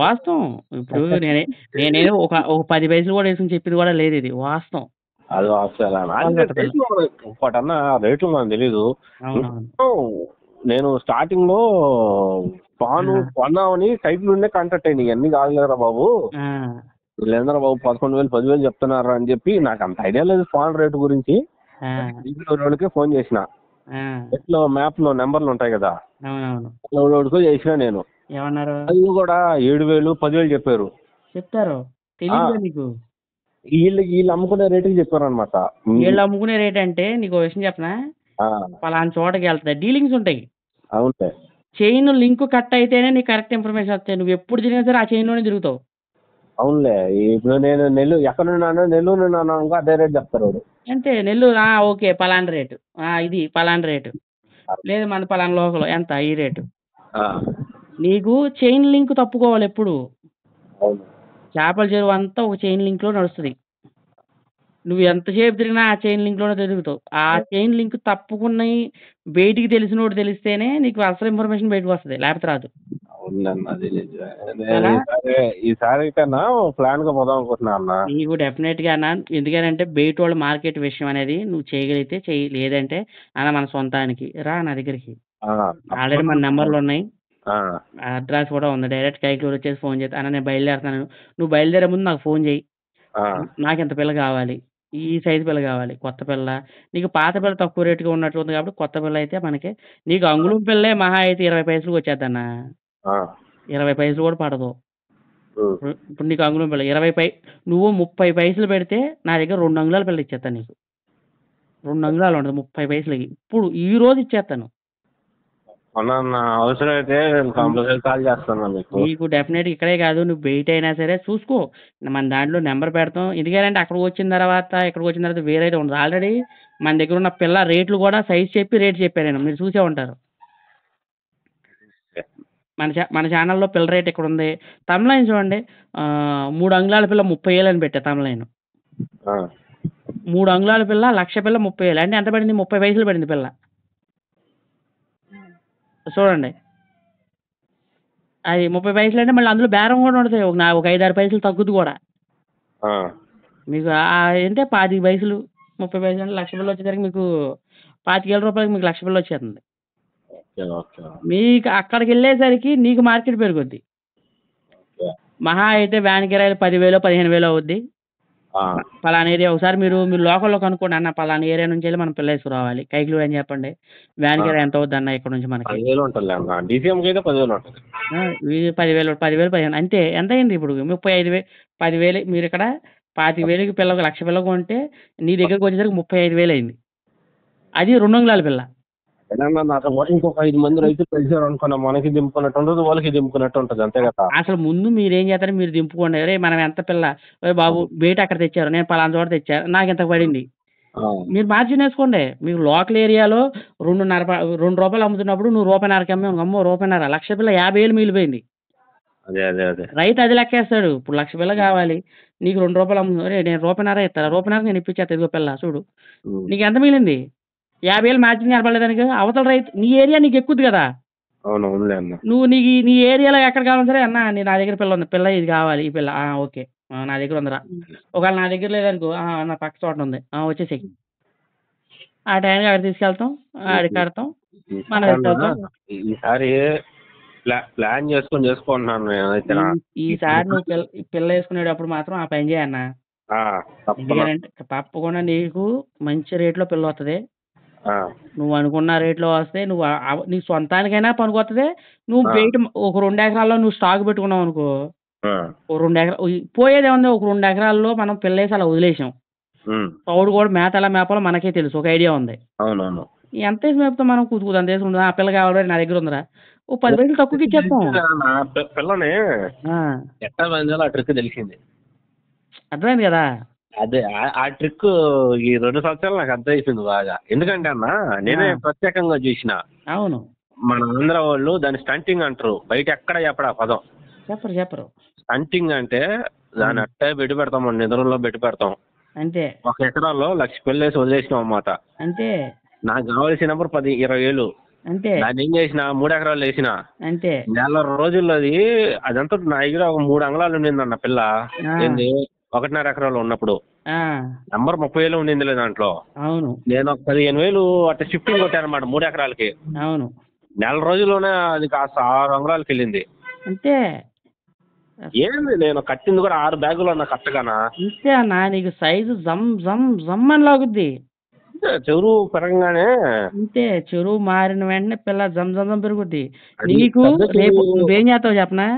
వాస్తవం. ఇప్పుడు [LAUGHS] నేనే నేనేదో ఒక ఒక 10 పైసలు కూడా యేసుకొని చెప్పింది కూడా లేదు ఇది. వాస్తవం.
అది. ఇంకోటన్నా రేట్లు నాకు తెలీదు. నేను స్టార్టింగ్లో పాను. కొన్నామని సైట్ నుండే కాంటాక్ట్ అయ్యింది ఇవన్నీ కాదు కదరా బాబు! వీళ్ళేంద్రా బాబు పదకొండు వేలు పదివేలు చెప్తున్నారా అని చెప్పి నాకు అంత ఐడియా లేదు పాన్ రేటు గురించి వాళ్ళకి ఫోన్ చేసిన! ఎట్లో మ్యాప్లో నెంబర్లు ఉంటాయి కదా
అవునవును.
చేసిన నేను
ఏమన్నారు?
అది కూడా ఏడు వేలు పదివేలు చెప్పారు
చెప్తారు. నీకు.
వీళ్ళకి వీళ్ళు అమ్ముకునే రేటుకి చెప్పారు అనమాట
వీళ్ళు అమ్ముకునే రేట్ అంటే నీకో విషయం చెప్పనా? పలానా చోటకెళ్తది. డీలింగ్స్ ఉంటాయి.
అవునులే
చైన్ లింక్ కట్ అయితేనే నీకు కరెక్ట్ ఇన్ఫర్మేషన్ వస్తాయి. నువ్వు ఎప్పుడు తిరిగినా సరే ఆ చైన్‌లోనే తిరుగుతావు.
అవునులే ఇప్పుడు నేను నెల్లూరు ఎక్కడ ఉన్నాను నెల్లూరు ఉన్నాను అనుకో అదే రేట్ చెప్తారు వాడు
అంతే నెల్లూరు! ఓకే. పలానా రేటు. ఆ! ఇది పలానా రేటు. లేదు మనది పలానా లోకల్ ఎంత ఈ రేటు. నీకు చైన్ లింక్ తప్పుకోవాలి ఎప్పుడు. చేపల చెరువు అంతా ఒక చైన్ లింక్‌లో నడుస్తది. నువ్వు ఎంతసేపు తిరిగినా ఆ చైన్ లింక్‌లోనే తిరుగుతావు. ఆ చైన్ లింక్ తప్పుకున్నయి బయటికి తెలిసినోడు తెలిస్తేనే నీకు అసలు ఇన్ఫర్మేషన్ బయటకొస్తది. లేకపోతే రాదు.
ఈసారి కన్నా ప్లాన్గా పోదాం అనుకుంటున్నా అన్న
నీకు డెఫినెట్‌గా అన్న ఎందుకనంటే బయటోళ్ళ మార్కెట్ విషయం అనేది నువ్వు చేయగలిగితే చెయ్యి. లేదంటే అన్న మన సొంతానికి రా నా దగ్గరికి. ఆల్రెడీ మన నంబర్‌లున్నాయి.
ఆ,
అడ్రస్ కూడా ఉంది. డైరెక్ట్ కైకలూరు వచ్చేసి ఫోన్ చేస్తే అన్న నేను బయలుదేరుతున్నాను. నువ్వు బయలుదేరే ముందు నాకు ఫోన్ చెయ్యి.
ఆ,
నాకింత పిల్ల కావాలి. ఈ సైజు పిల్ల కావాలి. కొత్త పిల్ల. నీకు పాత పిల్ల తక్కువ రేట్‌గా ఉన్నట్టు ఉంది కాబట్టి కొత్త పిల్ల అయితే మనకి నీకు అంగుళం పిల్లే మహా అయితే 20 పైసలకి వచ్చేద్దన్న. 20 పైసలు కూడా పడదు. ఇప్పుడు నీకు అంగుళం పిల్ల 20 పై నువ్వు 30 పైసలు పెడితే నా దగ్గర 2 అంగుళాల పిల్ల ఇచ్చేత్తాను నీకు. 2 అంగుళాలు ఉంటది 30 పైసలకి. ఇప్పుడు ఈ రోజు
అన్న అవసరం అయితే నేను కంపల్సరీ కాల్ చేస్తాను మీకు
నీకు డెఫినెట్‌గా ఇక్కడే కాదు నువ్వు బయట అయినా సరే చూసుకో. మన దాంట్లో నంబర్ పెడతాం. ఎందుకంటే అక్కడికి వచ్చిన తర్వాత ఇక్కడికి వచ్చిన తర్వాత వేరేది ఉండదు. ఆల్రెడీ మన దగ్గర ఉన్న పిల్ల రేట్లు కూడా సైజ్ చెప్పి రేట్ చెప్పా నేను. మీరు చూసే ఉంటారు. మన ఛా మన ఛానల్‌లో పిల్ల రేట్ ఇక్కడుంది. తమ్లైన్ చూడండి. 3 అంగుళాల పిల్ల 30,000 అని పెట్టా తమ్లైన్.
ఆ,
3 అంగుళాల పిల్ల, లక్ష పిల్ల 30,000 అంటే ఎంత పడింది? 30 పైసలు పడింది పిల్ల. చూడండి. అది 30 పైసలు అంటే మళ్ళీ అందులో బేరం కూడా ఉంటది. ఒక నా ఒక 5, 6 పైసలు తగ్గుద్ది కూడా.
ఆ,
మీకు అంటే 25 పైసలు, 30 పైసలు అంటే లక్ష పిల్ల వచ్చేసరికి మీకు రూ. 25,000 మీకు లక్ష పిల్ల వచ్చేస్తుంది.
ఓకే ఓకే
మీకు అక్కడికెళ్ళేసరికి నీకు మార్కెట్ పెరుగుద్ది.
ఓకే
మహా అయితే వ్యాన్ కిరాయిలు 10,000, 15,000 అవుద్ది. పలానా ఏరియా ఒకసారి మీరు మీరు లోకల్‌లో కనుక్కోండి అన్న పలానా ఏరియా నుంచి వెళ్ళి మనం పిల్ల వేసుకురావాలి. కైకిలూరు అని చెప్పండి. వ్యాన్. కిరాయి ఎంత అవుద్దన్న ఇక్కడ నుంచి మనకి?
పదివేలు ఉంటుంది అన్న డీసీఎంకి అయితే పదివేలు ఉంటుంది
ఆ! ఇది 10,000, 10,000, 15 అంతే. ఎంతయింది ఇప్పుడు? 35,000 10,000 మీరిక్కడ 25,000కి పిల్ల ఒక లక్ష పిల్ల కొంటే నీ దగ్గరికి వచ్చేసరికి 35,000 అయింది. అది 2 అంగుళాల పిల్ల.
ఏదన్నా పాటు ఇంకొక ఐదు మంది రైతులు కలిసారు అనుకున్నా మనకి దింపుకున్నట్టు ఉంటుంది వాళ్ళకి దింపుకున్నట్టు ఉంటుంది అంతే కదా
అసలు ముందు మీరేం చేస్తారు మీరు దింపుకోండి. "అరేయ్! మనం ఎంత పిల్ల బాబు బయట అక్కడ తెచ్చారు. నేను పలానా చోట తెచ్చా. నాకింత పడింది."
ఆ,
మీరు మార్జిన్ ఏసుకోండి. మీకు లోకల్ ఏరియాలో 2.5 ప రూ. 2 అమ్ముతున్నప్పుడు నువ్వు రూపాయన్నరకి అమ్మావు. అమ్మో! రూపాయన్నర లక్ష పిల్ల 50,000 మిగిలిపోయింది.
అదే అదే అదే
రైతు అది లెక్కేస్తాడు. ఇప్పుడు లక్ష పిల్ల కావాలి. నీకు రూ. 2 అమ్ము "ఒరేయ్! నేను రూపాయన్నర ఇత్తారా? రూపాయన్నరకి నేను ఇప్పించేత్తా ఇదిగో పిల్ల చూడు."
ఉమ్,
నీకెంత మిగిలింది? 50,000 మార్జిన్ కనపడలేదా నీకు? అవతల రైతు నీ ఏరియా నీకు ఎక్కుద్ది కదా!
అన్న
నువ్వు నీకు నీ ఏరియాలో ఎక్కడ కావాలన్నా సరే అన్న నీ నా దగ్గర పిల్ల ఉంది. పిల్ల ఇది కావాలి ఈ పిల్ల. ఓకే. నా దగ్గర ఉందిరా. ఒకవేళ నా దగ్గర లేదనుకో! నా పక్క చోట ఉంది. ఆ! వచ్చేసేయి. ఆ టైంకి అక్కడ తీసుకెళ్తాం. ఆడికి కడతాం. మనం
ఈసారి ప్లా ప్లాన్ చేసుకొని చేసుకుంటున్నాను నేను నా-
ఈసారి నువ్వు పిల్ల పిల్ల వేసుకునేటప్పుడు మాత్రం ఆ పని చేయన్న.
తప్పకుండా
నీకు మంచి రేట్‌లో పిల్ల వత్తది. నువ్వు అనుకున్న రేట్‌లో వస్తే నువ్వు నీ సొంతానికైనా పనికొత్తది. నువ్వు. బయట ఒక 2 ఎకరాల్లో నువ్వు స్టాక్ పెట్టుకున్నావనుకో
ఆ,
ఓ 2 ఎకరా పోయేదేముంది ఒక 2 ఎకరాల్లో మనం పిల్లేసి అలా వదిలేసాం. తౌడు కూడా మేత ఎలా మేపాలో మనకే తెలుసు. ఒక ఐడియా ఉంది.
అవునవును
ఎంతేసి మేపుతాం మనం కూతు కూతు అంతేసి ఉండదు. ఆ పిల్ల కావాలి నా దగ్గర ఉందిరా. ఓ 10 పైసలు తక్కువకి ఇచ్చేస్తాం.
పిల్లని! ఎట్లా తెలిసింది
అర్థమైంది కదా!
అదే ఆ- ట్రిక్ ఈ రెండు సంవత్సరాలు నాకు అర్థం అయిపోయింది బాగా ఎందుకంటే అన్న నేనే. ప్రత్యేకంగా చూసిన
అవును.
మన ఆంధ్ర వాళ్ళు దాన్ని స్టంటింగ్ అంటారు బయట ఎక్కడ చెప్పడు పదం
చెప్పరు చెప్పరు.
స్టంటింగ్ అంటే
ఉమ్.
అట్టే పెట్టి పెడతాం మన నిద్రలో పెట్టి పెడతాం
అంతే.
ఒక ఎకరాల్లో లక్ష పిల్లేసి వదిలేసినాం అన్నమాట
అంతే.
నాకు కావాల్సిన నెంబర్ పది ఇరవై వేలు
అంతే.
దాన్ని ఏం చేసిన మూడు ఎకరాలు వేసిన
అంతే.
నెల రోజుల్లో అది అదంతా నా దగ్గర ఒక మూడు అంగళాలు ఉండింది అన్న పిల్ల. ఏంది ఒకటిన్నర ఎకరాలు ఉన్నప్పుడు
ఆ!
నంబర్ ముప్పై వేలు ఉండింది దాంట్లో
అవును.
నేను ఒక పదిహేను వేలు అట్లా షిఫ్టింగ్ కొట్టాను అనమాట మూడు ఎకరాలకి
అవును.
నెల రోజుల్లోనే అది కాస్త ఆరు అంగళాలకి వెళ్ళింది
అంతే.
ఏంది నేను కట్టింది కూడా ఆరు బ్యాగులు అన్న కట్టగానా
అంతే అన్న నీకు సైజు జమ్ జమ్ జమ్ అని లాగుద్ది.
చెరువు పెరగంగానే
అంతే చెరువు మారిన వెంటనే పిల్ల జమ్ జమ్ జమ్ పెరుగుద్ది. నీకు రేపు నువ్వేం చేస్తావో చెప్పనా?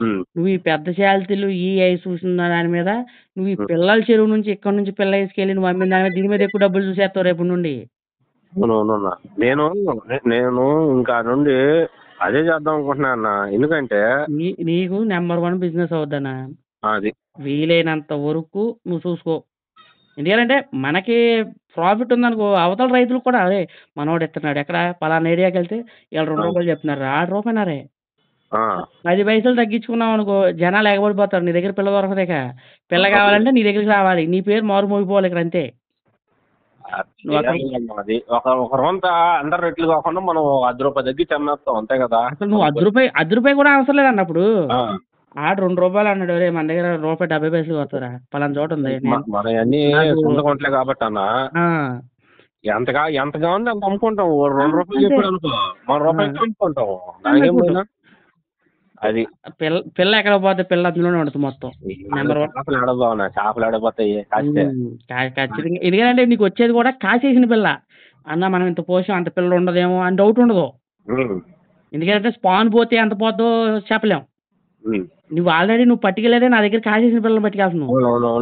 నువ్వు ఈ పెద్ద శాలతీలు ఈ అయి చూసిన దాని మీద నువ్వు ఈ పిల్లల చెరువు నుంచి ఇక్కడ నుంచి పిల్ల వేసుకెళ్ళి నువ్వు అమ్మిన దాని మీద దీని మీద ఎక్కువ డబ్బులు చూసేస్తావు రేపు నుండి.
నేను నేను ఇంకా నుండి అదే చేద్దాం అనుకుంటున్నా అన్న. ఎందుకంటే
నీ నీకు నెంబర్ వన్ బిజినెస్ అవుద్దన్న.
అది.
వీలైనంత వరకు నువ్వు చూసుకో. ఎందుకంటే మనకి ప్రాఫిట్ ఉందనుకో అవతల రైతులకు కూడా అరే మనోడు ఇస్తున్నాడు ఎక్కడ? పలానా ఏరియాకి వెళ్తే వీళ్ళు రెండు. రూపాయలు చెప్తున్నారు. ఆరు రూపాయలరే
ఆ,
పది పైసలు తగ్గించుకున్నావు అనుకో జనాలు ఎగబడిపోతారు. నీ దగ్గర పిల్ల దొరకదేక పిల్ల కావాలంటే నీ దగ్గరికి రావాలి. నీ పేరు మారు మోగిపోవాలి ఇక్కడ అంతే. నువ్వు అక్కడ
అది. ఒక ఒక రొంత అండర్ రేట్లు కాకుండా మనం అర్ధ రూపాయి తగ్గి అమ్మేస్తాం అంతే కదా.
అసలు నువ్వు అర్ధ రూపాయి అర్ధ రూపాయి కూడా అవసరం లేదు అన్నప్పుడు
ఆ,
ఆడ రెండు రూపాయలు అన్నాడు రే మన దగ్గర రూపాయి డెబ్బై పైసలు వస్తారా పలానా చోట ఉంది.
అన్ని కొంటలే కాబట్టి అన్న.
ఆ,
ఎంతగా ఎంతగా ఉంది అంత అమ్ముకుంటాం. రెండు రూపాయలు
అంతే.
చెప్పాడు అనుకో. మన రూపాయలు. అమ్ముకుంటాం. అది
పిల్ల పిల్ల ఎక్కడ పోతే పిల్ల అందులోనే ఉంటుంది మొత్తం. నెంబర్ వన్
చేపలు ఆడబావునా చేపలు కాస్తే?
కా- ఖచ్చితంగా. ఎందుకంటే నీకు వచ్చేది కూడా కాసేసిన పిల్ల. అన్న మనం ఇంత పోసాం అంత పిల్ల ఉండదేమో అని డౌట్ ఉండదు. ఎందుకంటే స్పాన్ పోతే ఎంత పోద్దో చెప్పలేం. నువ్వు ఆల్రెడీ నువ్వు పట్టుకెళ్ళేదే నా దగ్గర కాసేసిన పిల్లలు పట్టుకెళ్తున్నావు.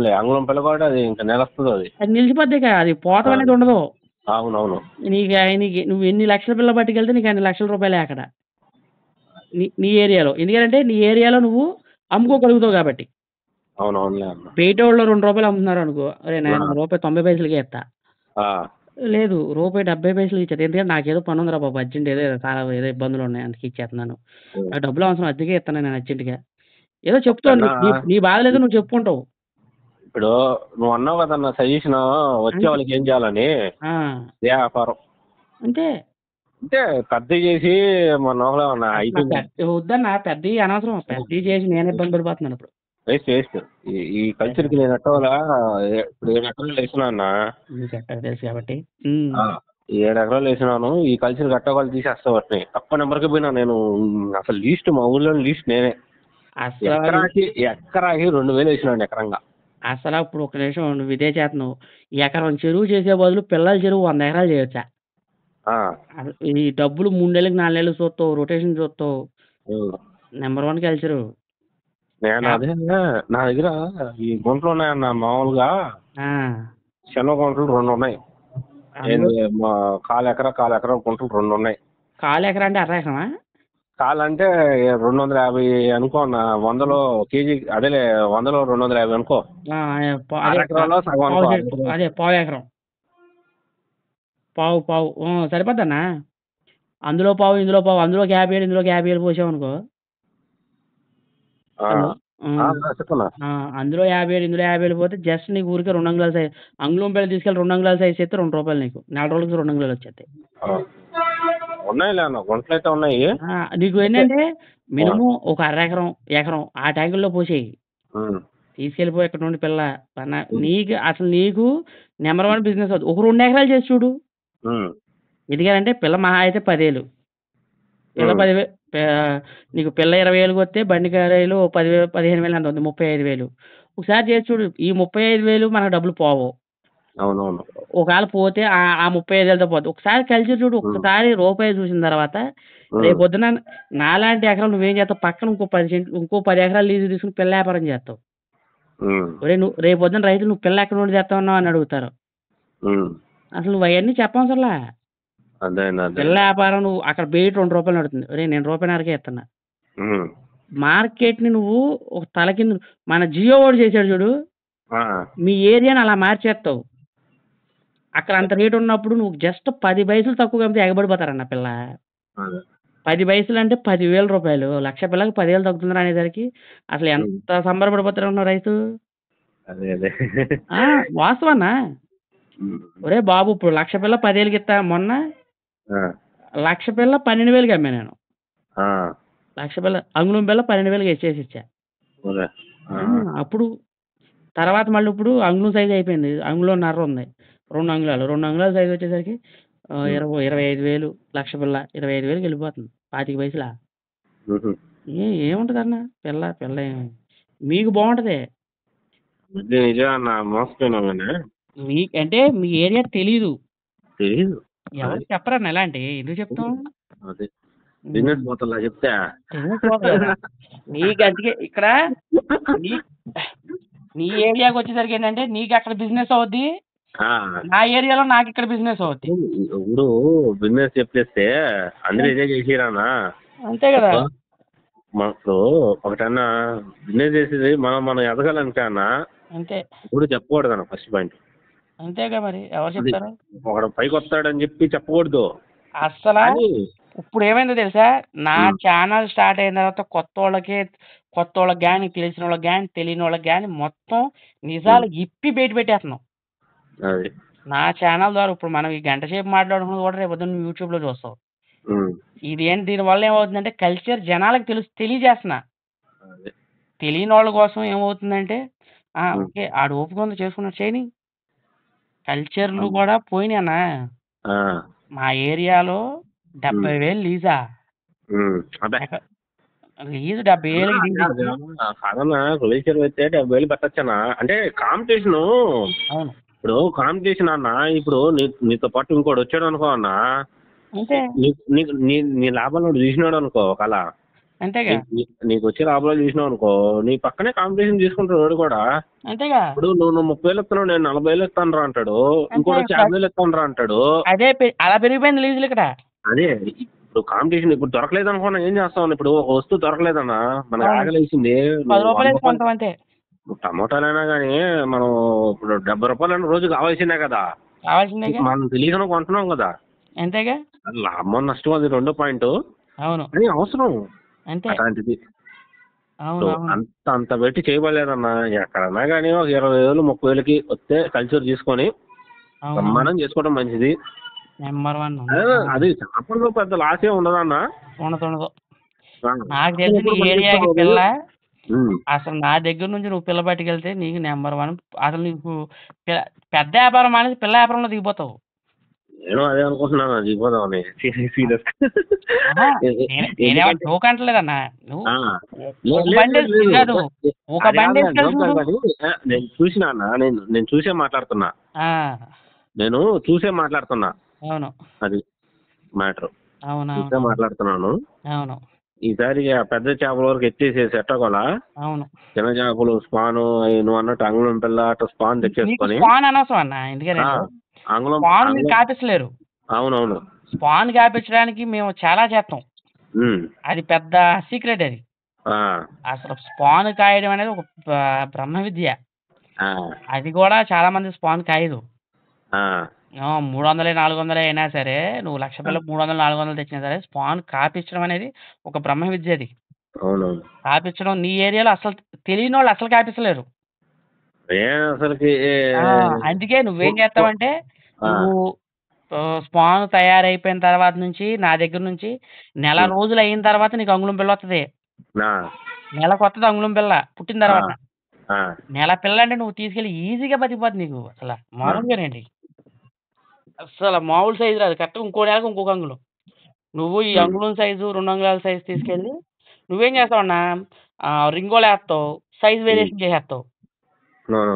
అంగుళం పిల్ల కూడా అది ఇంకా నెలస్తుంది అది.
అది నిలిచిపోద్ది అది పోతం అనేది ఉండదు.
అవునవును
నీకు నీకు నువ్వు ఎన్ని లక్షల పిల్ల పట్టుకెళ్తే నీకు అన్ని లక్షల రూపాయలే అక్కడ. నీ నీ ఏరియాలో. ఎందుకంటే నీ ఏరియాలో నువ్వు అమ్ముకోగలుగుతావు కాబట్టి. బయట వాళ్ళు రెండు రూపాయలు అమ్ముతున్నారు అనుకో. అరే నేను
ఆ.
రూపాయి తొంభై పైసలకి ఇస్తా.
ఆ,
లేదు రూపాయి డెబ్బై పైసలకి ఇచ్చేది ఎందుకంటే నాకేదో పని ఉందిరా బాబు అర్జెంట్ ఏదో చాలా ఏదో ఇబ్బందులు ఉన్నాయి అందుకే ఇచ్చేస్తున్నాను. నాకు డబ్బులు అవసరం అద్దెకే ఇస్తాను నేను అర్జెంట్గా. ఏదో చెప్తావు నీ- బాధ లేదో నువ్వు చెప్పుకుంటావు.
ఇప్పుడు నువ్వు అన్నావు కదా సజెషన్ వచ్చే వాళ్ళకి ఏం చేయాలని?
ఆ,
వ్యాపారం.
అంతే
అంటే పెద్ద చేసి మన అయిపోయింది
వద్దన్నా పెద్ద అనవసరం. పెద్ద చేసి నేను ఇబ్బంది పడిపోతున్నాను ఇప్పుడు.
Waste waste. ఈ- ఈ కల్చర్కి నేను ఎట్టవాలా? ఇప్పుడు ఏడు ఎకరాలు వేసినా అన్న.
తెలుసు కాబట్టి.
ఏడు ఎకరాలు వేసినాను. ఈ కల్చర్ కట్టవాళ్ళు తీసేస్తా వాటిని తక్కువ నెంబర్కి పోయినా నేను అసలు లీస్ట్ మా ఊళ్ళో లీస్ట్ నేనే.
అసలు
ఎకరాకి ఎకరాకి రెండు వేలు వేసినాను ఎకరంగా.
అసలు ఇప్పుడు ఒక నిమిషం నువ్వు ఇదే చేస్తున్నావు ఎకరం చెరువు చేసే బదులు పిల్లల చెరువు వంద ఎకరాలు చేయొచ్చా? ఈ డబ్బులు మూడు నెలలకు నాలుగు నెలలు చూస్తావు రొటేషన్ చూస్తావు. నెంబర్ వన్ కల్చరు
నేను అదే నా దగ్గర ఈ గుంటలు ఉన్నాయన్న మామూలుగా. చిన్న గుంటలు రెండు ఉన్నాయి. కాలు ఎకరా కాలు ఎకరా గుంటలు రెండు ఉన్నాయి.
కాలు ఎకరా అంటే అర ఎకరమా
కాలు అంటే రెండు వందల యాభై అనుకో అన్న వందలో కేజీ అదేలే వందలో రెండు వందల యాభై అనుకో.
అదే పావు ఎకరం. పావు పావు ఆ, సరిపోద్దన్నా? అందులో పావు ఇందులో పావు అందులోకి యాభై ఏడు ఇందులోకి యాభై
చెప్పన్నా.
ఆ, అందులో యాభై ఏడు ఇందులో యాభై ఏడు పోతే జస్ట్ నీకు ఊరికే రెండు అంగుళాల సైజ్ అంగుళం పిల్లలు తీసుకెళ్ళి రెండు అంగుళాల సైజ్ చేస్తే రెండు రూపాయలు నీకు. నెల రోజులకి రెండు అంగుళాలు వచ్చేస్తాయి.
ఉన్నాయి
ఆ, నీకు ఏంటంటే మినిమం ఒక అర ఎకరం ఎకరం ఆ ట్యాంకుల్లో పోసేయి. తీసుకెళ్ళిపోయి ఇక్కడ నుండి పిల్ల నీకు అసలు నీకు నెంబర్ వన్ బిజినెస్ అవుతుంది ఒక రెండు ఎకరాలు చేసి చూడు. ఎందుకంటే పిల్ల మహా అయితే పదేళ్ళు. పిల్ల పే- నీకు పిల్ల ఇరవై వేలకు వస్తే బండి ఓ పదివేలు పదిహేను వేలు అంత ఉంది ముప్పై ఐదు వేలు. ఒకసారి చేసి చూడు ఈ ముప్పై ఐదు వేలు మనకు డబ్బులు పోవు.
అవునవును.
ఒకవేళ పోతే ఆ ఆ ముప్పై ఐదు వేలతో పోతుంది ఒకసారి కలిసి చూడు ఒకసారి రూపాయి చూసిన తర్వాత రేపు పొద్దున నాలాంటి ఎకరం నువ్వేం చేస్తావు? పక్కన ఇంకో పది సెంట్లు ఇంకో పది ఎకరాలు లీజు తీసుకుని పిల్ల వ్యాపారం చేస్తావు. ఒరే నువ్వు రేపు పొద్దున రైతులు నువ్వు పిల్ల ఎక్కడ నుండి చేస్తావు అని అడుగుతారు. అసలు అవన్నీ చెప్పవసరలా.
అదే.
పిల్ల వ్యాపారం నువ్వు అక్కడ బయట రెండు రూపాయలు నడుతుంది. ఒరే నేను రూపాయిన్నరకే ఇస్తున్నా.
ఉమ్,
మార్కెట్ని నువ్వు ఒక తల కింద మన జియో వాడు చేశాడు చూడు. మీ ఏరియాని అలా మార్చేస్తావు. అక్కడ అంత రేటు ఉన్నప్పుడు నువ్వు జస్ట్ పది పైసలు తక్కువ కమితే ఎగబడిపోతారన్న పిల్ల. పది పైసలు అంటే పదివేల రూపాయలు. లక్ష పిల్లకి పదివేలు తగ్గుతుందిరా అనేసరికి అసలు ఎంత సంబరపడిపోతారు రైతు? వాస్తవన్నా ఒరే బాబు ఇప్పుడు లక్ష పిల్ల పదివేలకి ఇస్తా మొన్న. లక్ష పిల్ల పన్నెండు వేలకి అమ్మా నేను. లక్ష పిల్ల అంగుళం పిల్ల పన్నెండు వేలకి ఇచ్చేసి ఇచ్చా. అప్పుడు తర్వాత మళ్ళీ ఇప్పుడు అంగుళం సైజ్ అయిపోయింది. అంగుళం నర్ర ఉంది. రెండు అంగుళాలు. రెండు అంగుళాల సైజ్ వచ్చేసరికి ఇరవై ఇరవై ఐదు వేలు లక్ష పిల్ల ఇరవై ఐదు వేలకి వెళ్ళిపోతుంది పాతిక. ఏ ఏముంటుంది అన్న పిల్ల పిల్ల మీకు బాగుంటది.
నిజం అన్న మోసపోయినాం కానీ
మీ అంటే మీ ఏరియా తెలీదు.
తెలీదు.
ఎవరు చెప్పరన్న ఎలాంటి ఎందుకు చెప్తాం
అదే. బిజినెస్ పోతుందా చెప్తే?
నీకు అందుకే ఇక్కడ నీ నీ ఏరియాకి వచ్చేసరికి ఏంటంటే నీకు అక్కడ బిజినెస్ అవుద్ది. నా ఏరియాలో నాకు ఇక్కడ బిజినెస్ అవుద్ది.
ఇప్పుడు బిజినెస్ చెప్పేస్తే అందరూ ఇదే చేసిరానా
అంతే కదా.
మనకు ఒకటన్నా బిజినెస్ చేసేది మనం మనం ఎదగాలంటే అన్న
అంతే.
ఇప్పుడు చెప్పకూడదు ఫస్ట్ పాయింట్.
అంతేగా మరి. ఎవరు చెప్తారు?
ఒకడు పైకి వస్తాడని చెప్పి చెప్పకూడదు.
అస్సలా?
కానీ
ఇప్పుడు ఏమైందో తెలుసా? నా. ఛానల్ స్టార్ట్ అయిన తర్వాత కొత్త వాళ్ళకి కొత్త వాళ్ళకి కానీ తెలిసిన వాళ్ళకి కానీ తెలియని వాళ్ళకి కానీ మొత్తం నిజాలు ఇప్పి బయట పెట్టేస్తున్నాం. నా ఛానల్ ద్వారా ఇప్పుడు మనం ఈ గంట సేపు మాట్లాడుకున్నది కూడా రేపు పొద్దున్న యూట్యూబ్లో చూస్తావు
ఉమ్.
ఇది ఏంటి దీనివల్ల ఏమవుతుందంటే కల్చర్ జనాలకు తెలుసు తెలియజేస్తున్నా. తెలియని వాళ్ళ కోసం ఏమవుతుందంటే. ఓకే ఆడు ఓపుకుంది చేసుకున్నాడు చేయని. కల్చర్లు. కూడా
ఆ,
మా ఏరియాలో డెబ్బై. వేలు లీజా.
ఉమ్. అదే.
ఎక- లీజు డెబ్బై వేలకి తీసి
కాదన్నా కొలేచర్ అయితే డెబ్బై వేలు పెట్టచ్చనా అంటే కాంపిటీషన్
అవును.
ఇప్పుడు కాంపిటీషన్ అన్న ఇప్పుడు నీ- నీతో పాటు ఇంకోటి వచ్చాడు అనుకో అన్న
అంతే
నీ- నీ నీ లాభంలో చూసినాడు అనుకో ఒకలా.
అంతేగా?
నీకు వచ్చే లాభంలో చూసినావు అనుకో నీ పక్కనే కాంపిటీషన్ తీసుకుంటాడు వాడు కూడా.
అంతేగా?
ఇప్పుడు నువ్వు నువ్వు ముప్పై వేలు ఇస్తున్నావు నేను నలభై వేలు ఇస్తాను రా అంటాడు ఇంకోటి వచ్చి యాభై వేలు ఇస్తాను రా అంటాడు.
అదే అలా పెరిగిపోయింది లీజులు ఇక్కడ.
అదే ఇప్పుడు కాంపిటీషన్ ఇప్పుడు దొరకలేదు అనుకున్నా ఏం చేస్తావు ఇప్పుడు ఒక వస్తువు దొరకలేదన్నా మనకు
వేసుకుంటాం అంతే.
టమోటాలైనా కానీ మనం ఇప్పుడు డెబ్బై రూపాయలు రోజు కావాల్సిందే కదా. మనం తెలియకుండా కొంటున్నాం కదా.
అంతేగా?
లాభం నష్టం అది రెండో పాయింట్.
అవును.
అది అవసరం.
అంతే.
అలాంటిది అంత అంత పెట్టి చేయబడలేదన్నా. ఎక్కడన్నా కానీ ఒక ఇరవై వేలు ముప్పై వేలకి వస్తే కల్చర్ తీసుకొని బ్రహ్మాండం చేసుకోవడం మంచిది.
నెంబర్ వన్
అదే, చేపల్లో పెద్ద లాసే ఉండదన్నా.
ఉండదు ఉండదు.
ఆ.
నాకు తెలిసి నీ ఏరియాకి పిల్ల. అసలు నా దగ్గర నుంచి నువ్వు పిల్ల పట్టుకెళ్తే నీకు నెంబర్ వన్. అసలు నీకు పెద్ద వ్యాపారం అనేది పిల్ల వ్యాపారంలో దిగిపోతావు.
నేను అదే అనుకుంటున్నాను దిగిపోదామని సీరియస్
ఆహా, నేనే- నేనేమో అంటలేదన్నా.
చూసినా అన్న నేను నేను చూసే మాట్లాడుతున్నా. నేను చూసే మాట్లాడుతున్నా.
అవును.
అది మ్యాటర్.
అవును?
చూసే మాట్లాడుతున్నాను.
అవును.
ఈసారి పెద్ద చేపల వరకు ఎత్తేసేసి ఎట్టగోలా
అవును.
చిన్న చేపలు స్పాను నువ్వు అన్నట్టు అంగుళం పిల్ల అట్లా స్పాన్ తెచ్చేసుకొని.
స్పాన్ అనవసరం అన్న ఎందుకంటే
ఆ, అంగుళం
స్పాన్ కాపించలేరు
అవునవును.
స్పాన్ కాపించడానికి మేము చాలా చేస్తాం అది పెద్ద సీక్రెట్ అది. అసలు స్పాన్ కాయడం అనేది ఒక బ్రహ్మ విద్య. అది కూడా చాలా మంది స్పాన్ కాయదు. మూడు వందలే నాలుగు వందలే అయినా సరే నువ్వు లక్ష పిల్లలు మూడు వందలు నాలుగు వందలు తెచ్చినా సరే స్పాన్ కాపించడం అనేది ఒక బ్రహ్మ విద్య అది. కాపించడం నీ ఏరియాలో అసలు తెలియని వాళ్ళు అసలు కాపించలేరు
అసలుకి
అందుకే నువ్వేం చేస్తావంటే నువ్వు స్పాన్ తయారైపోయిన తర్వాత నుంచి నా దగ్గర నుంచి నెల. రోజులు అయిన తర్వాత నీకు అంగుళం పిల్ల వస్తుంది నెల కొత్తది అంగుళం పిల్ల పుట్టిన తర్వాత. నెల పిల్ల అంటే నువ్వు తీసుకెళ్ళి ఈజీగా బతికిపోద్ది నీకు అసలు. మామూలుగానండి అసలు మామూలు సైజు రాదు. కరెక్ట్గా ఇంకో నెలకు ఇంకొక అంగుళం. నువ్వు ఈ. అంగుళం సైజు రెండు అంగుళాల సైజు తీసుకెళ్ళి నువ్వేం చేస్తావన్నా ఆ, రింగోలు వేస్తావు సైజ్ వేరియేషన్ చేసేస్తావు.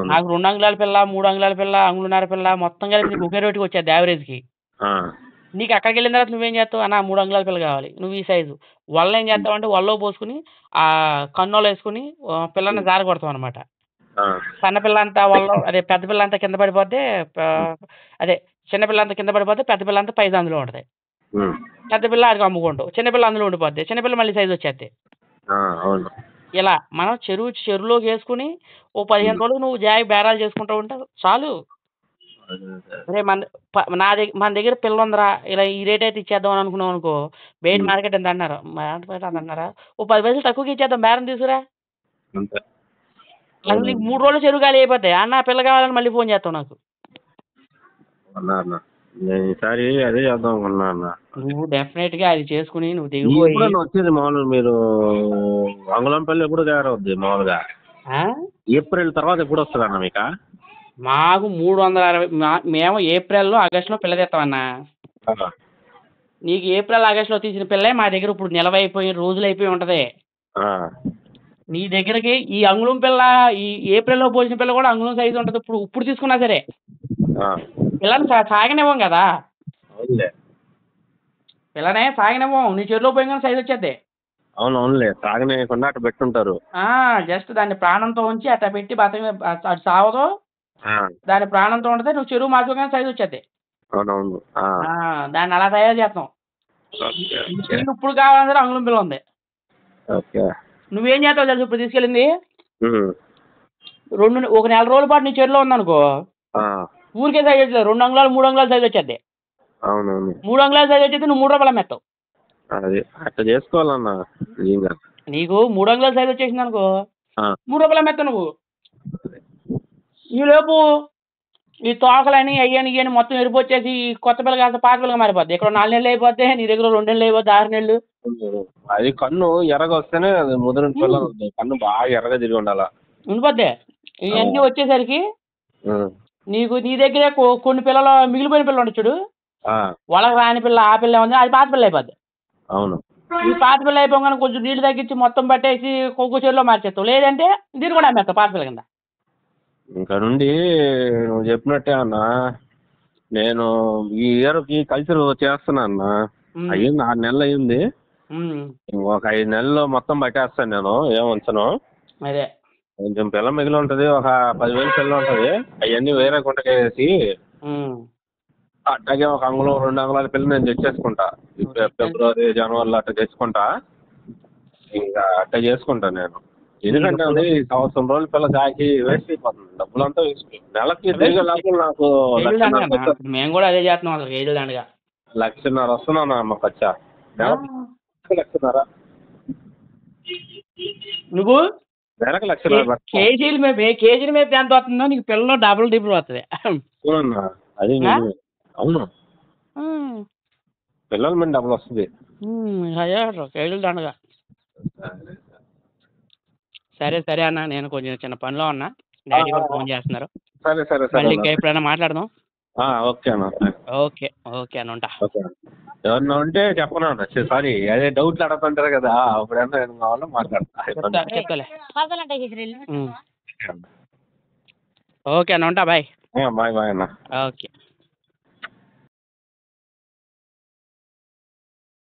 నాకు రెండు అంగుళాల పిల్ల మూడు అంగుళాల పిల్ల అంగుళన్నర పిల్ల మొత్తం కలిపి నీకు ఒకే రేటుకి వచ్చేది యావరేజ్కి నీకు అక్కడికి వెళ్ళిన తర్వాత నువ్వేం చేస్తావు? అన్న మూడు అంగుళాల పిల్ల కావాలి. నువ్వు ఈ సైజు వల్ల ఏం చేస్తావు అంటే వల్లో పోసుకుని ఆ కన్నోలు వేసుకుని పిల్లని జార కొడతావు అనమాట సన్న అంతా వల్ల అదే పెద్ద పిల్ల అంతా కింద పడిపోతే అదే చిన్న అంతా కింద పడిపోతే పెద్ద పిల్ల అంతా పైన అందులో ఉంటుంది. పెద్ద పిల్ల అది అమ్ముకుంటావు. చిన్న పిల్ల అందులో ఉండిపోద్ది. చిన్న పిల్ల మళ్ళీ సైజు
అవును.
ఇలా మనం చెరువు చెరువులోకి వేసుకుని ఓ పదిహేను రోజులు నువ్వు జాయి బేరాలు చేసుకుంటూ ఉంటే చాలు. అరే మన నా దగ్గర మన దగ్గర పిల్ల ఉందిరా ఇలా ఈ రేట్ అయితే ఇచ్చేద్దాం అని అనుకున్నాం అనుకో బయట. మార్కెట్ ఎంత అన్నారు మార్కెట్ బయట అంత అన్నారా? ఓ పది పైసలు తక్కువకి ఇచ్చేద్దాం బేరం తీసుకురా. అసలు నీకు మూడు రోజులు చెరువు ఖాళీ అయిపోతాయి. అన్న పిల్ల కావాలని మళ్ళీ ఫోన్ చేస్తావు నాకు.
అన్నా అన్న. నేను ఈసారి అదే చేద్దాం అనుకున్నా అన్న
నువ్వు డెఫినెట్గా అది చేసుకుని నువ్వు దిగిపోయి
వచ్చేది మామూలు మీరు అంగుళంపల్లి ఎప్పుడు తయారవుద్ది మామూలుగా?
ఆ?
ఏప్రిల్ తర్వాత ఎప్పుడు వస్తుంది అన్న మీకు?
మాకు మూడు వందల అరవై మా- మేము ఏప్రిల్లో ఆగస్టులో పిల్ల తెస్తామన్నా. నీకు ఏప్రిల్ ఆగస్టులో తీసిన పిల్లే మా దగ్గర ఇప్పుడు నిలవైపోయి రోజులు అయిపోయి ఉంటది నీ దగ్గరకి ఈ అంగుళం పిల్ల ఈ ఏప్రిల్లో పోసిన పిల్ల కూడా అంగుళం సైజు ఉంటుంది. ఇప్పుడు ఇప్పుడు తీసుకున్నా సరే. పిల్లని సాగనివ్వం కదా.
అవునులే.
పిల్లనే సాగనివ్వం. నీ చెరులో పోయిన సైజు వచ్చేద్ది.
అవును అవునులే. అటు పెట్టుంటారు.
జస్ట్ దాన్ని ప్రాణంతో ఉంచి అట్లా పెట్టి బతక అటు సావదు. దాని ప్రాణంతో ఉంటే నువ్వు చెరువు మార్చుకోగానే సైజు వచ్చేద్ది.
అవునవును.
దాన్ని అలా తయారు చేస్తాం. ఇప్పుడు కావాలంటే అంగుళం పిల్ల ఉంది. నువ్వేం చేస్తావు తెలుసు ఇప్పుడు తీసుకెళ్ళింది? రెండు ఒక నెల రోజుల పాటు నీ చెరులో ఉందనుకో ఊరికే సైజ్ వచ్చేది రెండు అంగుళాలు మూడు అంగుళాలు సైజ్ వచ్చేది.
అవునవును.
మూడు అంగుళాలు సైజ్ వచ్చేది నువ్వు మూడు రూపాయలు
అది అట్లా చేసుకోవాలన్న
నీకు మూడు అంగుళాలు సైజ్ వచ్చేసింది అనుకో మూడు రూపాయలు మెత్త నువ్వు. ఈ లోపు ఈ తోకలని అయ్యని ఇయ్యని మొత్తం ఎరుపు వచ్చేసి ఈ కొత్త పిల్ల కాస్త పాత పిల్లగా మారిపోద్ది. ఇక్కడ నాలుగు నెలలు అయిపోతే నీ దగ్గర రెండు నెలలు అయిపోద్ది ఆరు నెలలు.
అది కన్ను ఎర్రగా వస్తేనే అది ఉంది. కన్ను బాగా ఎర్రగా తిరిగి ఉండాల.
ఉండిపోద్ది. ఇవన్నీ వచ్చేసరికి. నీకు నీ దగ్గరే కొన్ని పిల్లలు మిగిలిపోయిన పిల్లలు ఉండదు చూడు. వాళ్ళకి రాని పిల్ల ఆ పిల్ల ఉంది అది పాత పిల్ల అయిపోద్ది.
అవును.
ఈ పాత పిల్ల అయిపోగానే కొంచెం నీళ్ళు తగ్గించి మొత్తం పట్టేసి కొగ్గు చెరులో మార్చేస్తావు. లేదంటే దీన్ని కూడా అమ్మేస్తావు పాత పిల్ల కింద.
ఇంకా నుండి నువ్వు చెప్పినట్టే అన్న నేను ఈ ఇయర్కి కల్చర్ చేస్తున్నా అన్న. అయ్యింది ఆరు నెలలు అయ్యింది. ఇంకొక ఐదు నెలల్లో మొత్తం పట్టేస్తాను నేను ఏం ఉంచను
అదే.
కొంచెం పిల్ల మిగిలి ఉంటుంది ఒక పదివేలు పిల్ల ఉంటుంది. అవన్నీ వేరే గుంటకి వేసి. అట్లాగే ఒక అంగుళం రెండు అంగుళాల పిల్ల నేను తెచ్చేసుకుంటా. ఫిబ్రవరి జనవరిలో అట్లా తెచ్చుకుంటా. ఇంకా అట్లా చేసుకుంటా నేను. ఎందుకంటే అది సంవత్సరం రోజుల పిల్ల కాకి వేస్ట్ అయిపోతుంది. డబ్బులంతా వేస్ట్. నెలకి తిరిగి నాకు
మేము కూడా అదే చేస్తున్నాం అసలు ఏళ్ళు దండగా.
లక్షన్నర వస్తున్నాను అమ్మ ఖర్చా లక్షన్నర.
నువ్వు?
నెలకు పెట్టాలి.
కేజీలు మేపు కేజీల మేపు ఎంత వస్తుందో నీకు పిల్లలు డబుల్ డిబుల్ వస్తుంది
అవునన్నా అది. అవును. పిల్లల మీద డబ్బులు వస్తుంది.
అయ్యా కేజీలు దండగా. సరే సరే అన్న నేను కొంచెం చిన్న పనిలో ఉన్నా. డాడీ కూడా ఫోన్ చేస్తున్నారు.
సరే సరే సరే.
ఇంకా ఎప్పుడైనా మాట్లాడదాం.
ఆ, ఓకే అన్న.
ఓకే. ఓకే అన్న ఉంటా
ఓకే. ఎవరన్నా ఉంటే చెప్పను? అన్న సారీ అదే డౌట్లు అడుగుతుంటారు కదా. అప్పుడన్నా నేను కావాలో మాట్లాడతా.
చెప్తా. చెప్తాలే. ఓకే అన్న ఉంటా బాయ్
బాయ్ బాయ్ అన్న.
ఓకే.